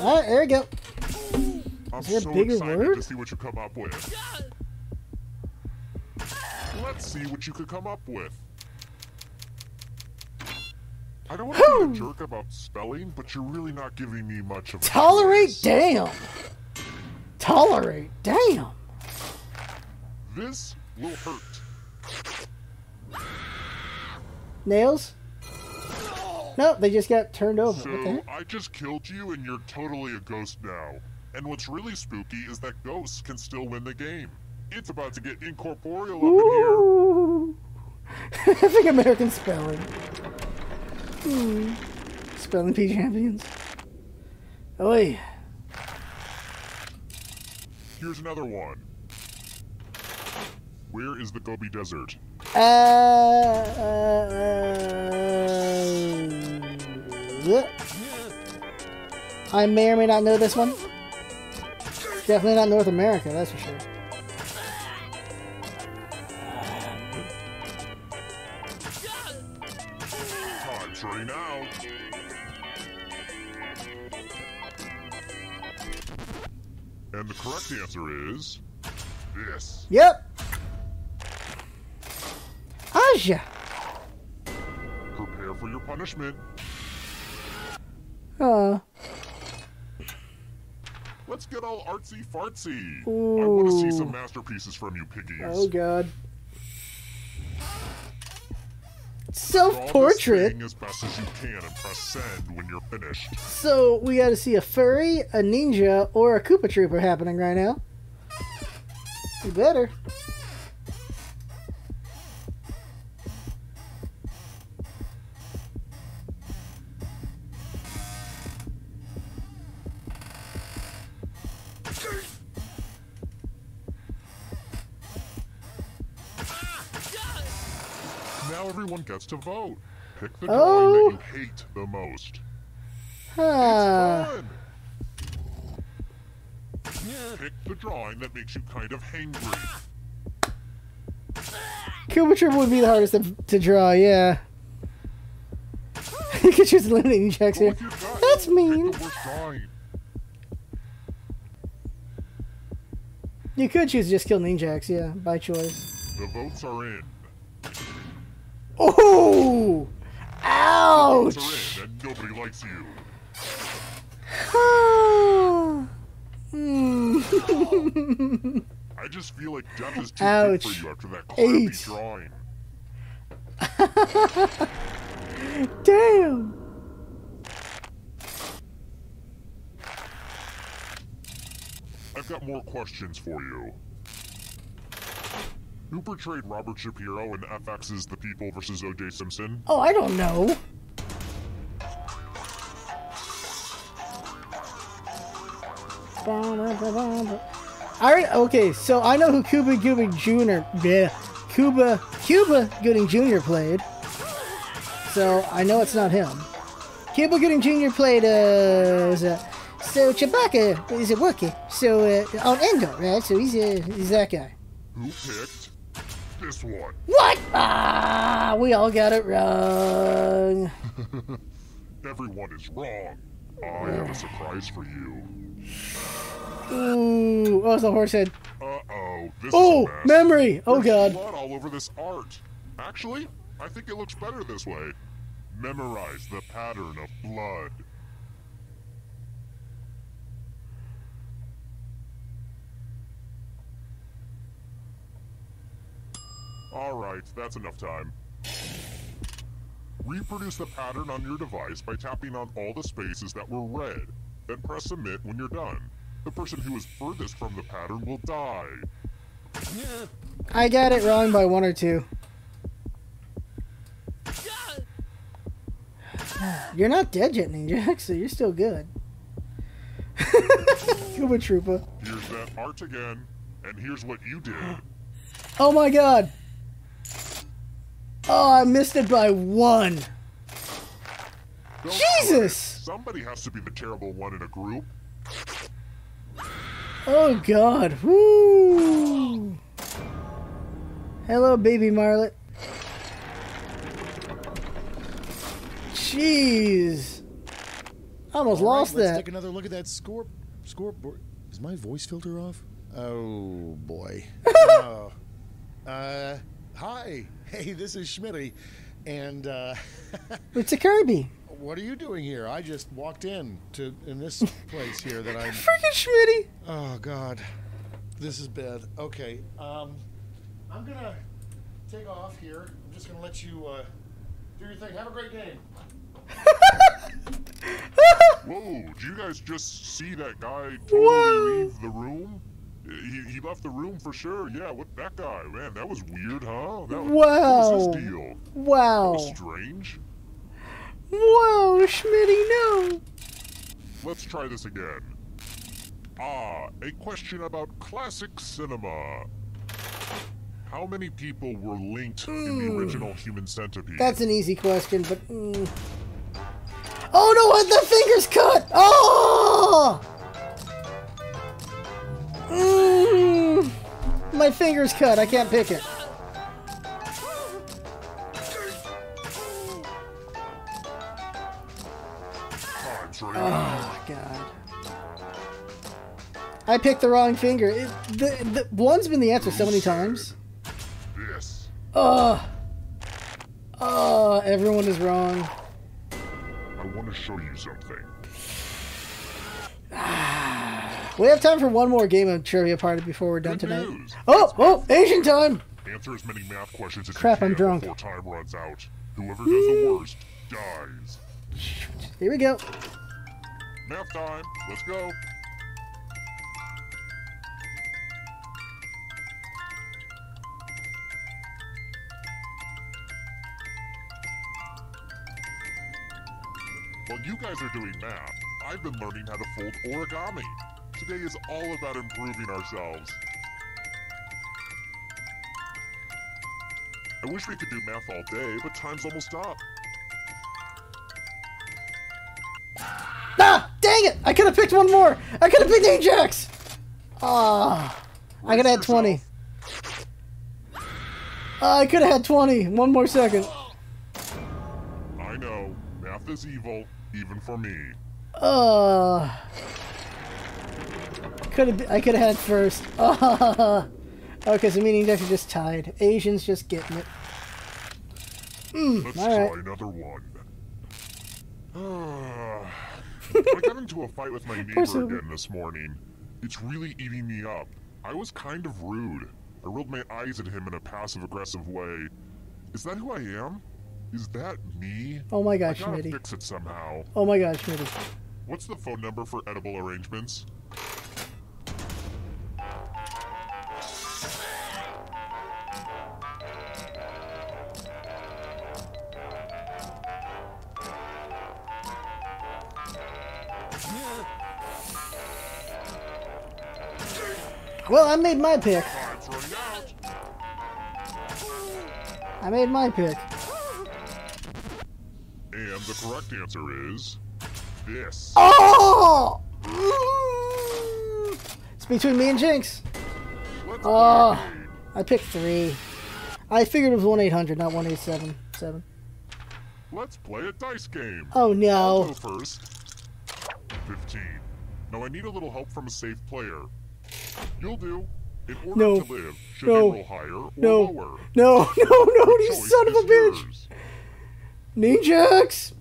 Alright, there we go. I'm Is there a so bigger excited word? to see what you come up with. Let's see what you could come up with. I don't want to be a jerk about spelling, but you're really not giving me much of a Tolerate? choice. Damn. Tolerate? Damn. This will hurt. Nails? No, they just got turned over. So? I just killed you and you're totally a ghost now. And what's really spooky is that ghosts can still win the game. It's about to get incorporeal up in here. Ooh. I think American spelling. Hmm. Spelling bee champions. Oi. Here's another one. Where is the Gobi Desert? Uh, uh, uh, I may or may not know this one. Definitely not North America, that's for sure. And the correct answer is this. Yep. Aja. Prepare for your punishment. Oh. Let's get all artsy fartsy. I want to see some masterpieces from you, piggies. oh god. Self-portrait. as best as you can and press send when you're finished. So we got to see a furry, a ninja, or a Koopa Trooper happening right now. You better. Now everyone gets to vote. Pick the Oh. drawing that you hate the most. Ah. Fun! Pick the drawing that makes you kind of hangry. Koopa Trooper would be the hardest to, to draw, yeah. you could choose eliminating checks here. with your gut. That's mean. the worst drawing. You could choose to just kill Ninjax, yeah, by choice. The votes are in. Oh! Ouch! nobody likes you. I just feel like death is too Ouch. good for you after that crappy drawing. Damn! I've got more questions for you. Who portrayed Robert Shapiro in FX's The People vs. O.J. Simpson? Oh, I don't know. Alright, okay, so I know who Cuba Gooding Jr. Yeah, Cuba Cuba Gooding Jr. played. So I know it's not him. Cuba Gooding Jr. played uh, so- so Chewbacca is a Wookiee. So uh, on Endor, right? So he's uh, he's that guy. Who picked this one? What? Ah, we all got it wrong. Everyone is wrong. I have a surprise for you. Ooh, oh, it's the horse head. Uh-oh, this Oh, is a memory. Oh There's God. blood all over this art. Actually, I think it looks better this way. Memorize the pattern of blood. Alright, that's enough time. Reproduce the pattern on your device by tapping on all the spaces that were red. Then press submit when you're done. The person who is furthest from the pattern will die. I got it wrong by one or two. You're not dead yet, Ninja, so you're still good. Cuba Troopa. Here's that art again, and here's what you did. Oh my god! Oh, I missed it by one. Don't Jesus! sweat. Somebody has to be the terrible one in a group. Oh god. Woo! Hello, baby Marlet. Jeez. I almost All right, lost let's that. take another look at that score scoreboard. Is my voice filter off? Oh boy. oh. Uh, hi. Hey, this is Schmitty, and uh, It's a Kirby. what are you doing here? I just walked in to in this place here that I'm. Freaking Schmitty. Oh God, this is bad. Okay, um, I'm gonna take off here. I'm just gonna let you uh, do your thing. Have a great game. Whoa, did you guys just see that guy Whoa. totally leave the room? He, he left the room for sure. Yeah, what that guy? Man, that was weird, huh? That, Wow. What was his deal? That Wow. was strange. Wow, Schmitty, no. Let's try this again. Ah, a question about classic cinema. How many people were linked in the original Human Centipede? That's an easy question, but. Mm. Oh no, and the finger's cut! Oh! Mm. My finger's cut, I can't pick it. Oh, God. I picked the wrong finger. It, the, the one's been the answer so many times. This. Ugh. Oh, everyone is wrong. I want to show you something. We have time for one more game of Trivia Party before we're done Good tonight. news. Oh, oh, Asian time! Answer as many math questions as Crap, you I'm drunk. before time runs out. Whoever does the worst dies. Here we go. Math time. Let's go. While you guys are doing math, I've been learning how to fold origami. Today is all about improving ourselves. I wish we could do math all day, but time's almost up. Ah! Dang it! I could have picked one more! I could have picked Ajax! Ah. I could have had 20. Ah, I could have had 20. One more second. I know, math is evil, even for me. Uh. Could have. I could have had first. Oh. Okay, so meaning Ajax are just tied. Asians just getting it. Hmm, Let's all try right. another one. I got into a fight with my neighbor again this morning. It's really eating me up. I was kind of rude. I rolled my eyes at him in a passive aggressive way. Is that who I am? Is that me? Oh my I gosh, gotta Schmitty. fix it somehow. Oh my gosh, Schmitty. What's the phone number for edible arrangements? Well, I made my pick. Time's running out. I made my pick. And the correct answer is this. Oh! It's between me and Jynx. Oh. play a game. I picked three. I figured it was 1 800, not 1 877. Let's play a dice game. Oh I'll no. go first. 15. Now I need a little help from a safe player. You'll do. In order No. to live, should No. you roll higher or No. lower? No, no, no, you son of a bitch! yours. Ninjax!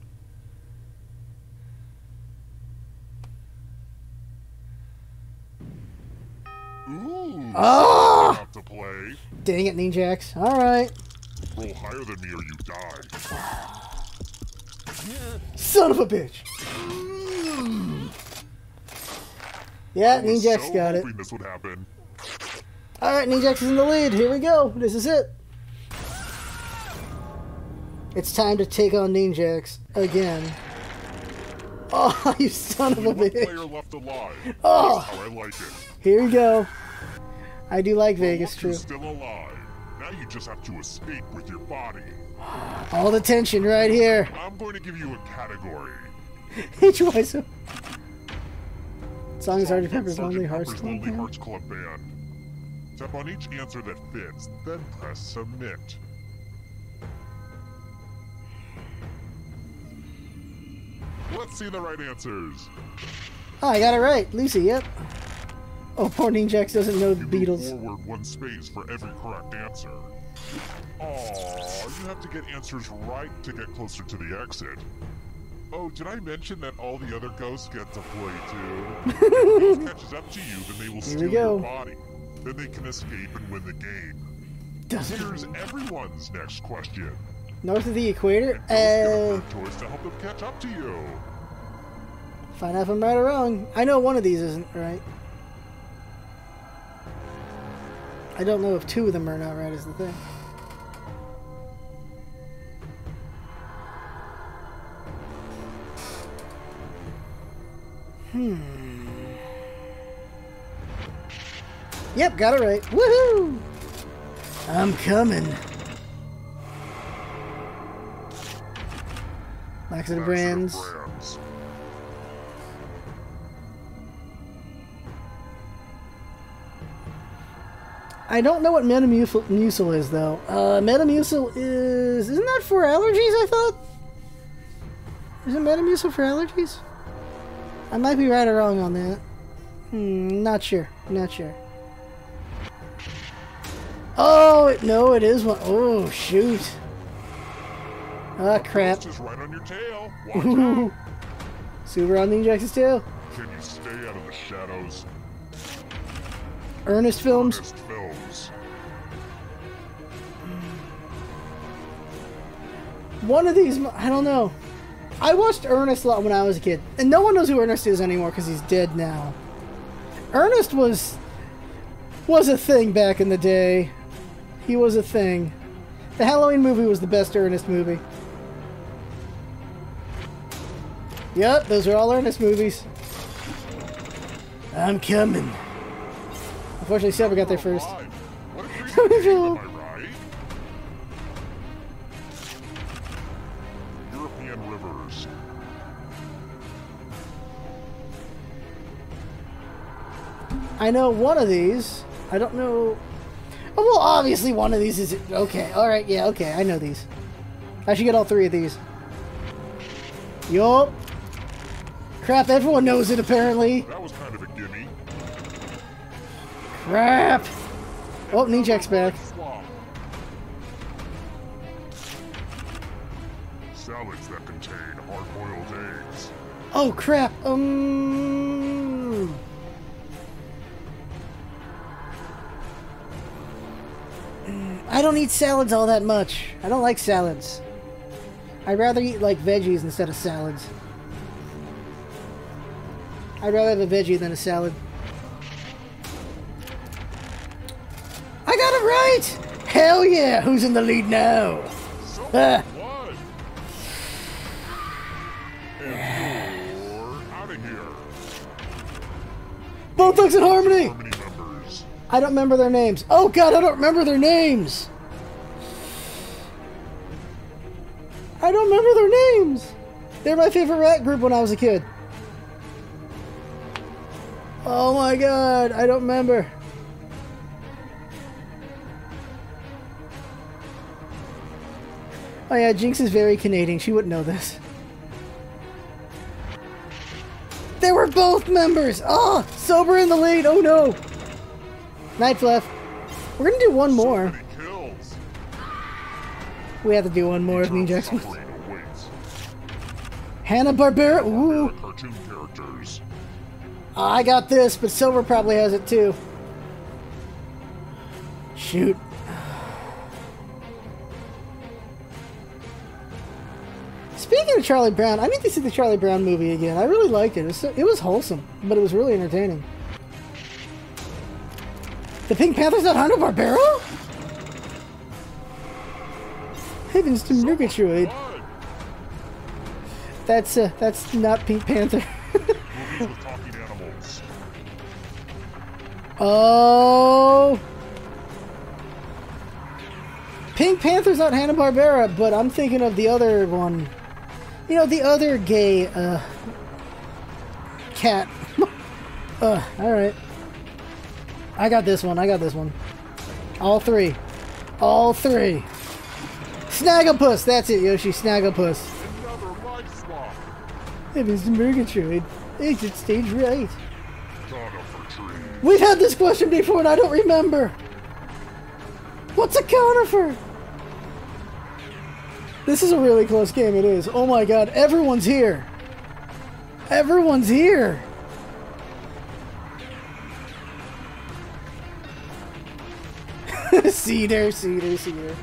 Ooh. Ah! Have to play. Dang it, Ninjax. Alright. Roll higher than me or you die. Son of a bitch! Yeah, Ninjax so got it. this would happen. Alright, Ninjax is in the lead. Here we go. This is it. It's time to take on Ninjax again. Oh, you son of a bitch. player left alive. Oh. That's how I like it. Here we go. I do like Vegas, true. still alive. Now you just have to escape with your body. All the tension right here. I'm going to give you a category. Each so. Song is already Pepper's Lonely Hearts Club Lonely Band. Hearts Club Band. Tap on each answer that fits, then press submit. Let's see the right answers. Oh, I got it right. Lucy, yep. Oh, poor Ninjax doesn't know the You Beatles. forward one space for every correct answer. Aww, you have to get answers right to get closer to the exit. Oh, did I mention that all the other ghosts get to play too? if a ghost catches up to you, then they will steal your body. Then they can escape and win the game. Here's everyone's next question. north of the equator? Uh, to help them catch up to you. find out if I'm right or wrong. I know one of these isn't right. I don't know if two of them are not right. Is the thing. Hmm. Yep, got it right. Woohoo! I'm coming. Laxative brands. brands. I don't know what Metamucil is though. Uh, Metamucil is isn't that for allergies? I thought. Is it Metamucil for allergies? I might be right or wrong on that. Hmm, not sure. Not sure. Oh no, it is one. Oh shoot. Ah crap. Ghost is right on your tail. Watch. Super on Ninjax's tail. Can you stay out of the shadows? Ernest Films. Ernest Films. One of these, I don't know. I watched Ernest a lot when I was a kid, and no one knows who Ernest is anymore because he's dead now. Ernest was was a thing back in the day. He was a thing. The Halloween movie was the best Ernest movie. Yep, those are all Ernest movies. I'm coming. Unfortunately, Saber got there first. I know one of these. I don't know. Oh, well, obviously one of these is okay. All right, yeah, okay. I know these. I should get all three of these. Yup. Crap, everyone knows it apparently. That was kind of a gimme. Crap. Oh, Ninjax back. Salads that contain hard-boiled eggs. Oh crap. Um. I don't eat salads all that much. I don't like salads. I'd rather eat like veggies instead of salads. I'd rather have a veggie than a salad. I got it right! Hell yeah! Who's in the lead now? Ah. one. And you're out of here. Bone Thugs-n-Harmony! I don't remember their names. Oh god, I don't remember their names. I don't remember their names. They're my favorite rat group when I was a kid. Oh my god, I don't remember. Oh yeah, Jynx is very Canadian. She wouldn't know this. They were both members! Oh! Sober in the lead! Oh no! Night left. We're gonna do one more. We have to do one more of Ninja Jackson. Suffering awaits. Hanna Barbera. Ooh, cartoon characters. I got this, but Silver probably has it too. Shoot. Speaking of Charlie Brown, I need to see the Charlie Brown movie again. I really liked it. It was, so, it was wholesome, but it was really entertaining. The Pink Panther's not Hanna Barbera? Heavens to Murgatroyd. That's uh, that's not Pink Panther. Oh. Pink Panther's not Hanna Barbera, but I'm thinking of the other one. You know, the other gay uh cat. uh, all right. I got this one. I got this one. All three. All three. Snagglepuss. That's it, Yoshi. Snagglepuss. Swap. Heavens to Murgatroyd. Exit stage right. We've had this question before and I don't remember. What's a conifer? This is a really close game, it is. Oh my god, everyone's here. Everyone's here. cedar, cedar, cedar.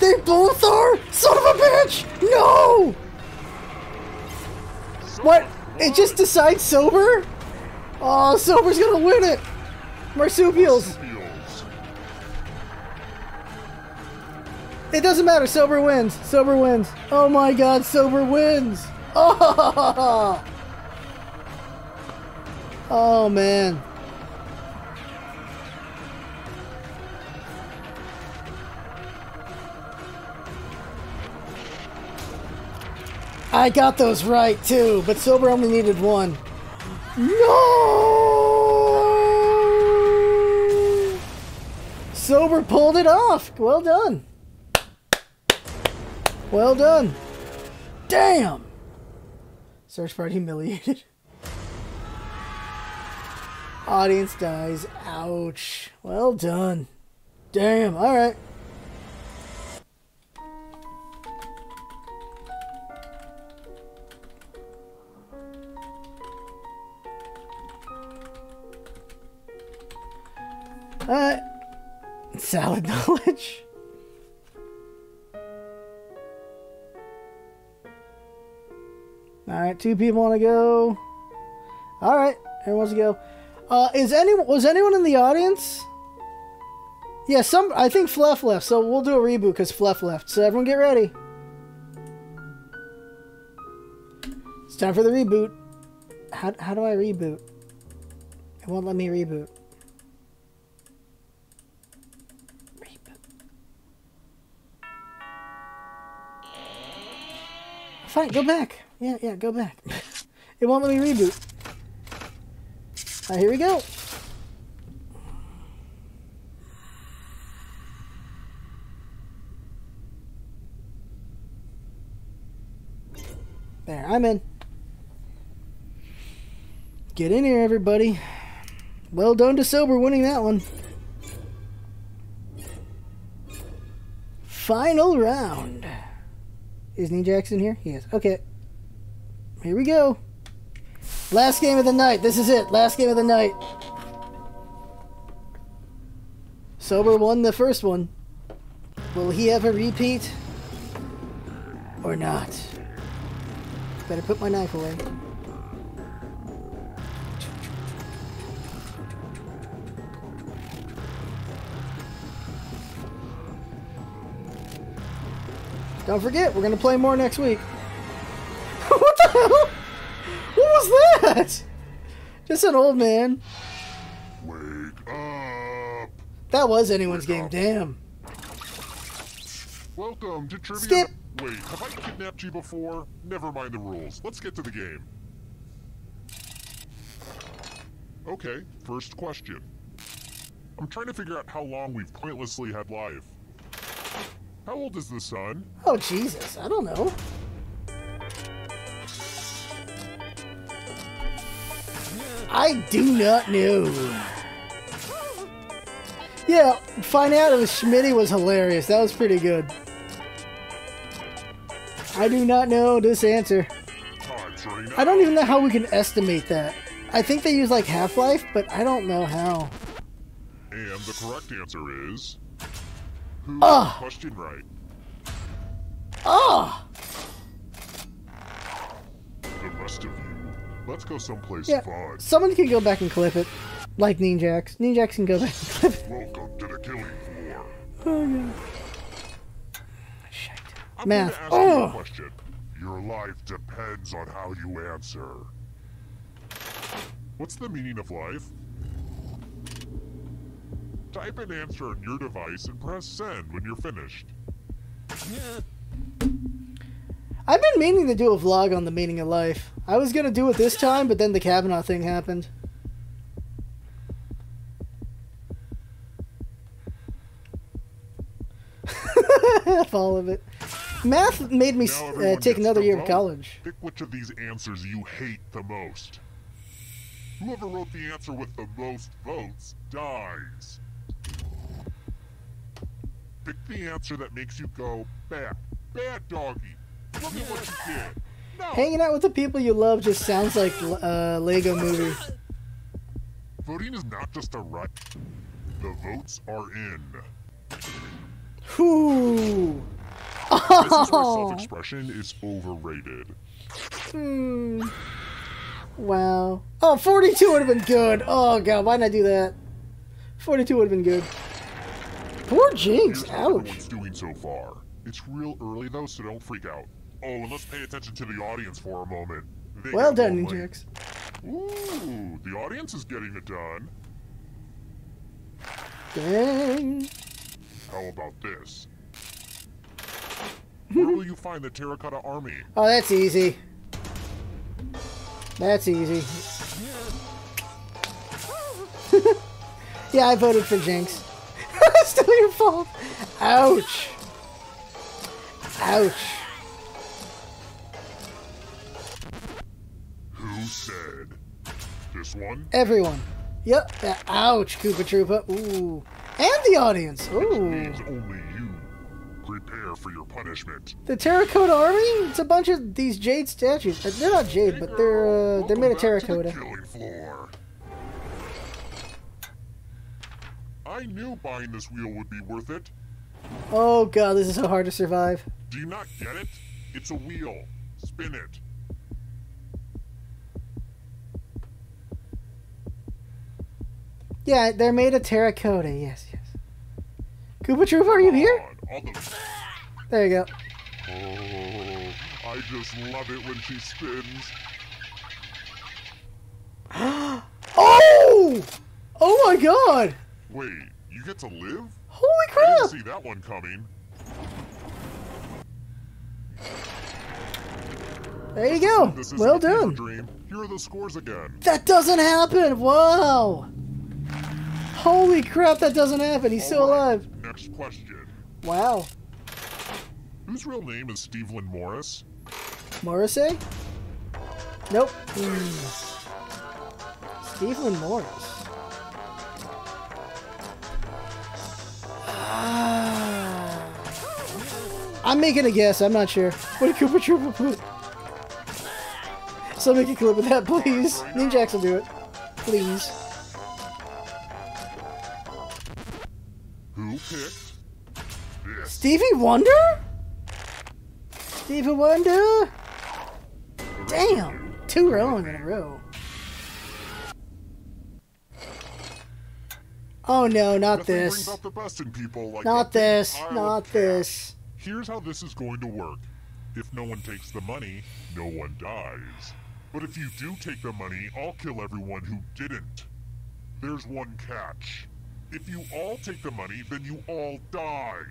They both are? Son of a bitch! No! What? It just decides sober? Oh, Sober's gonna win it! Marsupials! It doesn't matter, Sober wins. Sober wins. Oh my god, Sober wins! Oh! Oh man. I got those right too, but Sober only needed one. No! Sober pulled it off. Well done. Well done. Damn. Search party humiliated. Audience dies. Ouch. Well done. Damn. All right. Uh, salad knowledge. All right, two people want to go. All right, everyone wants to go. Uh, is anyone was anyone in the audience? Yeah, some. I think Fluff left, so we'll do a reboot because Fluff left. So everyone get ready. It's time for the reboot. How how do I reboot? It won't let me reboot. Reboot. Fine, go back. Yeah, yeah, go back. it won't let me reboot. Alright, here we go. There, I'm in. Get in here, everybody. Well done to Sober winning that one. Final round. Is Knee Jackson here? He is. Okay. Here we go. Last game of the night. This is it. Last game of the night. Sober won the first one. Will he have a repeat? Or not? Better put my knife away. Don't forget, we're gonna play more next week. what the hell? What was that? Just an old man. Wake up. That was anyone's game. Damn. Welcome to Trivia. Skip. Wait, have I kidnapped you before? Never mind the rules. Let's get to the game. Okay, first question. I'm trying to figure out how long we've pointlessly had live. How old is the sun? Oh, Jesus. I don't know. I do not know. Yeah, find out it was Schmitty was hilarious. That was pretty good. I do not know this answer. I don't even know how we can estimate that. I think they use like Half-Life, but I don't know how. And the correct answer is. Who Ah. question right? Oh! The rest of you. Let's go someplace Yeah, fun. someone can go back and clip it. Like Ninjax. Ninjax can go back and clip it. Welcome to the killing floor. Oh, God. Shite. I'm Math. going to ask you Oh. a question. Your life depends on how you answer. What's the meaning of life? Type an answer on your device and press send when you're finished. I've been meaning to do a vlog on the meaning of life. I was gonna do it this time, but then the Kavanaugh thing happened. All of it. Math made me uh, take another year of college. Pick which of these answers you hate the most. Whoever wrote the answer with the most votes dies. Pick the answer that makes you go, bad, bad doggy. Look at what you did. No. Hanging out with the people you love just sounds like uh, Lego movie. Voting is not just a right. The votes are in. Whew. This is where Oh. self-expression is overrated. Hmm. Wow. Oh, 42 would have been good. Oh, God, why didn't I do that? 42 would have been good. Poor Jynx. Here's Ouch. everyone's doing so far. It's real early though, so don't freak out. Oh, and let's pay attention to the audience for a moment. They Well done. Ninjax. Ooh, the audience is getting it done. Dang. How about this? Where will you find the Terracotta Army? Oh, that's easy. That's easy. yeah, I voted for Jynx. Still your fault. Ouch. Ouch. Who said? This one? Everyone. Yep. Uh, ouch, Koopa Troopa. Ooh. And the audience. Ooh. Means only you. Prepare for your punishment. The Terracotta Army? It's a bunch of these jade statues. Uh, They're not jade, but they're uh, they're made of Welcome to the terracotta. killing floor. I knew buying this wheel would be worth it. Oh god, this is so hard to survive. Do you not get it? It's a wheel. Spin it. Yeah, they're made of terracotta. Yes, yes. Koopa Troopa, are you here? The- There you go. Oh, I just love it when she spins. Oh! Oh my god! Wait, you get to live? Holy I crap! didn't see that one coming. There you go. This is Well done. dream. Here are the scores again. That doesn't happen. Wow. Holy crap, that doesn't happen. He's still All right, alive. Next question. Wow. Whose real name is Stevland Morris? Morrissey? Nope. Hmm. Stephen Morris. I'm making a guess. I'm not sure. What did Koopa Troopa put? So make a clip of that, please. Ninjax will do it. Please. Who picked this? Stevie Wonder? Stevie Wonder? Damn. Two wrong in a row. Oh no, not this. brings out the best in people like Not this. Not this. Here's how this is going to work. If no one takes the money, no one dies. But if you do take the money, I'll kill everyone who didn't. There's one catch. If you all take the money, then you all die.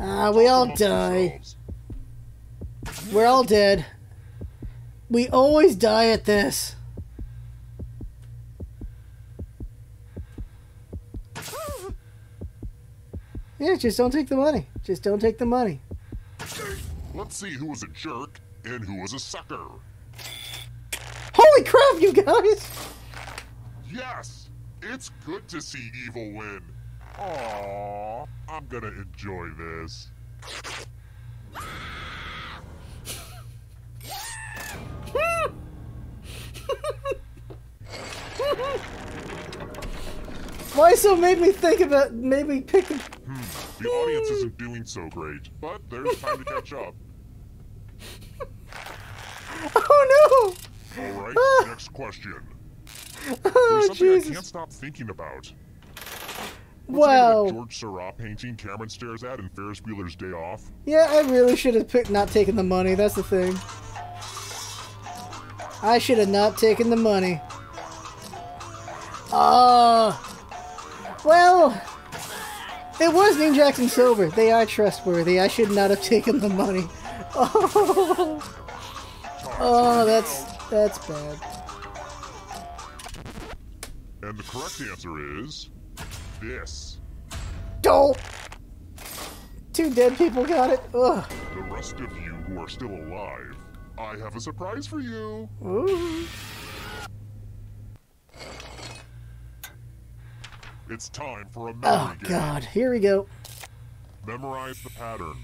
Ah, we all die. yourselves. We're all dead. We always die at this. Yeah, just don't take the money. Just don't take the money. Let's see who was a jerk and who was a sucker. Holy crap, you guys! Yes, it's good to see evil win. Aww, I'm gonna enjoy this. Why so made me think about made me pick The audience isn't doing so great, but there's time to catch up. Oh no! Alright, next question. no! There's Oh something I can't stop thinking about. What's the name of Wow. that George Seurat painting Cameron stares at in Ferris Bueller's Day Off. Yeah, I really should have picked not taken the money. That's the thing. I should have not taken the money. Ah. Well, it was Dean Jackson sober. They are trustworthy. I should not have taken the money. Oh, oh that's that's bad. And the correct answer is this. Don't. Two dead people got it. Ugh. The rest of you who are still alive, I have a surprise for you. Ooh. It's time for a memory Oh game. God. Here we go. Memorize the pattern.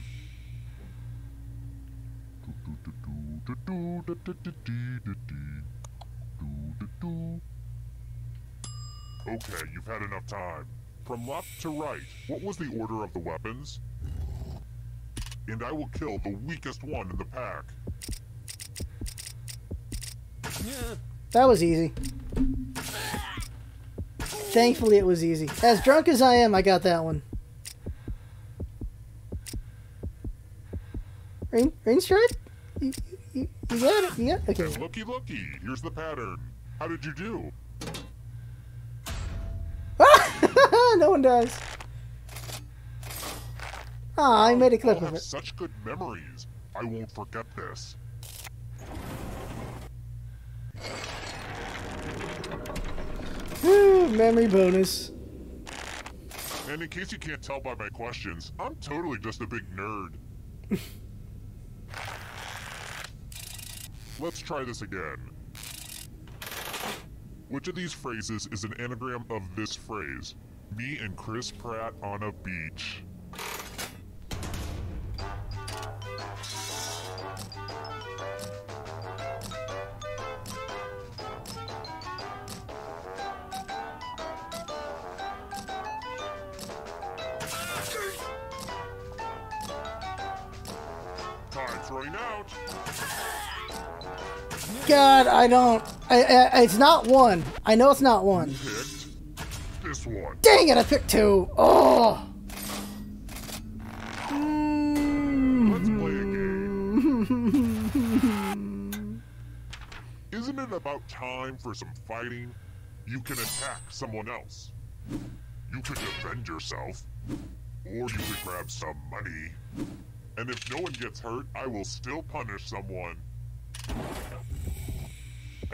Okay, you've had enough time. From left to right, what was the order of the weapons? And I will kill the weakest one in the pack. That was easy. Thankfully, it was easy. As drunk as I am, I got that one. Rain, rain strike? You, you, you got it? You got Okay. And looky looky, here's the pattern. How did you do? no one does. Ah, I made a clip of it. such good memories. I won't forget this. Woo, memory bonus. And in case you can't tell by my questions, I'm totally just a big nerd. Let's try this again. Which of these phrases is an anagram of this phrase? Me and Chris Pratt on a beach. God, I don't. I, I, it's not one. I know it's not one. This one. Dang it! I picked two. Oh. Let's play a game. Isn't it about time for some fighting? You can attack someone else. You could defend yourself. Or you could grab some money. And if no one gets hurt, I will still punish someone.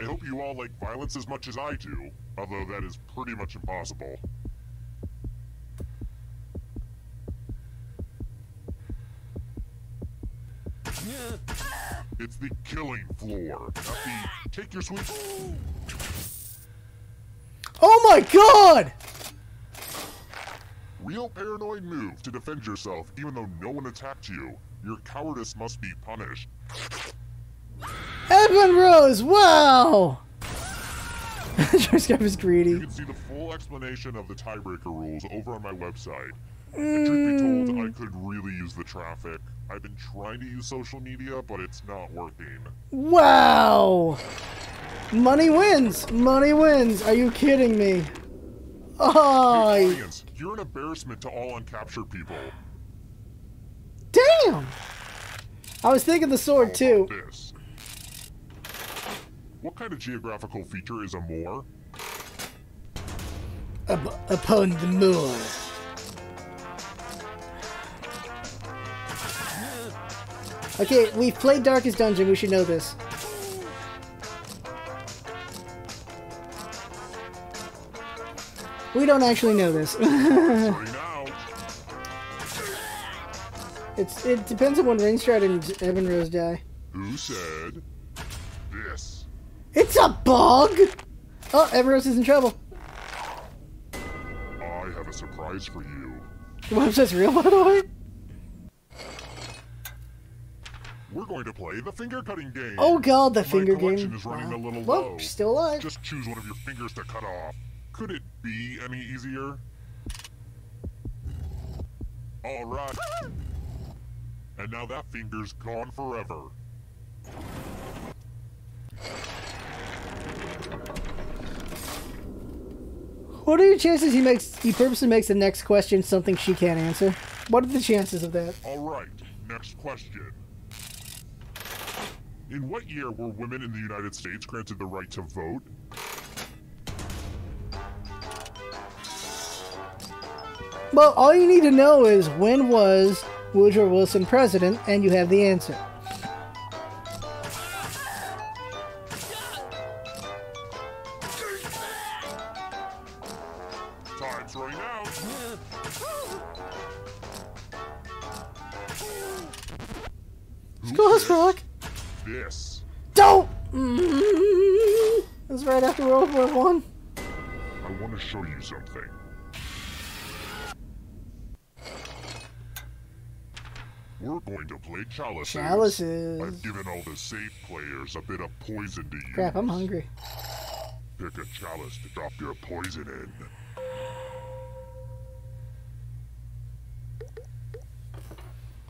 I hope you all like violence as much as I do, although that is pretty much impossible. It's the killing floor, not the take your sweet. Oh my God! Real paranoid move to defend yourself even though no one attacked you. Your cowardice must be punished. Edmund Rose. Wow. this guy was You greedy. can see the full explanation of the tiebreaker rules over on my website. And truth be told, I mm. could really use the traffic. I've been trying to use social media, but it's not working. Wow. Money wins. Money wins. Are you kidding me? Hey, Oh, audience, you're an embarrassment to all uncaptured people. damn. I was thinking the sword too. This. What kind of geographical feature is a moor? Up, upon the moor. Okay, we've played Darkest Dungeon. We should know this. We don't actually know this. It's it depends on when Rainstride and Evan Rose die. Who said this? It's a bug. Oh, Evan is in trouble. I have a surprise for you. The website's real, by the way. We're going to play the finger cutting game. Oh god, the My finger game. is running Wow. a little well, low. still alive. Just choose one of your fingers to cut off. Could it be any easier? All right. And now that finger's gone forever. What are your chances he makes he purposely makes the next question something she can't answer? What are the chances of that? All right. Next question. In what year were women in the United States granted the right to vote? Well, all you need to know is when was Woodrow Wilson president, and you have the answer. Chalices. Chalices. I've given all the safe players a bit of poison to use. Crap, I'm hungry. Pick a chalice to drop your poison in.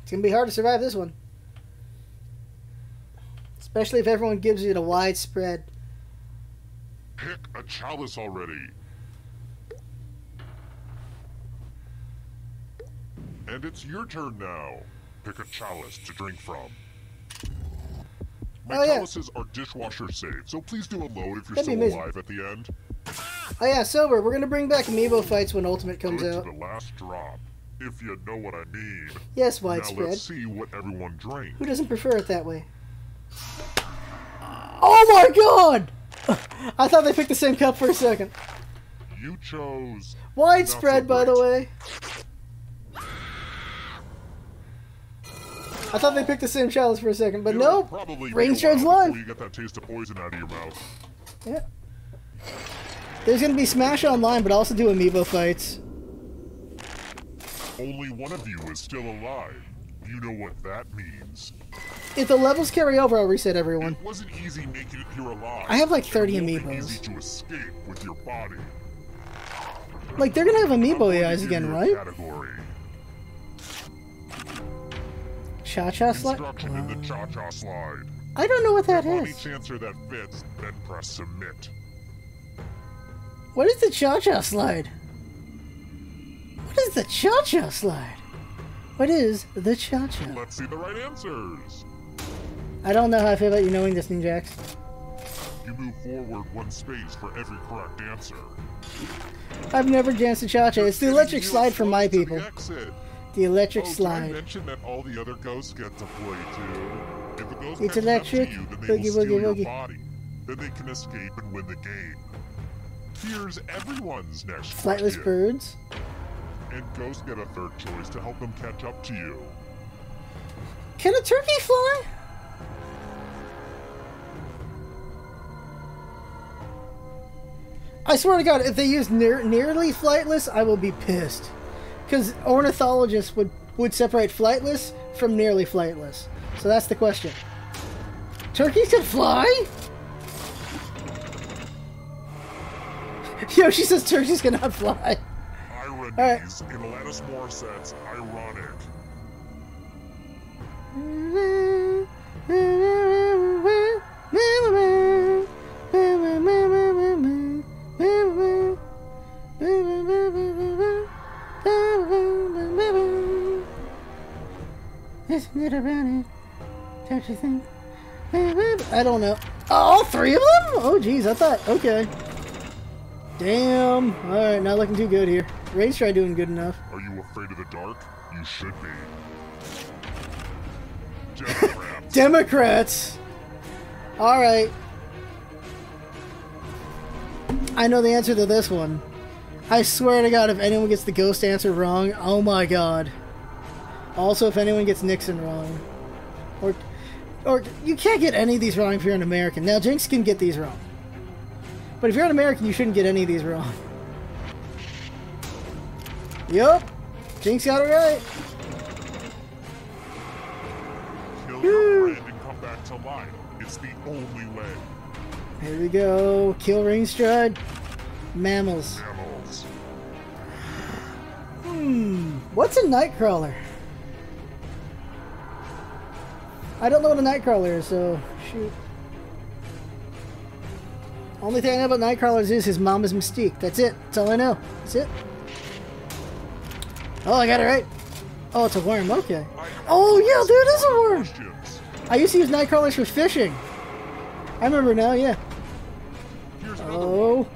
It's gonna be hard to survive this one, especially if everyone gives you the widespread. Pick a chalice already. And it's your turn now. Pick a chalice to drink from. My Oh, yeah. chalices are dishwasher safe, so please do a load if you're That'd still alive at the end. Oh yeah, Silver. We're gonna bring back Amiibo fights when Ultimate comes Good out. to the last drop, if you know what I mean. Yes, widespread. Now let's see what everyone drank. Who doesn't prefer it that way? Oh my god! I thought they picked the same cup for a second. You chose. Widespread, by the way. I thought they picked the same chalice for a second, but It'll nope. Probably be Rain a Stride's while live. you get that taste of poison out of your mouth. Yeah. There's gonna be Smash Online, but I also do Amiibo fights. Only one of you is still alive. You know what that means. If the levels carry over, I'll reset everyone. It wasn't easy making it here alive. I have, like, 30 it won't amiibos. Easy to escape with your body. Like they're gonna have Amiibo AIs again, right? Category. Cha Cha Slide. Instruction in the cha-cha slide. I don't know what that is. each answer that fits, then press submit. What is the Cha Cha Slide? What is the Cha Cha Slide? What is the Cha Cha? Let's see the right answers. I don't know how I feel about you knowing this, Ninjax. You move forward one space for every correct answer. I've never danced a Cha Cha. It's the electric slide for my people. exit. The electric oh, Did I slide. mention that all the other ghosts get to play too? If a ghost It's electric. you, then they Boogie, will steal woogie, your body. Then they can escape and win the game. Here's everyone's next Flightless question. birds. And ghosts get a third choice to help them catch up to you. Can a turkey fly? I swear to God, if they use near, nearly flightless, I will be pissed. Because ornithologists would, would separate flightless from nearly flightless. So that's the question. Turkeys can fly? Yo, she says turkeys cannot fly. Ironies in Alanis Morissette's Ironic. it around Don't you think? I don't know. Uh, all three of them? Oh, geez, I thought. Okay. Damn. Alright, not looking too good here. Ray's try doing good enough. Are you afraid of the dark? You should be. Democrats. Democrats. All right. I know the answer to this one. I swear to God, if anyone gets the ghost answer wrong, oh my God. Also, if anyone gets Nixon wrong, or, or you can't get any of these wrong if you're an American. Now, Jynx can get these wrong, but if you're an American, you shouldn't get any of these wrong. Yup, Jynx got it right. Kill your friend and come back to life. It's the only way. Here we go. Kill Rainstride. Mammals. Mammals. Hmm. What's a nightcrawler? I don't know what a nightcrawler is, so shoot. Only thing I know about nightcrawlers is his mom is Mystique. That's it. That's all I know. That's it. Oh, I got it right. Oh, it's a worm. Okay. Oh, yeah, dude, it is a worm. I used to use nightcrawlers for fishing. I remember now, yeah. Here's another one. Oh.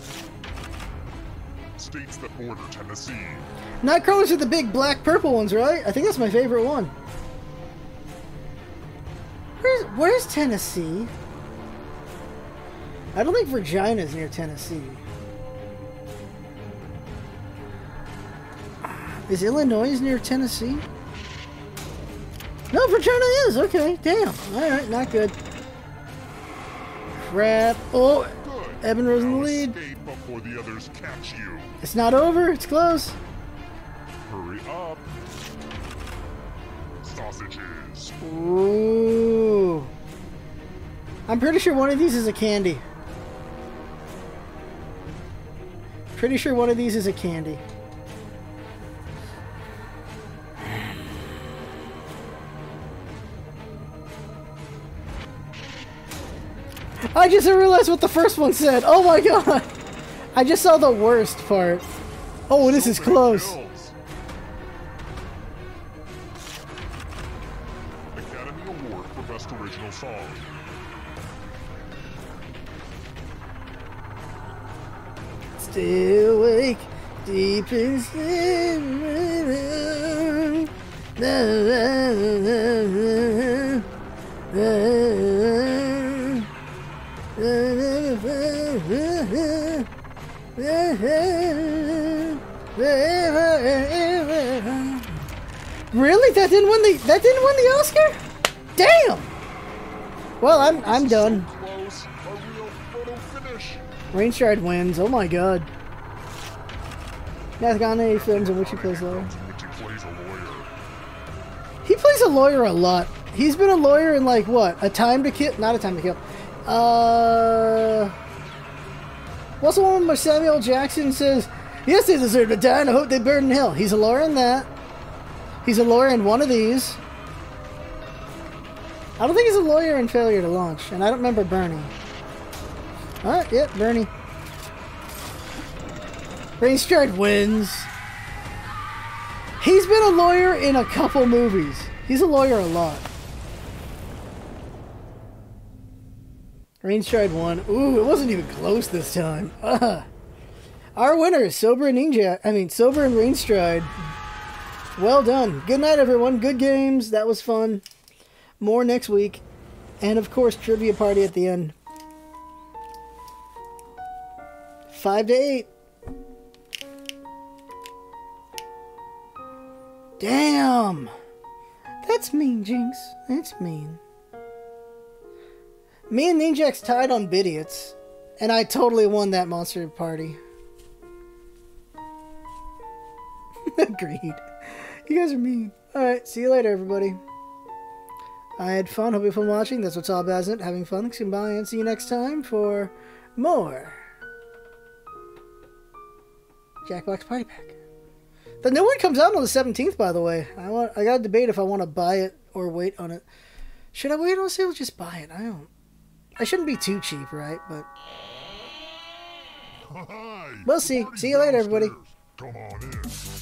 States that border Tennessee. Nightcrawlers are the big black purple ones, right? I think that's my favorite one. Where's Where's Tennessee? I don't think Virginia's near Tennessee. Is Illinois near Tennessee? No, Virginia is. Okay, damn. All right, not good. Crap. Oh. Evan Rose in the lead. Before the others catch you. It's not over. It's close. Hurry up. Sausages. Ooh. I'm pretty sure one of these is a candy. Pretty sure one of these is a candy. I just realized what the first one said. Oh my god. I just saw the worst part. Oh, this is close. Stay awake deep in sleep. Really? That didn't win the that didn't win the Oscar? Damn. Well, I'm I'm done. Close. A real photo finish. Rainstride wins. Oh my god. Nathagane films in which he plays lawyer. Which he plays a lawyer. He plays a lawyer a lot. He's been a lawyer in like what? A Time to Kill? Not a Time to Kill. Uh. What's the one where Samuel Jackson says, "Yes, they deserve to die, and I hope they burn in hell." He's a lawyer in that. He's a lawyer in one of these. I don't think he's a lawyer in Failure to Launch, and I don't remember Bernie. Alright, yep, Bernie. Rainstride wins. He's been a lawyer in a couple movies. He's a lawyer a lot. Rainstride won. Ooh, it wasn't even close this time. Ugh. Our winner is Sober and Ninja. I mean, Sober and Rainstride. Well done. Good night, everyone. Good games. That was fun. More next week. And of course, trivia party at the end. Five to eight. Damn. That's mean, Jynx. That's mean. Me and Ninjax tied on Bidiots, and I totally won that monster party. Agreed. You guys are mean. Alright, see you later, everybody. I had fun. Hope you fun watching. That's what's all about, it? Having fun. Thanks, goodbye, and see you next time for more Jackbox Party Pack. The new one comes out on the 17th, by the way. I want. I got to debate if I want to buy it or wait on it. Should I wait on sale or just buy it? I don't. I shouldn't be too cheap, right? But We'll see. See you later, everybody. Come on in.